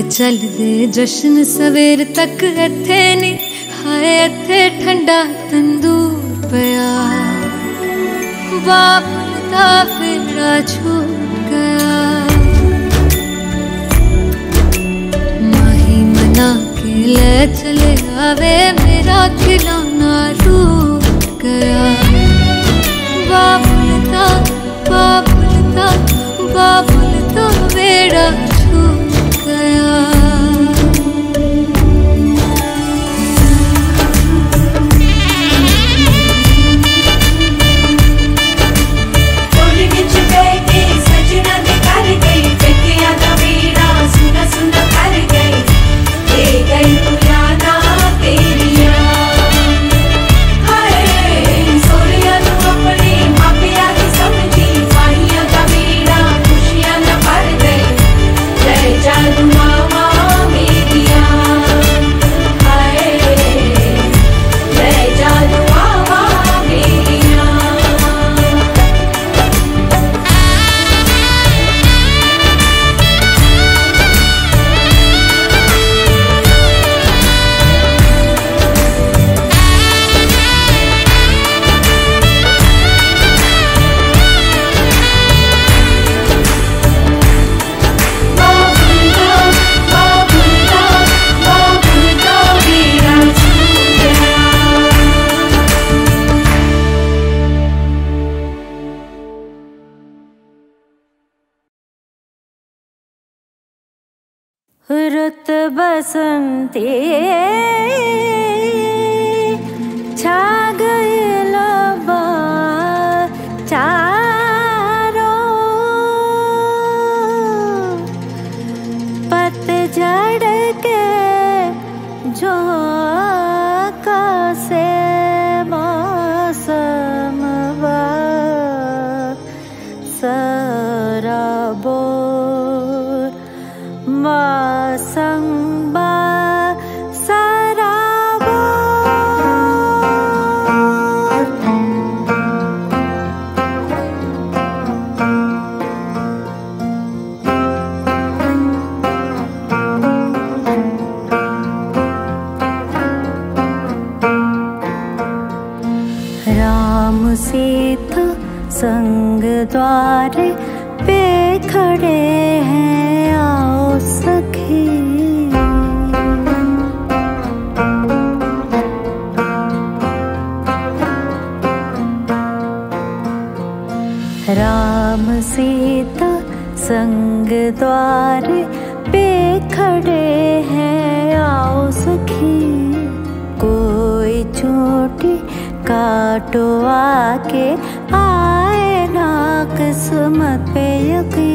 Speaker 8: ਚੱਲਦੇ ਜਸ਼ਨ ਸਵੇਰ ਤੱਕ ਇੱਥੇ ਨੇ ਹਾਏ ਇੱਥੇ ਠੰਡਾ ਤੰਦੂਰ ਪਿਆ ਬਾਪ ਦਾ ਫੇਰਾ ਛੁੱਟ ਗਿਆ ਮਾਹੀ ਮਨਾ ਕੇ ਲੈ ਚਲੇ ਆਵੇ ਮੇਰਾ ਖਿਲਾਣਾ ਰੁਕ ਗਿਆ ਬਾਪ ਦਾ ਬਾਪ ਦਾ ਬਾਪ ਦਾ ਵੇੜਾ
Speaker 32: 圣地。द्वार पे खड़े हैं, आओ सखी। कोई चोटी काटो आके आए ना किस्मत पे यकीन।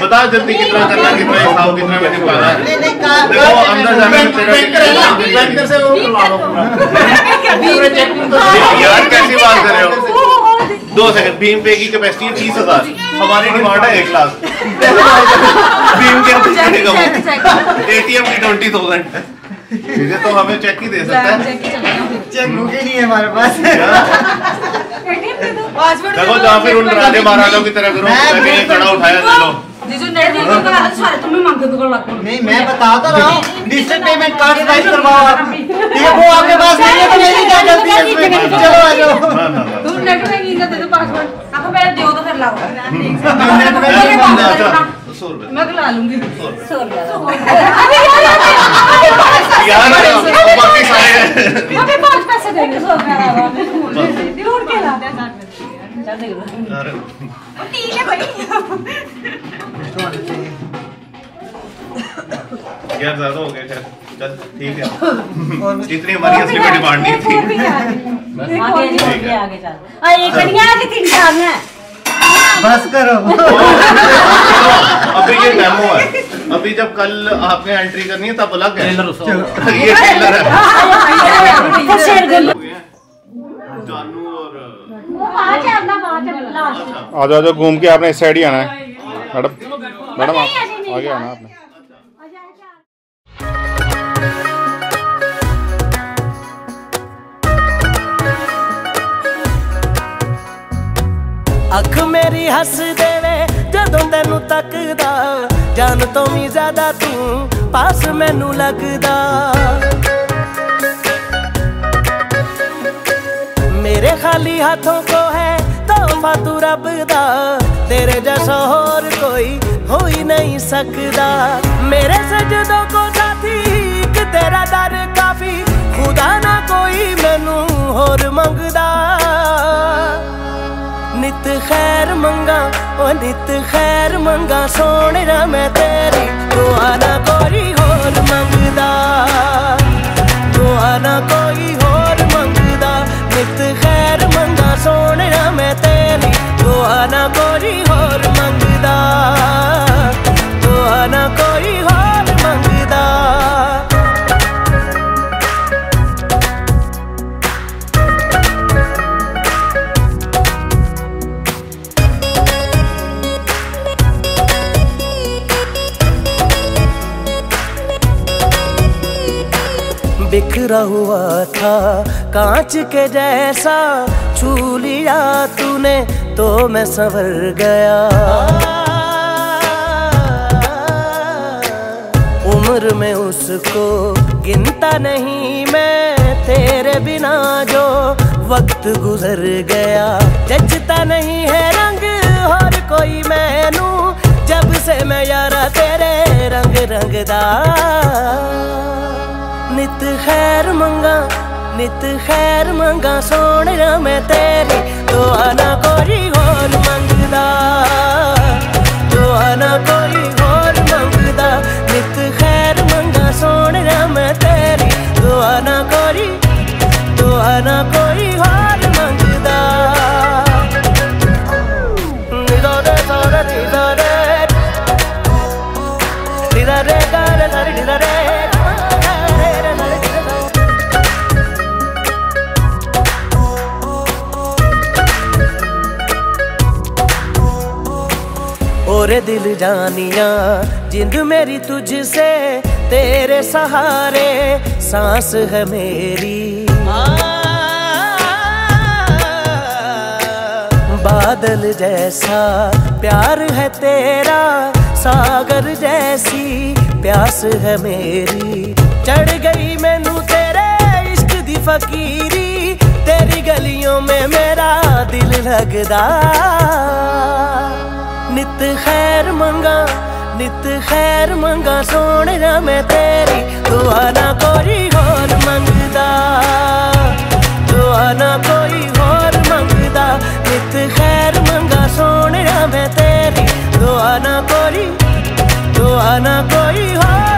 Speaker 37: बता जल्दी कितना करना कितना हिसाब कितना मैंने पाना है। देखो अंदर जाने में तेरा
Speaker 38: बैंकर से वो करवा लो।
Speaker 37: यार कैसी बात कर रहे हो? दो सेकंड भीम पे की कैपेसिटी तीस हज़ार। हमारी डिमांड है एक लाख। भीम के एटीएम की ट्वेंटी थाउज़ेंड है तो हमें चेक ही दे सकता है।
Speaker 38: चेक ही नहीं है हमारे पास।
Speaker 37: देखो जहाँ फिर उन राजे महाराजाओं की तरह करो मैं भी एक कड़ा उठाया चलो
Speaker 38: नहीं मैं बता तो रहा हूँ डिजिटल पेमेंट कार्ड स्वाइप करवाओ आप ठीक वो आपके पास नहीं है तो मेरी क्या गलती है इसमें चलो आ जाओ
Speaker 37: सौ रुपए
Speaker 39: मैं ला लूँगी
Speaker 37: यार बाकी सारे
Speaker 39: पाँच पैसे देंगे सौ रुपया ढूंढ के ला दे चल देख लो
Speaker 37: अरे
Speaker 39: ठीक है
Speaker 37: यार ज़्यादा हो गया खैर चल ठीक है। इतनी हमारी असली में डिमांड नहीं थी।
Speaker 39: आगे आगे आगे चल। अरे कन्या की तीन साल है।
Speaker 38: बस करो।
Speaker 37: अभी ये डेमो है। अभी जब कल आपने एंट्री करनी है तब अलग है। ये ट्रेलर है। जानू और
Speaker 40: आ जाओ घूम के आपने इस साइड ही आना है। मैडम मैडम आप आगे आना आपने।
Speaker 30: ਵੀ ਹੱਸਦੇ ਵੇ, ਜਦੋਂ ਤੈਨੂੰ ਤੱਕਦਾ, ਜਾਨ ਤੋਂ ਵੀ ਜ਼ਿਆਦਾ ਤੂੰ ਪਾਸ ਮੈਨੂੰ ਲੱਗਦਾ। ਮੇਰੇ ਖਾਲੀ ਹੱਥੋਂ ਕੋ ਹੈ ਤੋਹਫਾ ਤੂੰ ਰੱਬ ਦਾ, ਤੇਰੇ ਜੈਸਾ ਹੋਰ ਕੋਈ ਹੋਈ ਨਹੀਂ ਸਕਦਾ। ਮੇਰੇ ਸਜਦੋ ਕੋ ਸਾਥੀ, ਇੱਕ ਤੇਰਾ ਦਰ ਕਾਫੀ, ਖੁਦਾ ਨਾ ਕੋਈ ਮੈਨੂੰ ਹੋਰ ਮੰਗਦਾ। ਨਿਤ ਖੈਰ ਮੰਗਾ, ਓ ਨਿਤ ਖੈਰ ਮੰਗਾ, ਸੋਹਣਾ ਮੈਂ ਤੇਰੀ ਦੁਆ ਨਾ ਕੋਈ ਹੋਰ ਮੰਗਦਾ। ਦੁਆ ਨਾ ਕੋਈ ਹੋਰ ਮੰਗਦਾ, ਨਿਤ ਖੈਰ ਮੰਗਾ, ਸੋਹਣਾ ਮੈਂ ਤੇਰੀ ਦੁਆ ਨਾ ਕੋਈ ਹੋਰ ਮੰਗਦਾ। ਦੁਆ ਨਾ बिखरा हुआ था, कांच के जैसा छू लिया तूने तो मैं संवर गया। उम्र में उसको गिनता नहीं मैं, तेरे बिना जो वक्त गुजर गया। जचता नहीं है रंग और कोई मैनू, जब से मैं यारा तेरे रंग रंगदा। ਨਿਤ ਖੈਰ ਮੰਗਾ, ਨਿਤ ਖੈਰ ਮੰਗਾ ਸੋਹਣਿਆ ਮੈਂ ਤੇਰੇ ਦੁਆ ਨਾ ਕੋਈ ਹੋਰ ਮੰਗਦਾ। ਦੁਆ ਨਾ ਕੋਈ ਹੋਰ ਮੰਗਦਾ, ਨਿਤ ਖੈਰ ਮੰਗਾ ਸੋਹਣਿਆ ਮੈਂ ਤੇਰੇ ਦੁਆ ਨਾ ਕੋਈ ਦੁਆ ਨਾ ਕੋਈ ओरे दिल जानिया, जिंद मेरी तुझसे, तेरे सहारे, सांस है मेरी। बादल जैसा, प्यार है तेरा, सागर जैसी, प्यास है मेरी। चढ़ गई मैनू तेरे इश्क दी फकीरी, तेरी गलियों में मेरा दिल लगदा। ਨਿਤ ਖੈਰ ਮੰਗਾ, ਨਿਤ ਖੈਰ ਮੰਗਾ, ਸੋਹਣਾ ਮੈਂ ਤੇਰੀ ਦੁਆ ਨਾ ਕੋਈ ਹੋਰ ਮੰਗਦਾ। ਦੁਆ ਨਾ ਕੋਈ ਹੋਰ ਮੰਗਦਾ, ਨਿਤ ਖੈਰ ਮੰਗਾ, ਸੋਹਣਾ ਮੈਂ ਤੇਰੀ ਦੁਆ
Speaker 8: ਨਾ ਕੋਈ, ਦੁਆ ਨਾ ਕੋਈ ਹੋਰ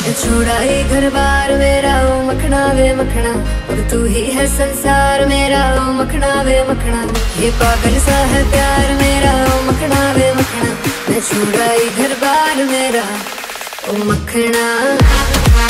Speaker 8: छोड़ा ही घर बार मेरा, ओ मखना वे मखना। अब तू ही है संसार मेरा, ओ मखना वे मखना। ये पागल सा है प्यार मेरा, ओ मखना वे मखना। मैं छोड़ा ही घर बार मेरा, ओ मखना।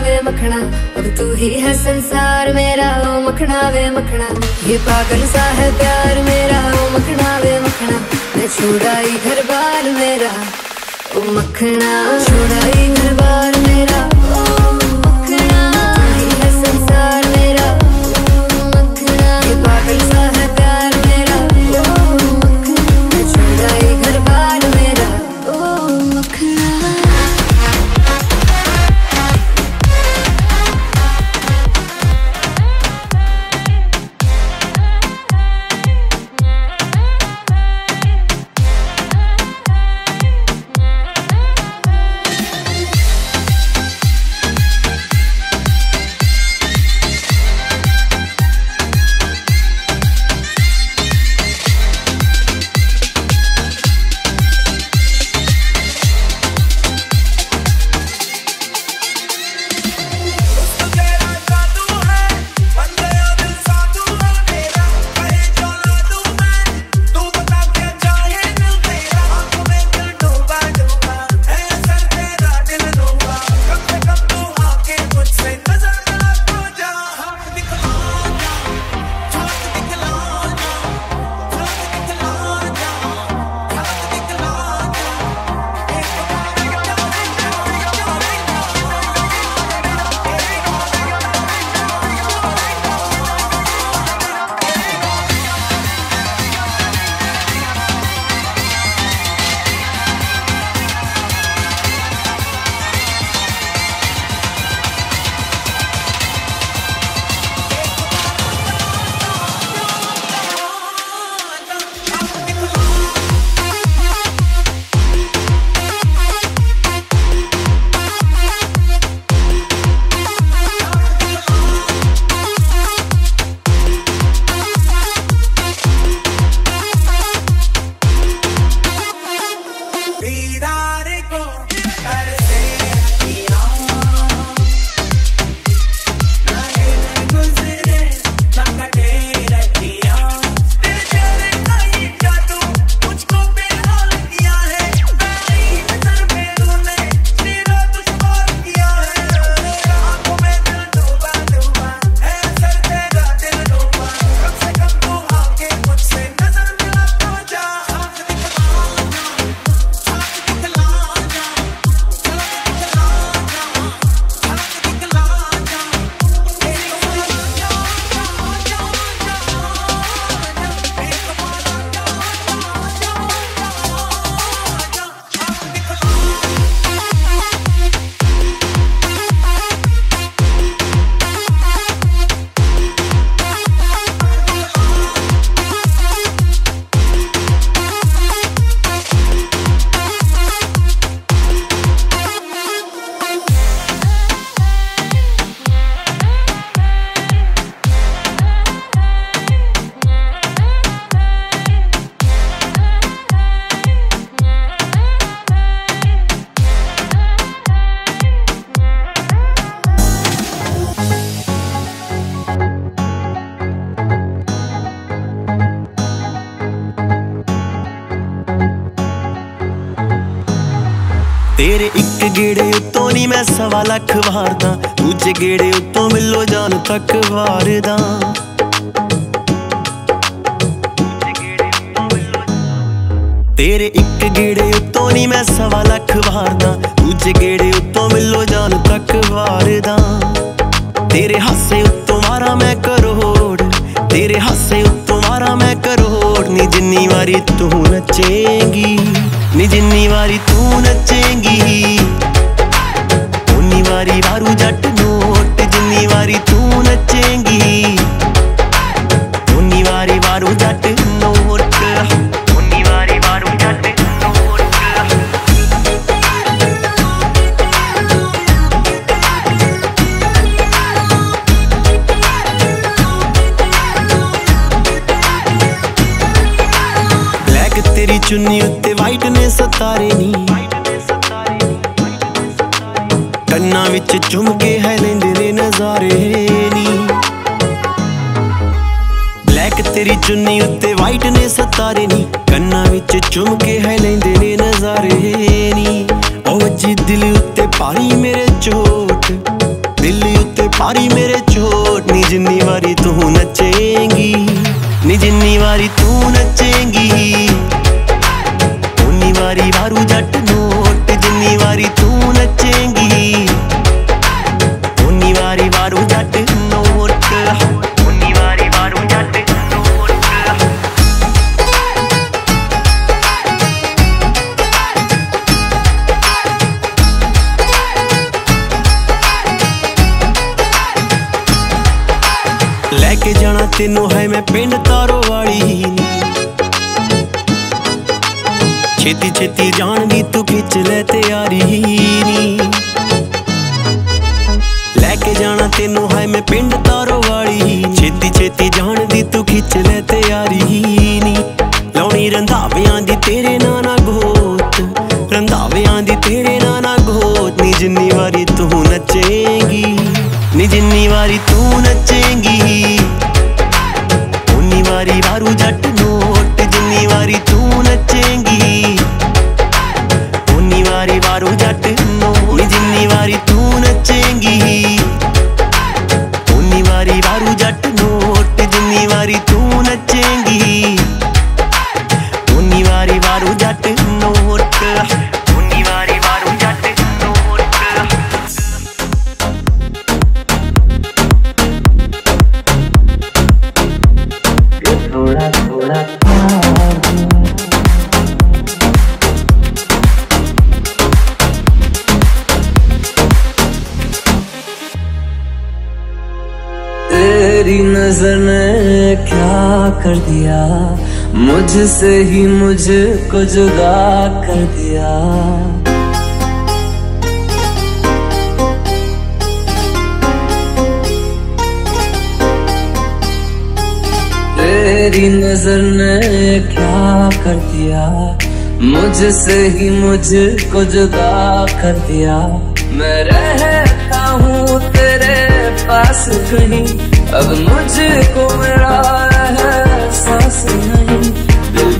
Speaker 8: वे मखना अब तू ही है संसार मेरा, ओ मखना वे मखना ये पागल सा है प्यार मेरा, ओ मखना वे मखना मैं छुड़ाई घर बार मेरा, ओ मखना छुड़ाई घर बार
Speaker 9: ਮਾਰਦਾ, ਦੂਜੇ ਗੇੜੇ ਉੱਤੋਂ ਮਿਲੋ ਜਾਨ ਤੱਕ ਵਾਰਦਾ। ਤੇਰੇ ਇੱਕ ਗੇੜੇ ਉੱਤੋਂ ਨਹੀਂ ਮੈਂ ਸਵਾ ਲੱਖ ਵਾਰਦਾ, ਦੂਜੇ ਗੇੜੇ ਉੱਤੋਂ ਮਿਲੋ ਜਾਨ ਤੱਕ ਵਾਰਦਾ। ਤੇਰੇ ਹਾਸੇ ਉੱਤੋਂ ਮਾਰਾ ਮੈਂ ਕਰੋੜ ਤੇਰੇ ਹਾਸੇ ਉੱਤੋਂ ਮਾਰਾਂ ਮੈਂ ਕਰੋੜ ਨੀ ਜਿੰਨੀ ਵਾਰੀ ਤੂੰ ਨੱਚੇਂਗੀ, ਨੀ ਜਿੰਨੀ ਵਾਰੀ ਤੂੰ ਨੱਚੇਂਗੀ ਮਾਰੀ ਵਾਰੂ ਜੱਟ ਨੂੰ ਉੱਟ ਜਿੰਨੀ ਵਾਰੀ ਤੂੰ ਨੱਚੇਂਗੀ
Speaker 5: कर दिया, मुझसे ही मुझको जुदा कर दिया। तेरी नज़र ने क्या कर दिया, मुझसे ही मुझको जुदा कर दिया। मैं रहता हूँ तेरे पास कहीं, अब मुझको मेरा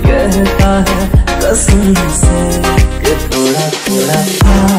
Speaker 5: कहता है कसम से। कि थोड़ा थोड़ा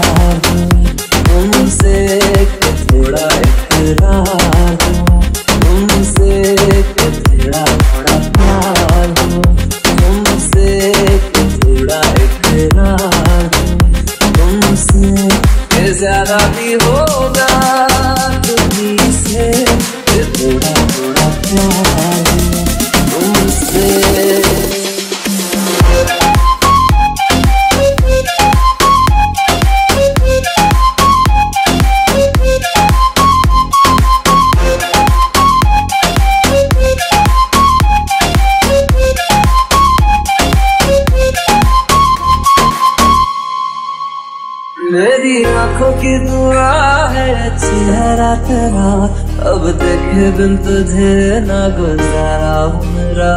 Speaker 5: बिन तुझे ना गुजारा मेरा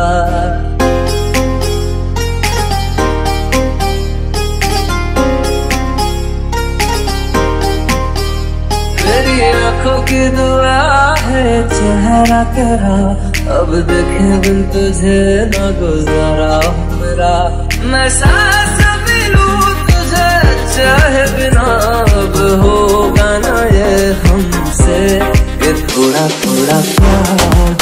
Speaker 5: मेरी आँखों की दुआ है, चेहरा तेरा। अब देखे बिन तुझे ना गुजारा मेरा मैं सांस
Speaker 17: corazón.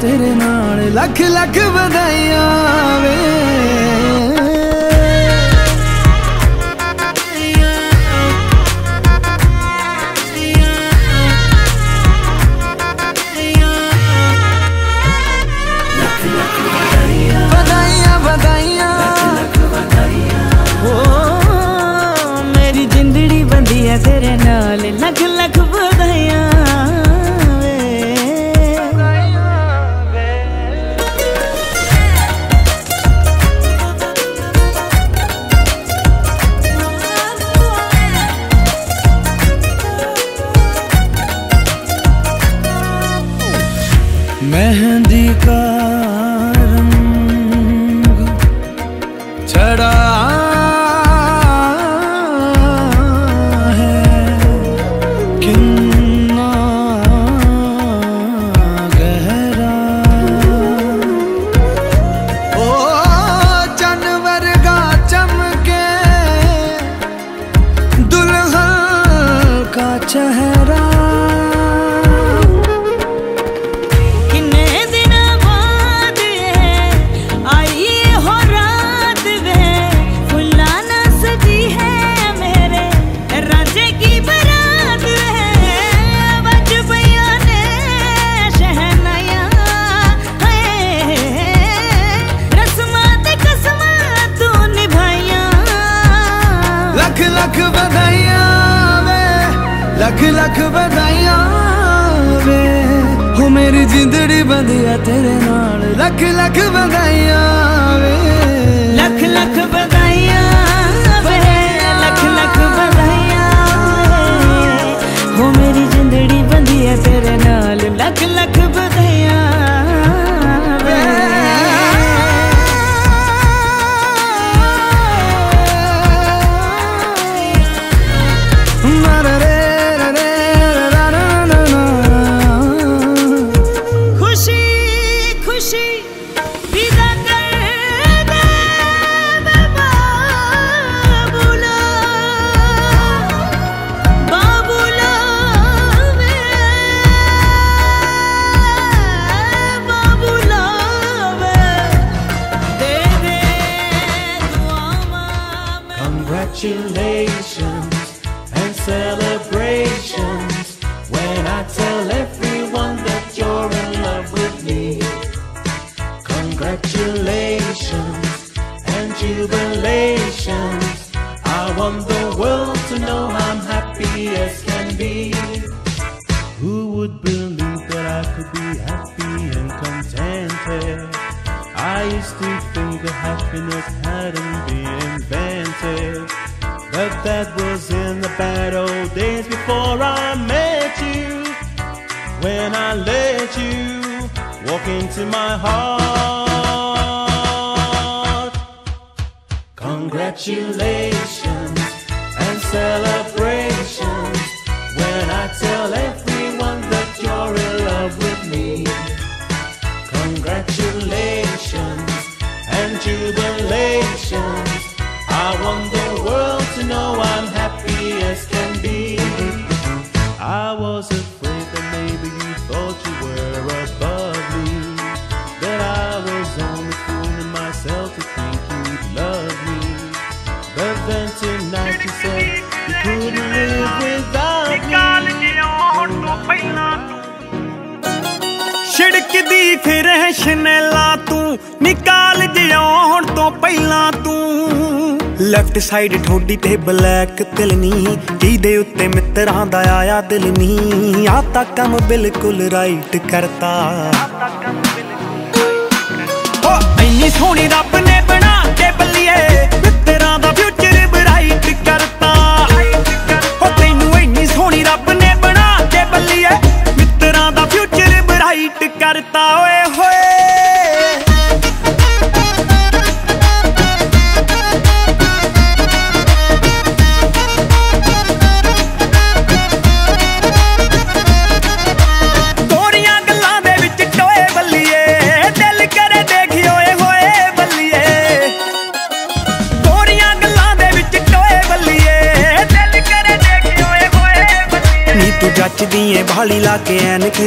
Speaker 17: ਤੇਰੇ ਨਾਲ ਲੱਖ ਲੱਖ ਵਧਾਈਆਂ।
Speaker 41: ਤੇ ਬਲੈਕ ਤਿਲਨੀ ਜਿਹਦੇ ਉੱਤੇ ਮਿੱਤਰਾਂ ਦਾ ਆਇਆ ਦਿਲ ਨਹੀਂ। ਆ ਤਾਂ ਕੰਮ ਬਿਲਕੁਲ ਰਾਈਟ ਕਰਤਾ।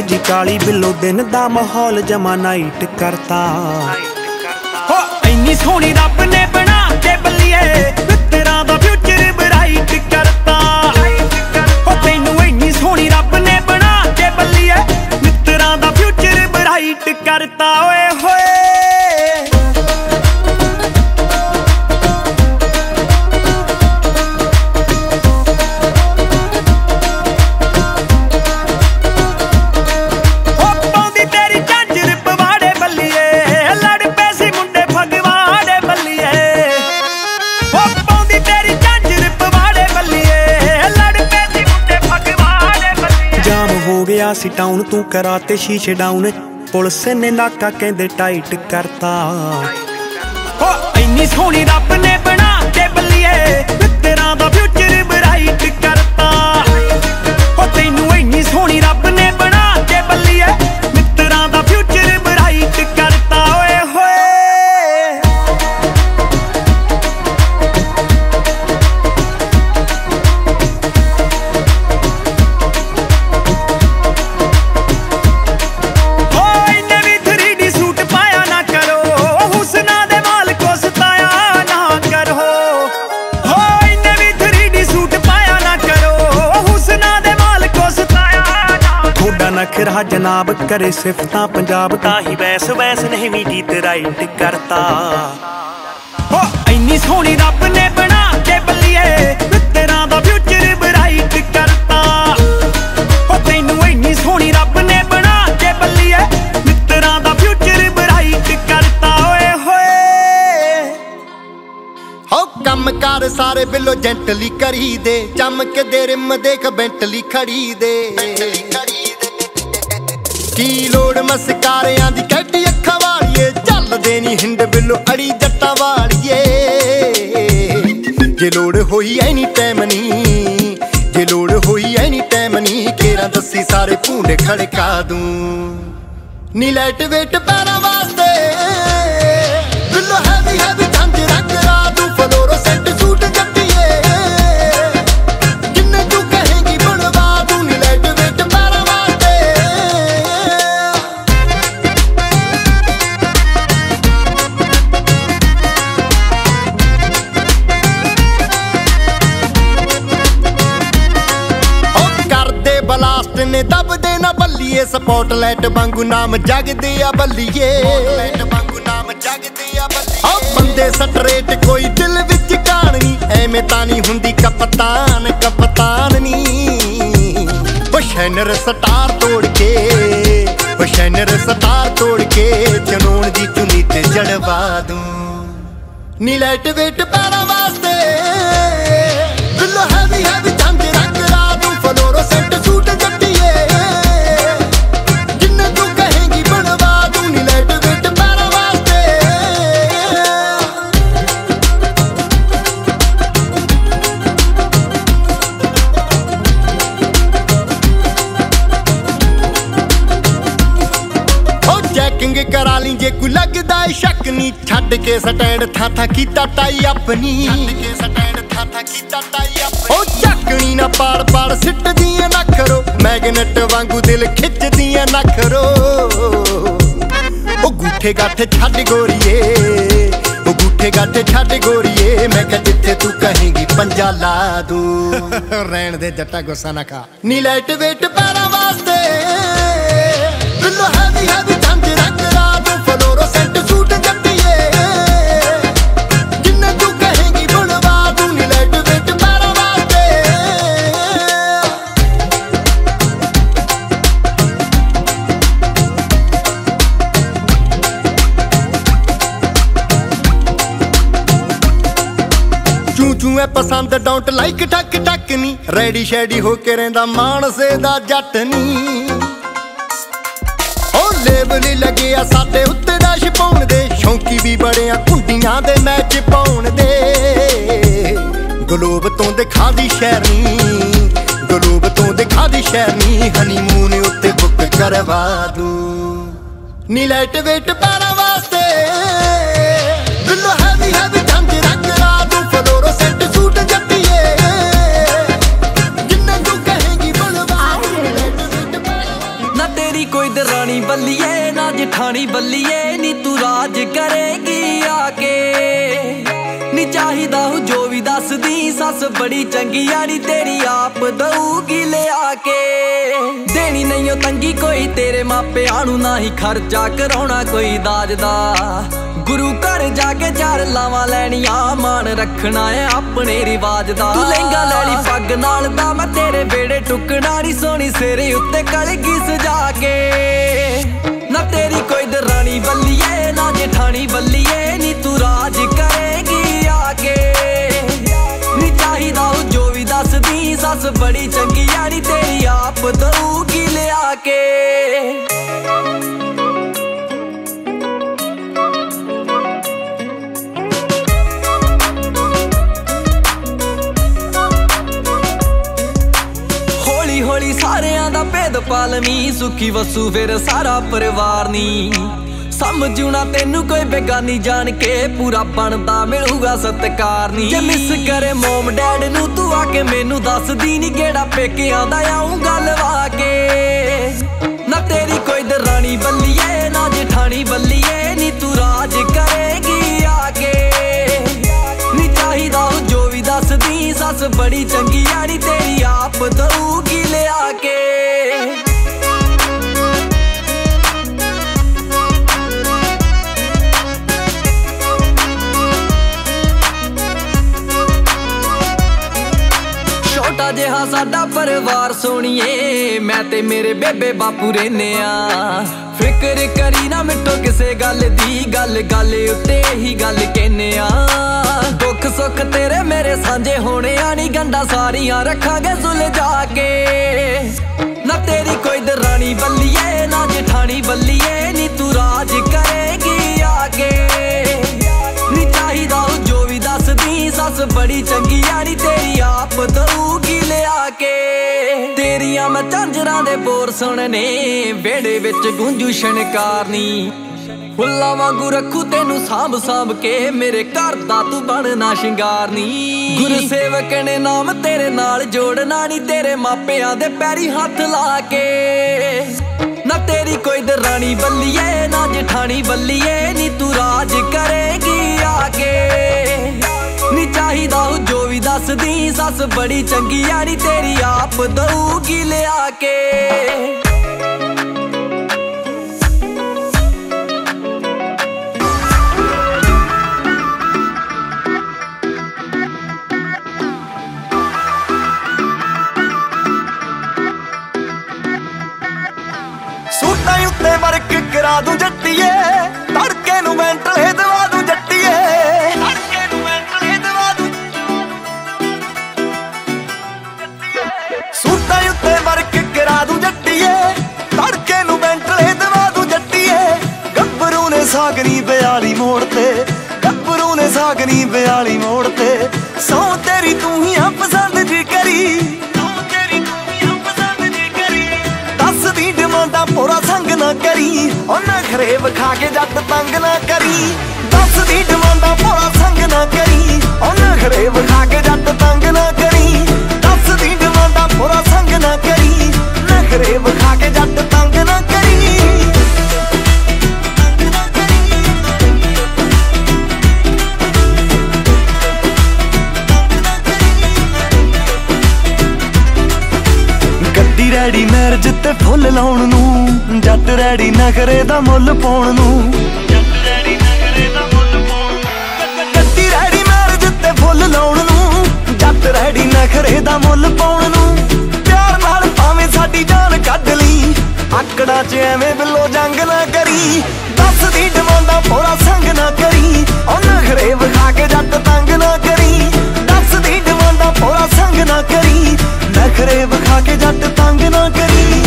Speaker 41: ਦੀ ਕਾਲੀ ਬਿੱਲੋ ਦਿਨ ਦਾ ਮਾਹੌਲ ਜਮਾ ਨਾਈਟ ਕਰਤਾ। ਹੋ ਇੰਨੀ ਸੋਹਣੀ ਰੱਬ ਨੇ ਡਾਊਨ ਤੂੰ ਕਰਾ ਤੇ ਸ਼ੀਸ਼ੇ ਡਾਊਨ ਪੁਲਿਸ ਨੇ ਨਾਕਾ ਕਹਿੰਦੇ ਟਾਈਟ ਕਰਤਾ। ਹੋ ਇੰਨੀ ਸੋਹਣੀ ਰੱਬ ਨੇ ਬਣਾ ਕੇ ਬੱਲੀਏ। ਸਿੱਖ ਰਹਾ ਜਨਾਬ ਕਰੇ ਸਿਫਤਾਂ ਪੰਜਾਬ ਤਾਂ ਹੀ ਵੈਸ ਵੈਸ ਨਹੀਂ ਵੀ ਜੀਤ ਰਾਈਟ ਕਰਤਾ। ਹੋ, ਇੰਨੀ ਸੋਹਣੀ ਰੱਬ ਨੇ ਬਣਾ ਕੇ ਬੱਲੀਏ
Speaker 25: ਤੇਰਾ ਦਾ ਫਿਊਚਰ ਬਰਾਈਟ ਕਰਤਾ। ਹੋ ਕੰਮ ਕਰ ਸਾਰੇ ਬਿੱਲੋ ਜੈਂਟਲੀ ਕਰੀ ਦੇ ਚਮਕ ਦੇ ਰਿਮ ਦੇਖ ਬੈਂਟਲੀ ਖੜੀ ਦੇ ਬੈਂਟਲੀ ਕੀ ਲੋੜ ਮਸਕਾਰਿਆਂ ਦੀ? ਕੱਢੀ ਅੱਖਾਂ ਵਾਲੀਏ, ਚੱਲਦੇ ਨਹੀਂ ਹਿੰਡ ਬਿੱਲੋ, ਅੜੀ ਜੱਟਾਂ ਵਾਲੀਏ। ਜੇ ਲੋੜ ਹੋਈ ਐਨੀ ਟਾਈਮ ਨਹੀਂ ਜੇ ਲੋੜ ਹੋਈ ਐਨੀ ਟਾਈਮ ਨਹੀਂ ਕੇਰਾ ਦੱਸੀ ਸਾਰੇ ਭੂੰਡੇ ਖੜਕਾ ਦੂੰ। ਨੀ ਲੈਟ ਵੇਟ ਪੈਰਾਂ ਵਾਸਤੇ ਸਪੌਟਲਾਈਟ ਵਾਂਗੂ ਨਾਮ ਜਗਦੇ ਆ ਬੱਲੀਏ। ਸਪੌਟਲਾਈਟ ਵਾਂਗੂ ਨਾਮ ਜਗਦੇ ਆ ਬੱਲੀਏ। ਉਹ ਬੰਦੇ ਸਟਰੇਟ ਕੋਈ ਦਿਲ ਵਿੱਚ ਕਹਾਣੀ ਐਵੇਂ ਤਾਂ ਨਹੀਂ ਹੁੰਦੀ ਕਪਤਾਨ ਕਪਤਾਨ ਨਹੀਂ। ਉਹ ਸ਼ੈਨਰ ਸਟਾਰ ਤੋੜ ਕੇ ਉਹ ਸ਼ੈਨਰ ਸਟਾਰ ਤੋੜ ਕੇ ਚਨੋਣ ਦੀ ਚੁੰਨੀ ਤੇ ਜੜਵਾ ਦੂੰ। ਨੀ ਲਾਈਟ ਵੇਟ ਪੈਰਾਂ ਛੱਡ ਕੇ ਸਟੈਂਡ ਥਾਂ ਥਾਂ ਕੀਤਾ ਟਾਈ ਆਪਣੀ। ਛੱਡ ਕੇ ਸਟੈਂਡ ਥਾਂ ਥਾਂ ਕੀਤਾ ਟਾਈ ਆਪਣੀ। ਉਹ ਚੱਕਣੀ ਨਾ ਪਾੜ ਪਾੜ ਸਿੱਟਦੀਆਂ ਨਾ ਕਰੋ ਮੈਗਨੇਟ ਵਾਂਗੂ ਦਿਲ ਖਿੱਚਦੀਆਂ ਨਾ ਕਰੋ। ਉਹ ਗੂਠੇ ਗੱਠ ਛੱਡ ਗੋਰੀਏ ਉਹ ਗੂਠੇ ਗੱਠ ਛੱਡ ਗੋਰੀਏ ਮੈਂ ਕਿਹਾ ਜਿੱਥੇ ਤੂੰ ਕਹੇਂਗੀ ਪੰਜਾ ਲਾ ਦੂੰ। ਰਹਿਣ ਦੇ ਜੱਟਾ ਗੁੱਸਾ ਨਾ ਖਾ। ਨੀ ਲਾਈਟ ਵੇਟ ਪੈਰਾਂ ਵਾਸਤੇ। ਬਿੱਲੋ ਹੈਵੀ ਹੈਵੀ ਪਸੰਦ ਡੋਂਟ ਲਾਈਕ ਟਕ ਟਕ ਨੀ। ਰੈਡੀ ਸ਼ੈਡੀ ਹੋ ਕੇ ਰਹਿੰਦਾ ਮਾਨਸੇ ਦਾ ਜੱਟ ਨੀ। ਉਹ ਲੇਬਲ ਲੱਗਿਆ ਸਾਡੇ ਉੱਤੇ ਡੈਸ਼ ਪਾਉਣ ਦੇ। ਸ਼ੌਂਕੀ ਵੀ ਬੜਿਆ ਕੁੰਡੀਆਂ ਦੇ ਮੈਚ ਪਾਉਣ ਦੇ। ਗਲੋਬ ਤੋਂ ਦਿਖਾ ਦੀ ਸ਼ਹਿਰਨੀ ਗਲੋਬ ਤੋਂ ਦਿਖਾ ਦੀ ਸ਼ਹਿਰਨੀ ਹਨੀਮੂਨ ਉੱਤੇ ਬੁੱਕ ਕਰਵਾ ਦੂੰ। ਨੀ ਲਾਈਟ ਵੇਟ ਪੈਰਾਂ ਵਾਸਤੇ
Speaker 42: ਬੱਲੀਏ, ਨਾ ਜਠਾਣੀ ਬੱਲੀਏ, ਨੀ ਤੂੰ ਰਾਜ ਕਰੇਗੀ ਆ ਕੇ ਨੀ ਚਾਹੀਦਾ ਹੂੰ ਜੋ ਵੀ ਦੱਸਦੀ, ਸੱਸ ਬੜੀ ਚੰਗੀ ਆ, ਨੀ ਤੇਰੀ ਆਪ ਦਊਗੀ ਲਿਆ ਕੇ ਦੇਣੀ ਨਹੀਂ ਉਹ ਤੰਗੀ ਕੋਈ, ਤੇਰੇ ਮਾਪਿਆਂ ਨੂੰ ਨਾ ਹੀ ਖਰਚਾ ਕਰਾਉਣਾ ਕੋਈ ਦਾਜ ਦਾ। ਗੁਰੂ ਘਰ ਜਾ ਕੇ ਚਾਰ ਲਾਵਾਂ ਲੈਣੀਆਂ, ਮਾਣ ਰੱਖਣਾ ਏ ਆਪਣੇ ਰਿਵਾਜ ਦਾ। ਤੂੰ ਲਹਿੰਗਾ ਲੈ ਲਈ ਪੱਗ ਨਾਲ ਦਾ, ਮੈਂ ਤੇਰੇ ਵੇੜੇ ਟੁਕਣਾ ਨੀ, ਸੋਹਣੀ ਸਿਰੇ ਉੱਤੇ ਕਲਗੀ ਸਜਾ ਕੇ। ਨਾ ਤੇਰੀ ਕੋਈ ਦਰਾਣੀ ਬੱਲੀਏ ਨਾ ਜਠਾਣੀ ਬੱਲੀਏ ਨੀ ਤੂੰ ਰਾਜ ਕਰੇਗੀ ਆ ਕੇ ਨੀ ਚਾਹੀਦਾ ਉਹ ਜੋ ਵੀ ਦੱਸਦੀ, ਸੱਸ ਬੜੀ ਚੰਗੀ ਆ, ਨੀ ਤੇਰੀ ਆਪ ਦਊਗੀ ਲਿਆ ਕੇ। ਪਾਲਵੀਂ ਸੁਖੀ ਵਸੂ ਫਿਰ ਸਾਰਾ ਪਰਿਵਾਰ ਨੀ। ਸਮਝੂਣਾ ਤੈਨੂੰ ਕੋਈ ਬੇਗਾਨੀ ਜਾਣ ਕੇ ਪੂਰਾ ਬਣਦਾ, ਮਿਲੂਗਾ ਸਤਕਾਰ ਨੀ। ਜੇ ਮਿਸ ਕਰੇ ਮੋਮ ਡੈਡ ਨੂੰ, ਤੂੰ ਆ ਕੇ ਮੈਨੂੰ ਦੱਸਦੀ ਨੀ ਕਿਹੜਾ ਪੇਕਿਆਂ ਦਾ, ਆਉਂ ਗੱਲ ਵਾ ਕੇ। ਨਾ ਤੇਰੀ ਕੋਈ ਦਰਾਣੀ ਬੱਲੀਏ, ਨਾ ਜਠਾਣੀ ਬੱਲੀਏ, ਨੀ ਤੂੰ ਰਾਜ ਕਰੇਗੀ ਆ ਕੇ। ਨੀ ਚਾਹੀਦਾ ਉਹ ਸੱਸ ਬੜੀ ਚੰਗੀ ਆ ਤੇਰੀ ਆਪ ਦਊਗੀ ਲਿਆ ਕੇ। ਛੋਟਾ ਜਿਹਾ ਸਾਡਾ ਪਰਿਵਾਰ ਸੋਣੀਏ, ਮੈਂ ਤੇ ਮੇਰੇ ਬੇਬੇ ਬਾਪੂ ਰਹਿੰਨੇ ਆ। ਫਿਕਰ ਕਰੀ ਨਾ ਮਿੱਟੋ ਕਿਸੇ ਗੱਲ ਦੀ, ਗੱਲ ਗੱਲ ਉੱਤੇ ਹੀ ਗੱਲ ਕਹਿੰਨੇ ਆ। ਦੁੱਖ ਸੁੱਖ ਤੇਰੇ ਮੇਰੇ ਸਾਂਝੇ ਹੋਣੇ ਆ ਨਹੀਂ ਗੰਡਾ ਸਾਰੀਆਂ ਰੱਖਾਂਗੇ ਸੁਲਝਾ ਕੇ। ਨਾ ਤੇਰੀ ਕੋਈ ਦਰਾਣੀ ਬੱਲੀਏ, ਨਾ ਜਠਾਣੀ ਬੱਲੀਏ, ਨੀ ਤੂੰ ਰਾਜ ਕਰੇਗੀ ਆ ਕੇ ਨੀ ਚਾਹੀਦਾ ਉਹ ਜੋ ਵੀ ਦੱਸਦੀ, ਸੱਸ ਬੜੀ ਚੰਗੀ ਆ, ਨੀ ਤੇਰੀ ਆਪ ਦਊ ਲਿਆ ਕੇ। ਤੇਰੀਆਂ ਮੈਂ ਝਾਂਜਰਾਂ ਦੇ ਬੋਰ ਸੁਣਨੇ, ਵਿਹੜੇ ਵਿੱਚ ਗੂੰਜੂ ਛਣਕਾਰਨੀ। ਫੁੱਲਾਂ ਵਾਂਗੂ ਰੱਖੂ ਤੈਨੂੰ ਸਾਂਭ ਸਾਂਭ ਕੇ, ਮੇਰੇ ਘਰ ਦਾ ਤੂੰ ਬਣਨਾ ਸ਼ਿੰਗਾਰਨੀ। ਗੁਰਸੇਵਕ ਨੇ ਨਾਮ ਤੇਰੇ ਨਾਲ ਜੋੜਨਾ ਨਹੀਂ ਤੇਰੇ ਮਾਪਿਆਂ ਦੇ ਪੈਰੀ ਹੱਥ ਲਾ ਕੇ। ਨਾ ਤੇਰੀ ਕੋਈ ਦਰਾਣੀ ਬੱਲੀਏ, ਨਾ ਜਠਾਣੀ ਬੱਲੀਏ, ਨੀ ਤੂੰ ਰਾਜ ਕਰੇਗੀ ਆ ਕੇ। ਚਾਹੀਦਾ ਉਹ ਜੋ ਵੀ ਦੱਸਦੀ, ਸੱਸ ਬੜੀ ਚੰਗੀ ਯਾਰੀ ਤੇਰੀ ਆਪ ਦਊਗੀ ਲਿਆ ਕੇ।
Speaker 10: ਸੂਟਾਂ ਉੱਤੇ ਵਰਕ ਕਰਾ ਦੂੰ ਜੱਟੀਏ, ਤੜਕੇ ਨੂੰ ਮੈਂਟਲੇ ਦਵਾ ਸਾਗਰੀ ਬਿਆਲੀ ਮੋੜ ਤੇ ਗੱਭਰੂ ਨੇ ਸਾਗਰੀ ਬਿਆਲੀ ਮੋੜ ਤੇ। ਸੌ ਤੇਰੀ ਤੂੰ ਹੀ ਆ ਪਸੰਦ ਜੀ ਕਰੀ। ਸੌ ਤੇਰੀ ਤੂੰ ਹੀ ਆ ਪਸੰਦ ਜੀ ਕਰੀ। ਦੱਸਦੀ ਡਿਮਾਂਡਾ ਪੂਰਾ ਸੰਗ ਨਾ ਕਰੀ। ਉਹ ਨਖਰੇ ਵਿਖਾ ਕੇ ਜੱਟ ਤੰਗ ਨਾ ਕਰੀ। ਦੱਸਦੀ ਡਿਮਾਂਡਾ ਪੂਰਾ ਸੰਗ ਨਾ ਕਰੀ। ਉਹ ਨਖਰੇ ਵਿਖਾ ਕੇ ਜੱਟ ਤੰਗ ਨਾ ਕਰੀ। ਦੱਸਦੀ ਡਿਮਾਂਡਾ ਪੂਰਾ ਸੰਗ ਨਾ ਕਰੀ। ਨਖਰੇ ਵਿਖਾ ਕੇ ਜੱਟ ਤੰਗ ਨਾ ਰੈਡੀ ਤੇ ਫੁੱਲ ਲਾਉਣ ਨੂੰ, ਜੱਟ ਰੈਡੀ ਨਖਰੇ ਦਾ ਮੁੱਲ ਪਾਉਣ ਨੂੰ। ਗੱਡੀ ਰੈਡੀ ਮੈਰਿਜ ਤੇ ਫੁੱਲ ਲਾਉਣ ਨੂੰ, ਜੱਟ ਰੈਡੀ ਨਖਰੇ ਦਾ ਮੁੱਲ ਪਾਉਣ ਨੂੰ। ਪਿਆਰ ਨਾਲ ਭਾਵੇਂ ਸਾਡੀ ਜਾਨ ਕੱਢ ਲਈ, ਆਕੜਾ 'ਚ ਐਵੇਂ ਬਿੱਲੋ ਜੰਗ ਨਾ ਕਰੀ। ਦੱਸਦੀ ਡਮਾਂਦਾ ਪੋਰਾ ਸੰਗ ਨਾ ਕਰੀ, ਉਹ ਨਖਰੇ ਵਿਖਾ ਕੇ ਜੱਟ ਤੰਗ ਨਾ ਕਰੀ। ਦੱਸਦੀ ਡਮਾਂਦਾ ਪੋਰਾ ਸੰਗ ਨਾ ਕਰੀ ਨਖਰੇ ਵਿਖਾ ਕੇ ਜੱਟ ਤੰਗ ਨਾ ਕਰੀ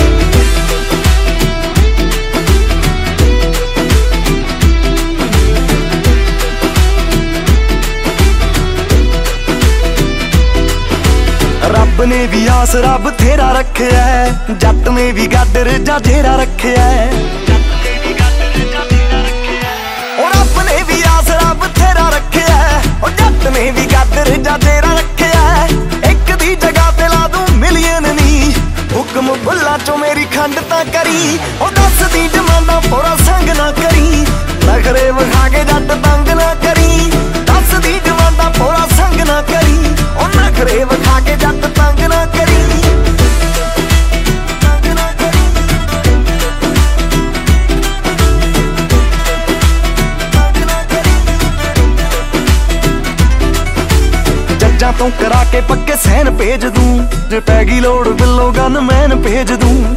Speaker 10: ਰੱਬ ਨੇ ਵੀ ਆਸ ਰੱਬ ਤੇਰਾ ਰੱਖਿਆ ਹੈ। ਜੱਟ ਨੇ ਵੀ ਗਾਡਰ ਜਾ ਜੇਰਾ ਰੱਖਿਆ ਹੈ। ਉਹ ਰੱਬ ਨੇ ਵੀ ਆਸ ਰੱਬ ਤੇਰਾ ਰੱਖਿਆ ਹੈ। ਉਹ ਜੱਟ ਨੇ ਵੀ ਗਾਡਰ ਜਾ ਜੇਰਾ ਰੱਖਿਆ ਹੁਕਮ ਚੋਂ ਮੇਰੀ ਖੰਡ ਤਾਂ ਕਰੀ। ਉਹ ਦੱਸਦੀ ਜਮਾਨਾ ਪੂਰਾ ਸੰਗ ਨਾ ਕਰੀ। ਨਖਰੇ ਵਿਖਾ ਕੇ ਜੱਟ ਤੰਗ ਨਾ ਕਰੀ। ਦੱਸਦੀ ਜਮਾਨਾ ਪੂਰਾ ਸੰਗ ਨਾ ਕਰੀ। ਉਹ ਨਖਰੇ ਵਿਖਾ ਕੇ ਜੱਟ ਤੰਗ ਨਾ ਤੋਂ ਕਰਾ ਕੇ ਪੱਕੇ ਸੈਨ ਭੇਜ ਦੂੰ। ਜੇ ਪੈ ਗਈ ਲੋੜ ਬਿੱਲੋ ਗਨ ਮੈਨ ਭੇਜ ਦੂੰ।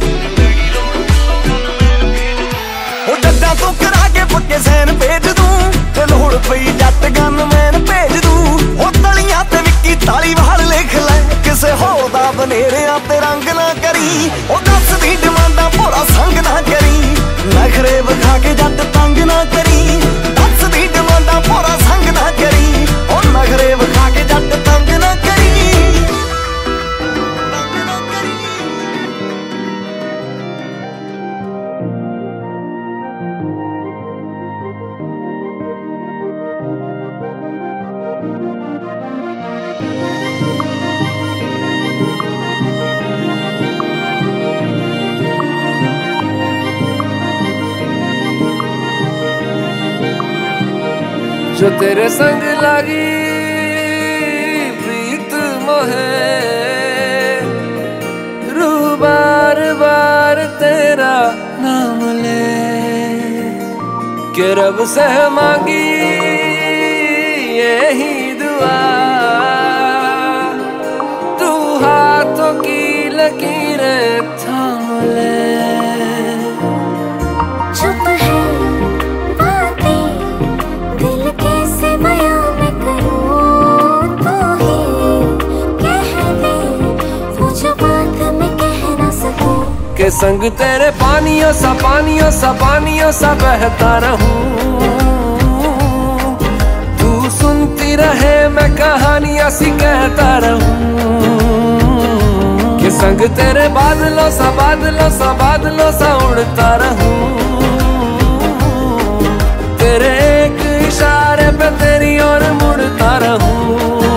Speaker 10: ਉਹ ਜੱਜਾਂ ਤੋਂ ਕਰਾ ਕੇ ਪੱਕੇ ਸੈਨ ਭੇਜ ਦੂੰ। ਜੇ ਲੋੜ ਪਈ ਜੱਟ ਗਨ ਮੈਨ ਭੇਜ ਦੂੰ। ਉਹ ਤਲੀਆਂ ਤੇ ਵਿੱਕੀ ਤਾਲੀ ਵਾਲ ਲਿਖ ਲੈ। ਕਿਸੇ ਹੋਰ ਦਾ ਬਨੇਰਿਆਂ ਤੇ ਰੰਗ ਨਾ ਕਰੀ। ਉਹ ਦੱਸਦੀ ਡਿਮਾਂਡਾਂ ਭੋਰਾ ਸੰਗ ਨਾ ਕਰੀ। ਨਖਰੇ ਵਿਖਾ ਕੇ ਜੱਟ ਤੰਗ ਨਾ ਕਰੀ। ਦੱਸਦੀ ਡਿਮਾਂਡਾਂ ਭੋਰਾ ਸੰਗ ਨਾ ਕਰੀ। ਉਹ ਨਖਰੇ ਵਿਖਾ ਕੇ ਜੱਟ ਤੰਗ
Speaker 42: जो तेरे संग लागी प्रीत मोहे। रूह बार बार तेरा नाम ले। के रब से मांगी, यही दुआ।
Speaker 5: संग तेरे पानियों सा पानियों सा पानियों सा बहता रहूँ। तू सुनती रहे, मैं कहानियाँ सी कहता रहूँ। कि संग तेरे बादलों सा बादलों सा बादलों सा उड़ता रहूँ। तेरे एक इशारे पे तेरी ओर मुड़ता रहूँ।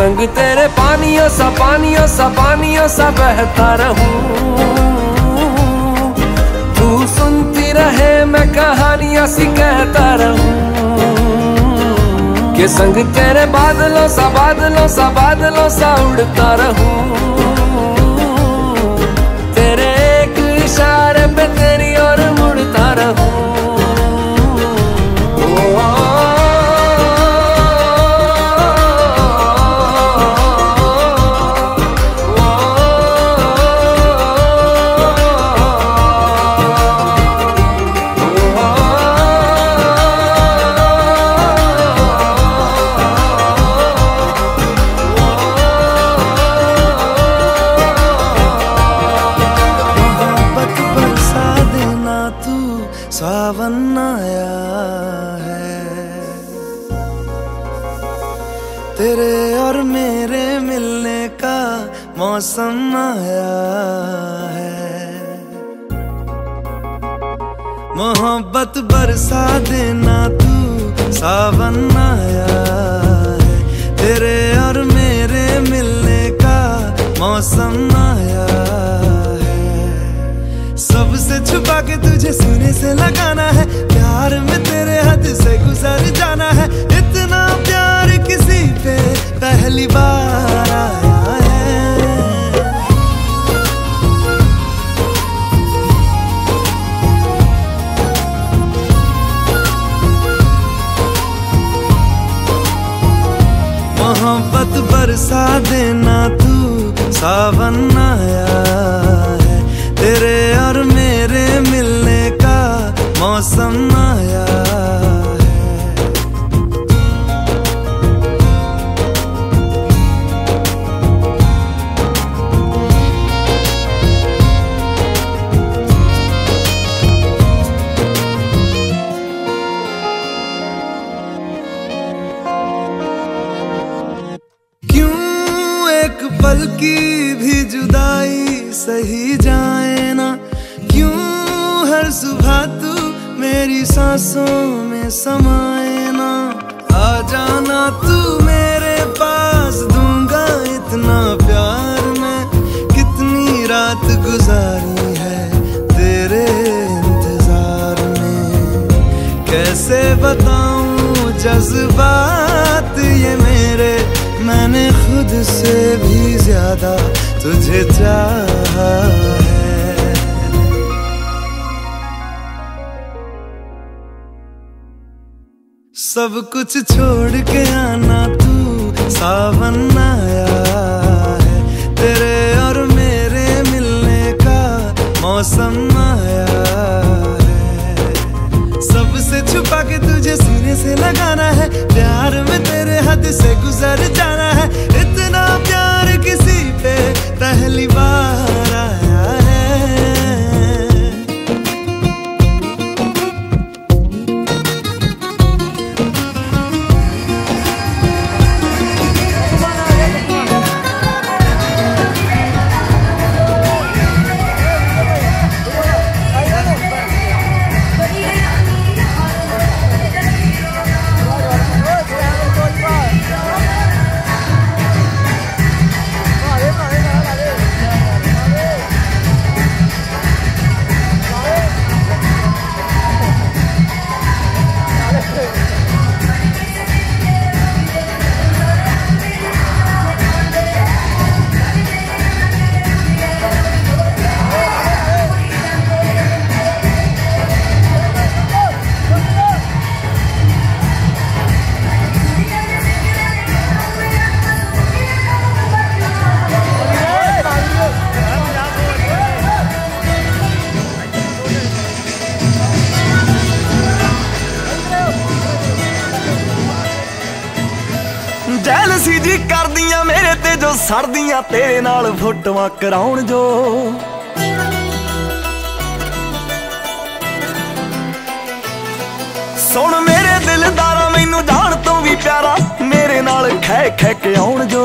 Speaker 5: संग तेरे पानियों सा पानियों सा पानियों सा बहता रहूँ। तू सुनती रहे, मैं कहानियाँ सी कहता रहूँ। के संग तेरे बादलों सा बादलों सा बादलों सा उड़ता रहूँ। तेरे एक इशारे पे तेरी ओर मुड़ता रहूँ।
Speaker 17: मोहब्बत बरसा देना तू, सावन आया है। तेरे और मेरे मिलने का मौसम आया है। सबसे छुपा के तुझे सीने से लगाना है। प्यार में तेरे हद से गुजर जाना है। इतना प्यार किसी पे पहली बार आया। बरसा देना तू सावन आया है। तेरे और मेरे मिलने का मौसम आया सांसों में समाए ना। आ जाना तू मेरे पास, दूँगा इतना प्यार मैं। कितनी रात गुजारी है तेरे इंतज़ार में। कैसे बताऊँ जज्बात ये मेरे? मैंने खुद से भी ज़्यादा तुझे चाहा। सब कुछ छोड़ के आना तू, सावन आया है। तेरे और मेरे मिलने का
Speaker 43: मौसम आया है। सबसे छुपा के तुझे सीने से लगाना है, प्यार में तेरे हद से गुजर जाना ਸਰਦੀਆਂ ਤੇਰੇ ਨਾਲ ਫੋਟੋਆਂ ਕਰਾਉਣ ਜੋ। ਸੁਣ ਮੇਰੇ ਦਿਲਦਾਰਾ, ਮੈਨੂੰ ਜਾਣ ਤੋਂ ਵੀ ਪਿਆਰਾ, ਮੇਰੇ ਨਾਲ ਖਹਿ ਖਹਿ ਕੇ ਆਉਣ ਜੋ।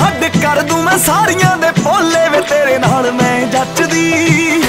Speaker 43: ਹੱਦ ਕਰ ਦੂੰ ਮੈਂ ਸਾਰੀਆਂ ਦੇ ਫੋਲੇ ਵੇ, ਤੇਰੇ ਨਾਲ ਮੈਂ ਜੱਚਦੀ।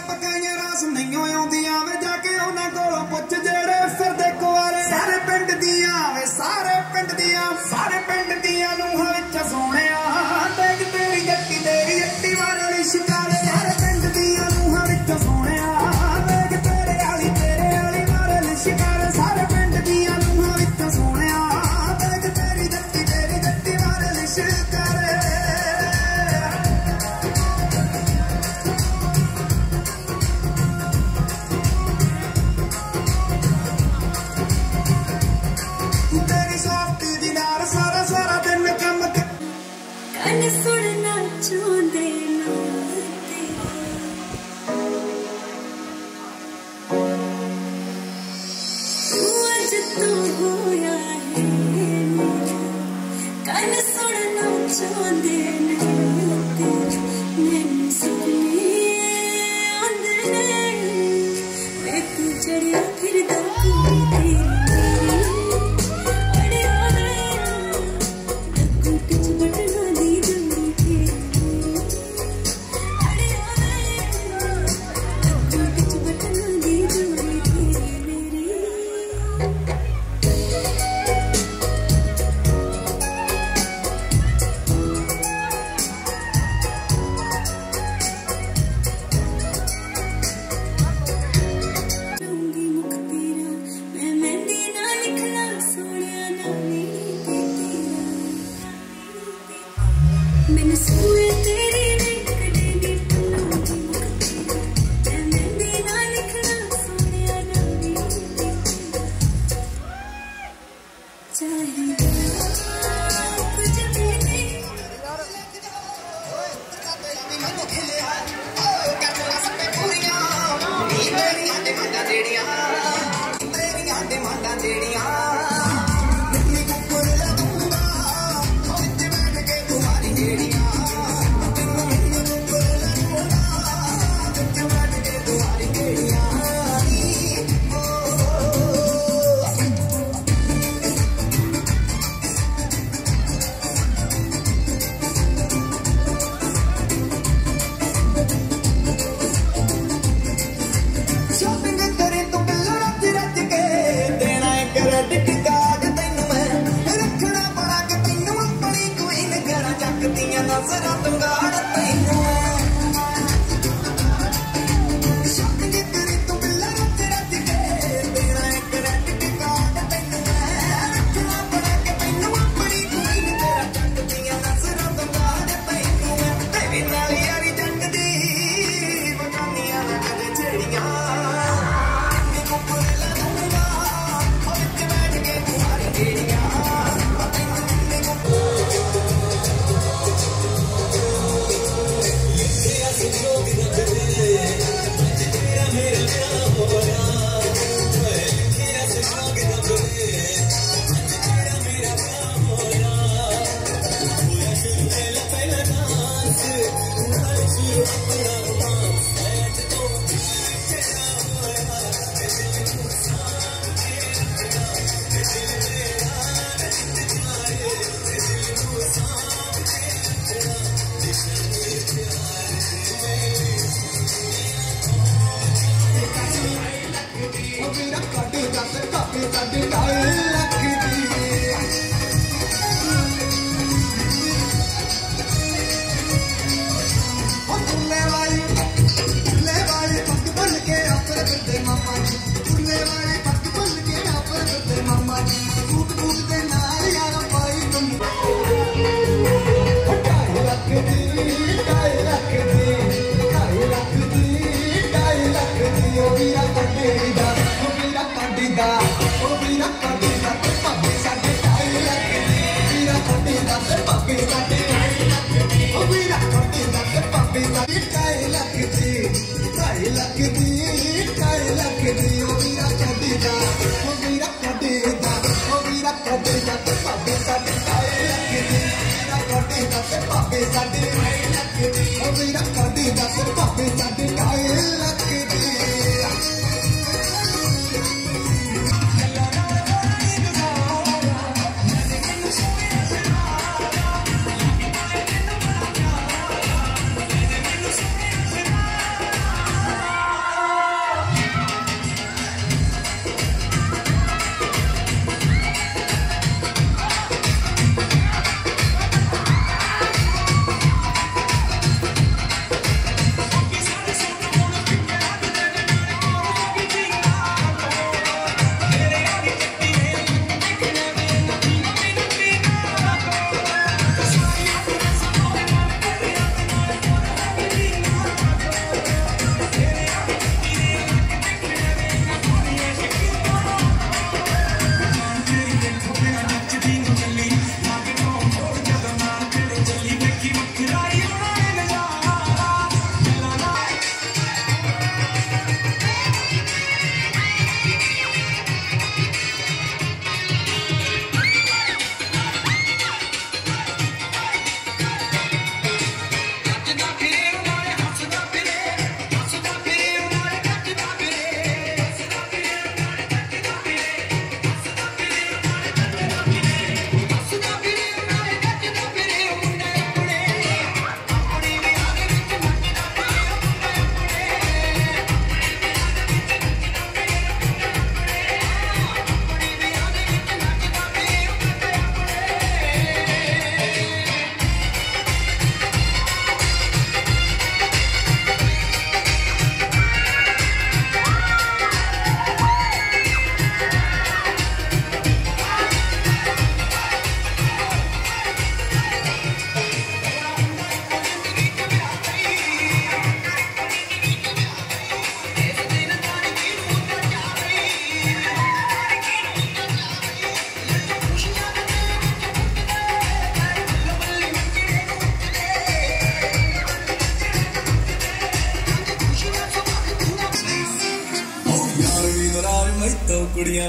Speaker 43: ਪਕਾਈਆਂ ਰਾਸ ਨਹੀਂ ਆਉਂਦੀਆਂ ਵੇ ਜਾ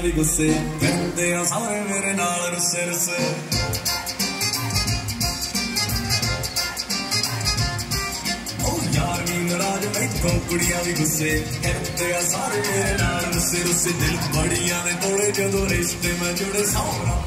Speaker 43: ਵੀ ਗੁੱਸੇ ਕਹਿੰਦੇ ਆ ਸਾਰੇ ਮੇਰੇ ਨਾਲ ਰੁੱਸੇ ਰੁੱਸੇ ਉਹ ਯਾਰ ਵੀ ਨਰਾਜ ਮੈਥੋਂ ਕੁੜੀਆਂ ਵੀ ਗੁੱਸੇ ਕਹਿੰਦੇ ਆ ਸਾਰੇ ਮੇਰੇ ਨਾਲ ਰੁੱਸੇ ਰੁੱਸੇ ਦਿਲ ਬੜੀਆਂ ਦੇ ਤੋੜੇ ਜਦੋਂ ਰਿਸ਼ਤੇ ਮੈਂ ਜੁੜੇ ਸੌਰਾ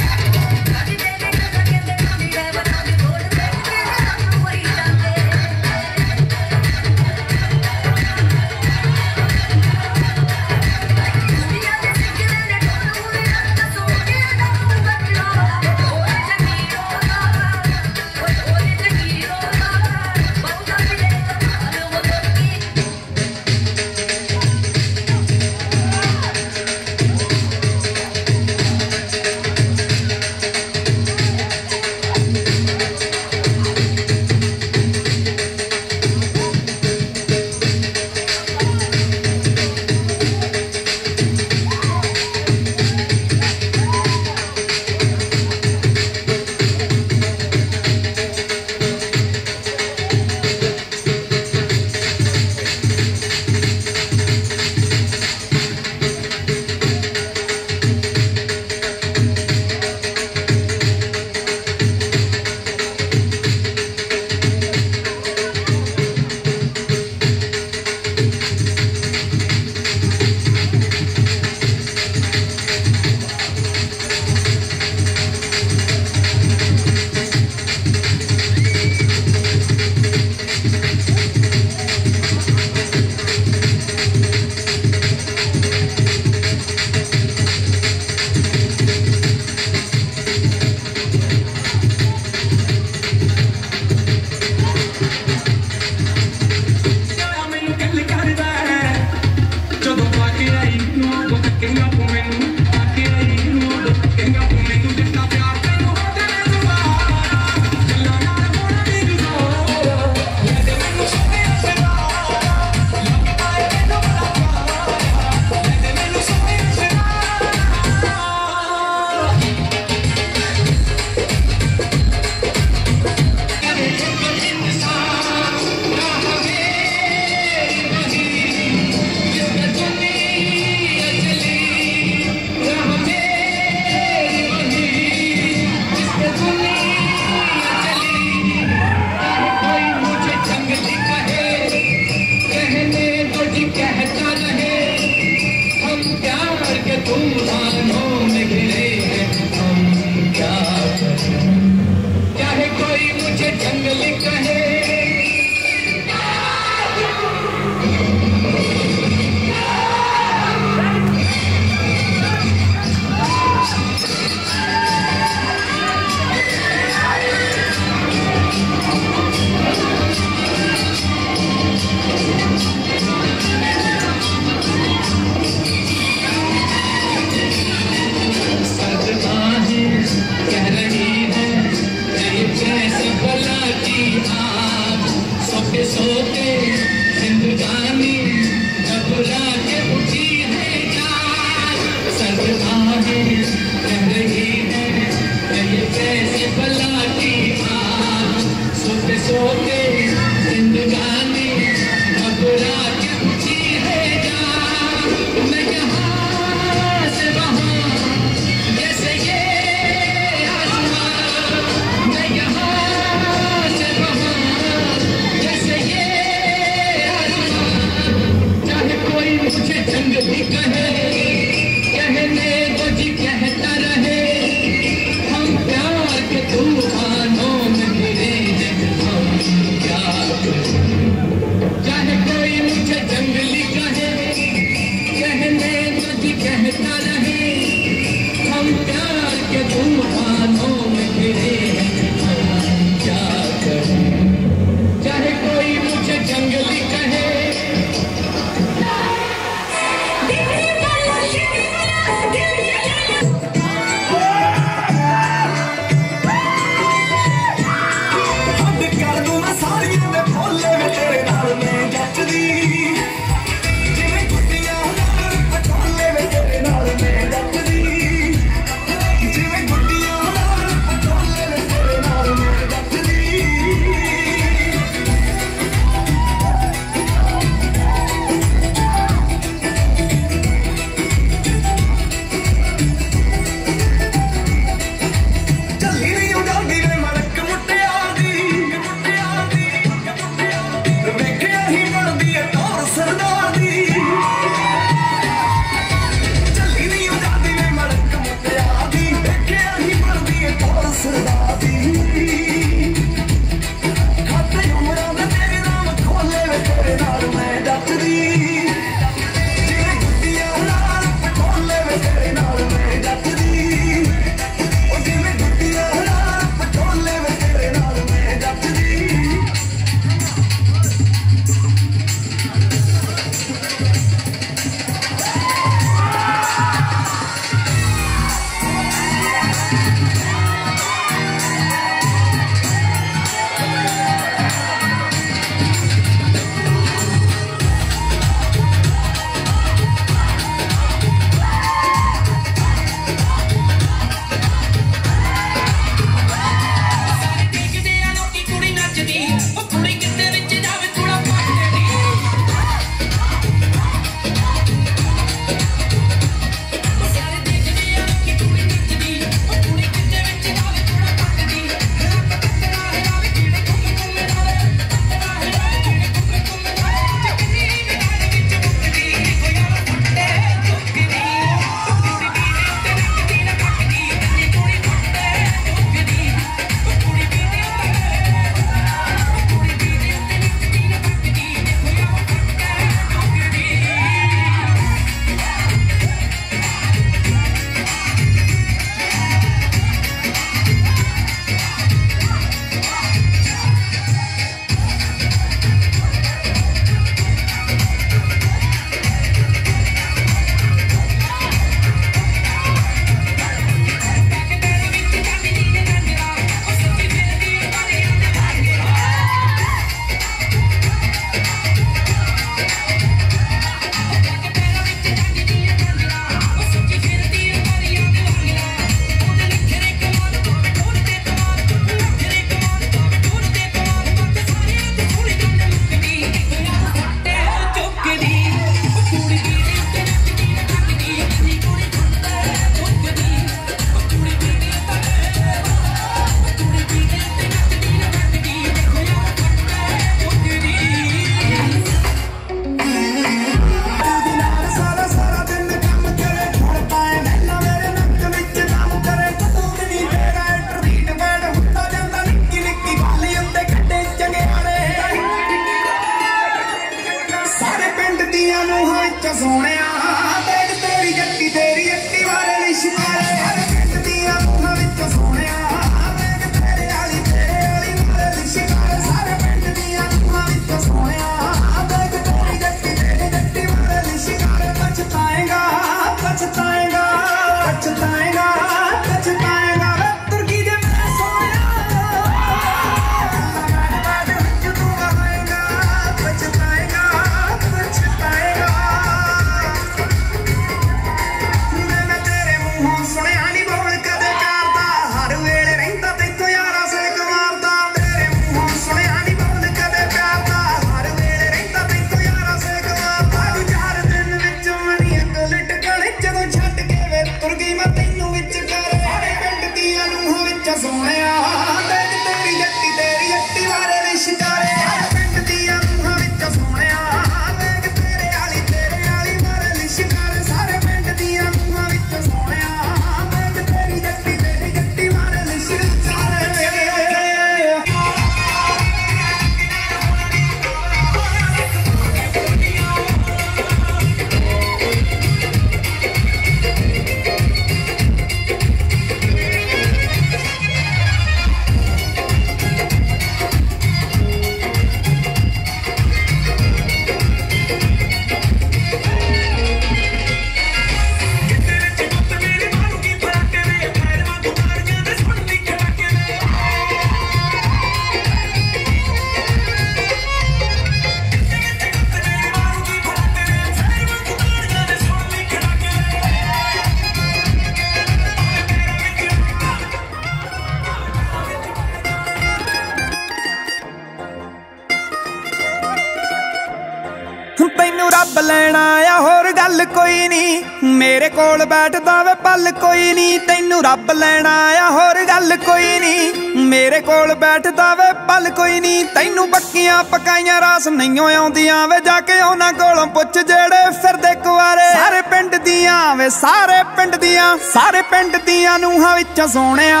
Speaker 43: ਕੋਲ
Speaker 44: ਬੈਠਦਾ ਵੇ ਪਲ ਕੋਈ ਨਹੀਂ, ਤੈਨੂੰ ਰੱਬ ਲੈਣਾ ਆਇਆ ਹੋਰ ਗੱਲ ਕੋਈ ਨਹੀਂ। ਮੇਰੇ ਕੋਲ ਬੈਠਦਾ ਵੇ ਪਲ ਕੋਈ ਨਹੀਂ, ਤੈਨੂੰ ਬੱਕੀਆਂ ਪਕਾਈਆਂ ਰਾਸ ਨਹੀਂ ਆਉਂਦੀਆਂ ਵੇ, ਜਾ ਕੇ ਉਹਨਾਂ ਕੋਲੋਂ ਪੁੱਛ ਜਿਹੜੇ ਫਿਰਦੇ ਕੁਆਰੇ। ਸਾਰੇ ਪਿੰਡ ਦੀਆਂ ਵੇ, ਸਾਰੇ ਪਿੰਡ ਦੀਆਂ, ਸਾਰੇ ਪਿੰਡ ਦੀਆਂ ਨੂੰਹਾਂ ਵਿੱਚੋਂ ਸੋਹਣਿਆ।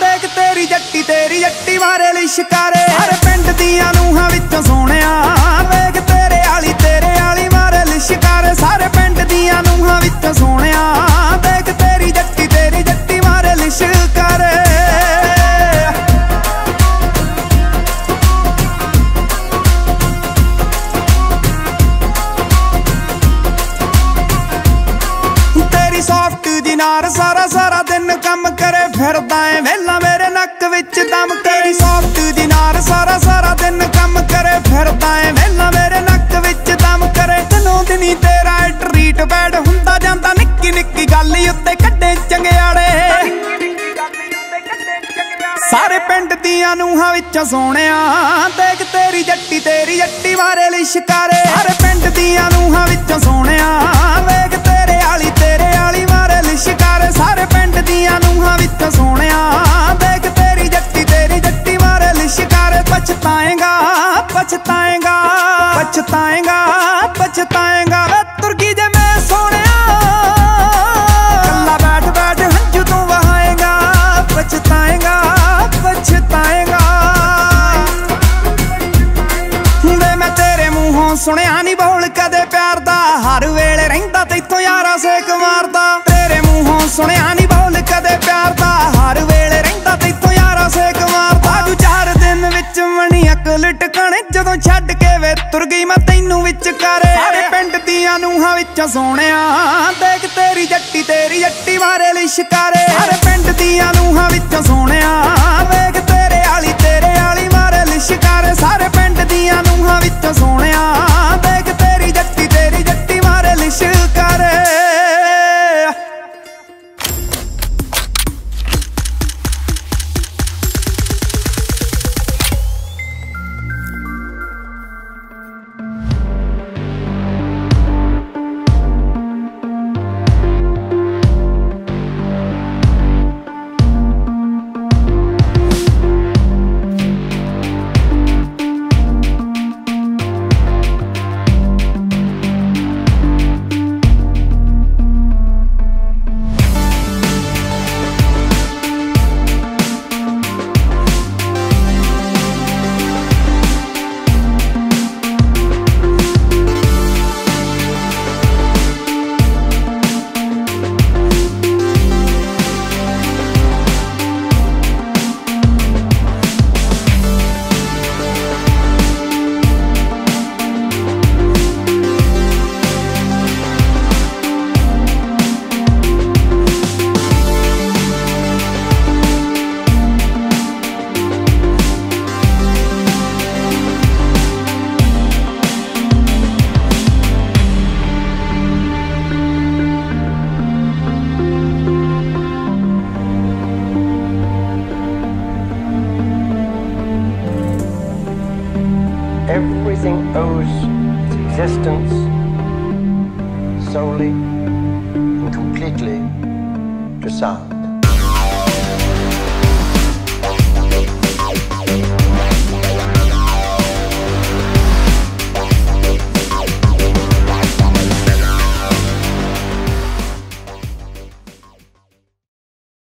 Speaker 44: ਦੇਖ ਤੇਰੀ ਜੱਟੀ ਤੇਰੀ ਜੱਟੀ ਮਾਰੇ ਲਈ ਸ਼ਿਕਾਰੇ। ਸਾਰੇ ਪਿੰਡ ਦੀਆਂ ਨੂੰਹਾਂ ਵਿੱਚੋਂ ਸੋਹਣਿਆ। ਵੇਖ ਤੇਰੇ ਵਾਲੀ ਤੇਰੇ ਵਾਲੀ ਮਾਰੇ ਲਿਸ਼ਕਾਰੇ ਸਾਰੇ ਪਿੰਡ ਦੀਆਂ ਨੂੰਹਾਂ ਵਿੱਚ ਸੋਹਣਿਆ। ਨੂੰਹਾਂ ਵਿੱਚੋਂ ਸੋਹਣਿਆ ਦੇਖ ਤੇਰੀ ਜੱਟੀ ਤੇਰੀ ਜੱਟੀ ਮਾਰੇ ਲਈ ਸ਼ਿਕਾਰੇ। ਸਾਰੇ ਪਿੰਡ ਦੀਆਂ ਨੂਹਾਂ ਵਿੱਚੋਂ ਸੋਹਣਿਆ ਵੇਖ ਤੇਰੇ ਵਾਲੀ ਤੇਰੇ ਵਾਲੀ ਮਾਰੇ ਲਈ ਸ਼ਿਕਾਰੇ। ਸਾਰੇ ਪਿੰਡ ਦੀਆਂ ਨੂੰਹਾਂ ਵਿੱਚੋਂ ਸੋਹਣਿਆ ਦੇਖ ਤੇਰੀ ਜੱਟੀ ਤੇਰੀ ਜੱਟੀ ਮਾਰੇ ਲਈ ਸ਼ਿਕਾਰੇ। ਪਛਤਾਏਗਾ ਪਛਤਾਏਗਾ ਪਛਤਾਏਗਾ ਪਛਤਾਏਗਾ। ਵਿੱਚ ਕਰੇ। ਸਾਰੇ ਪਿੰਡ ਦੀਆਂ ਨੂੰਹਾਂ ਵਿੱਚੋਂ ਸੋਹਣਿਆ। ਦੇਖ ਤੇਰੀ ਜੱਟੀ ਤੇਰੀ ਜੱਟੀ ਮਾਰੇ ਲਈ ਸ਼ਿਕਾਰੇ। ਸਾਰੇ ਪਿੰਡ ਦੀਆਂ ਨੂਹਾਂ ਵਿੱਚ ਸੋਹਣਿਆ। ਦੇਖ ਤੇਰੇ ਵਾਲੀ ਤੇਰੇ ਵਾਲੀ ਮਾਰੇ ਲਈ ਸ਼ਿਕਾਰੇ। ਸਾਰੇ ਪਿੰਡ ਦੀਆਂ ਨੂਹਾਂ ਵਿੱਚ ਸੋਹਣਿਆ। ਦੇਖ ਤੇਰੀ ਜੱਟੀ ਤੇਰੀ ਜੱਟੀ ਮਾਰੇ ਲਈ ਸ਼ਿਕਾਰੇ।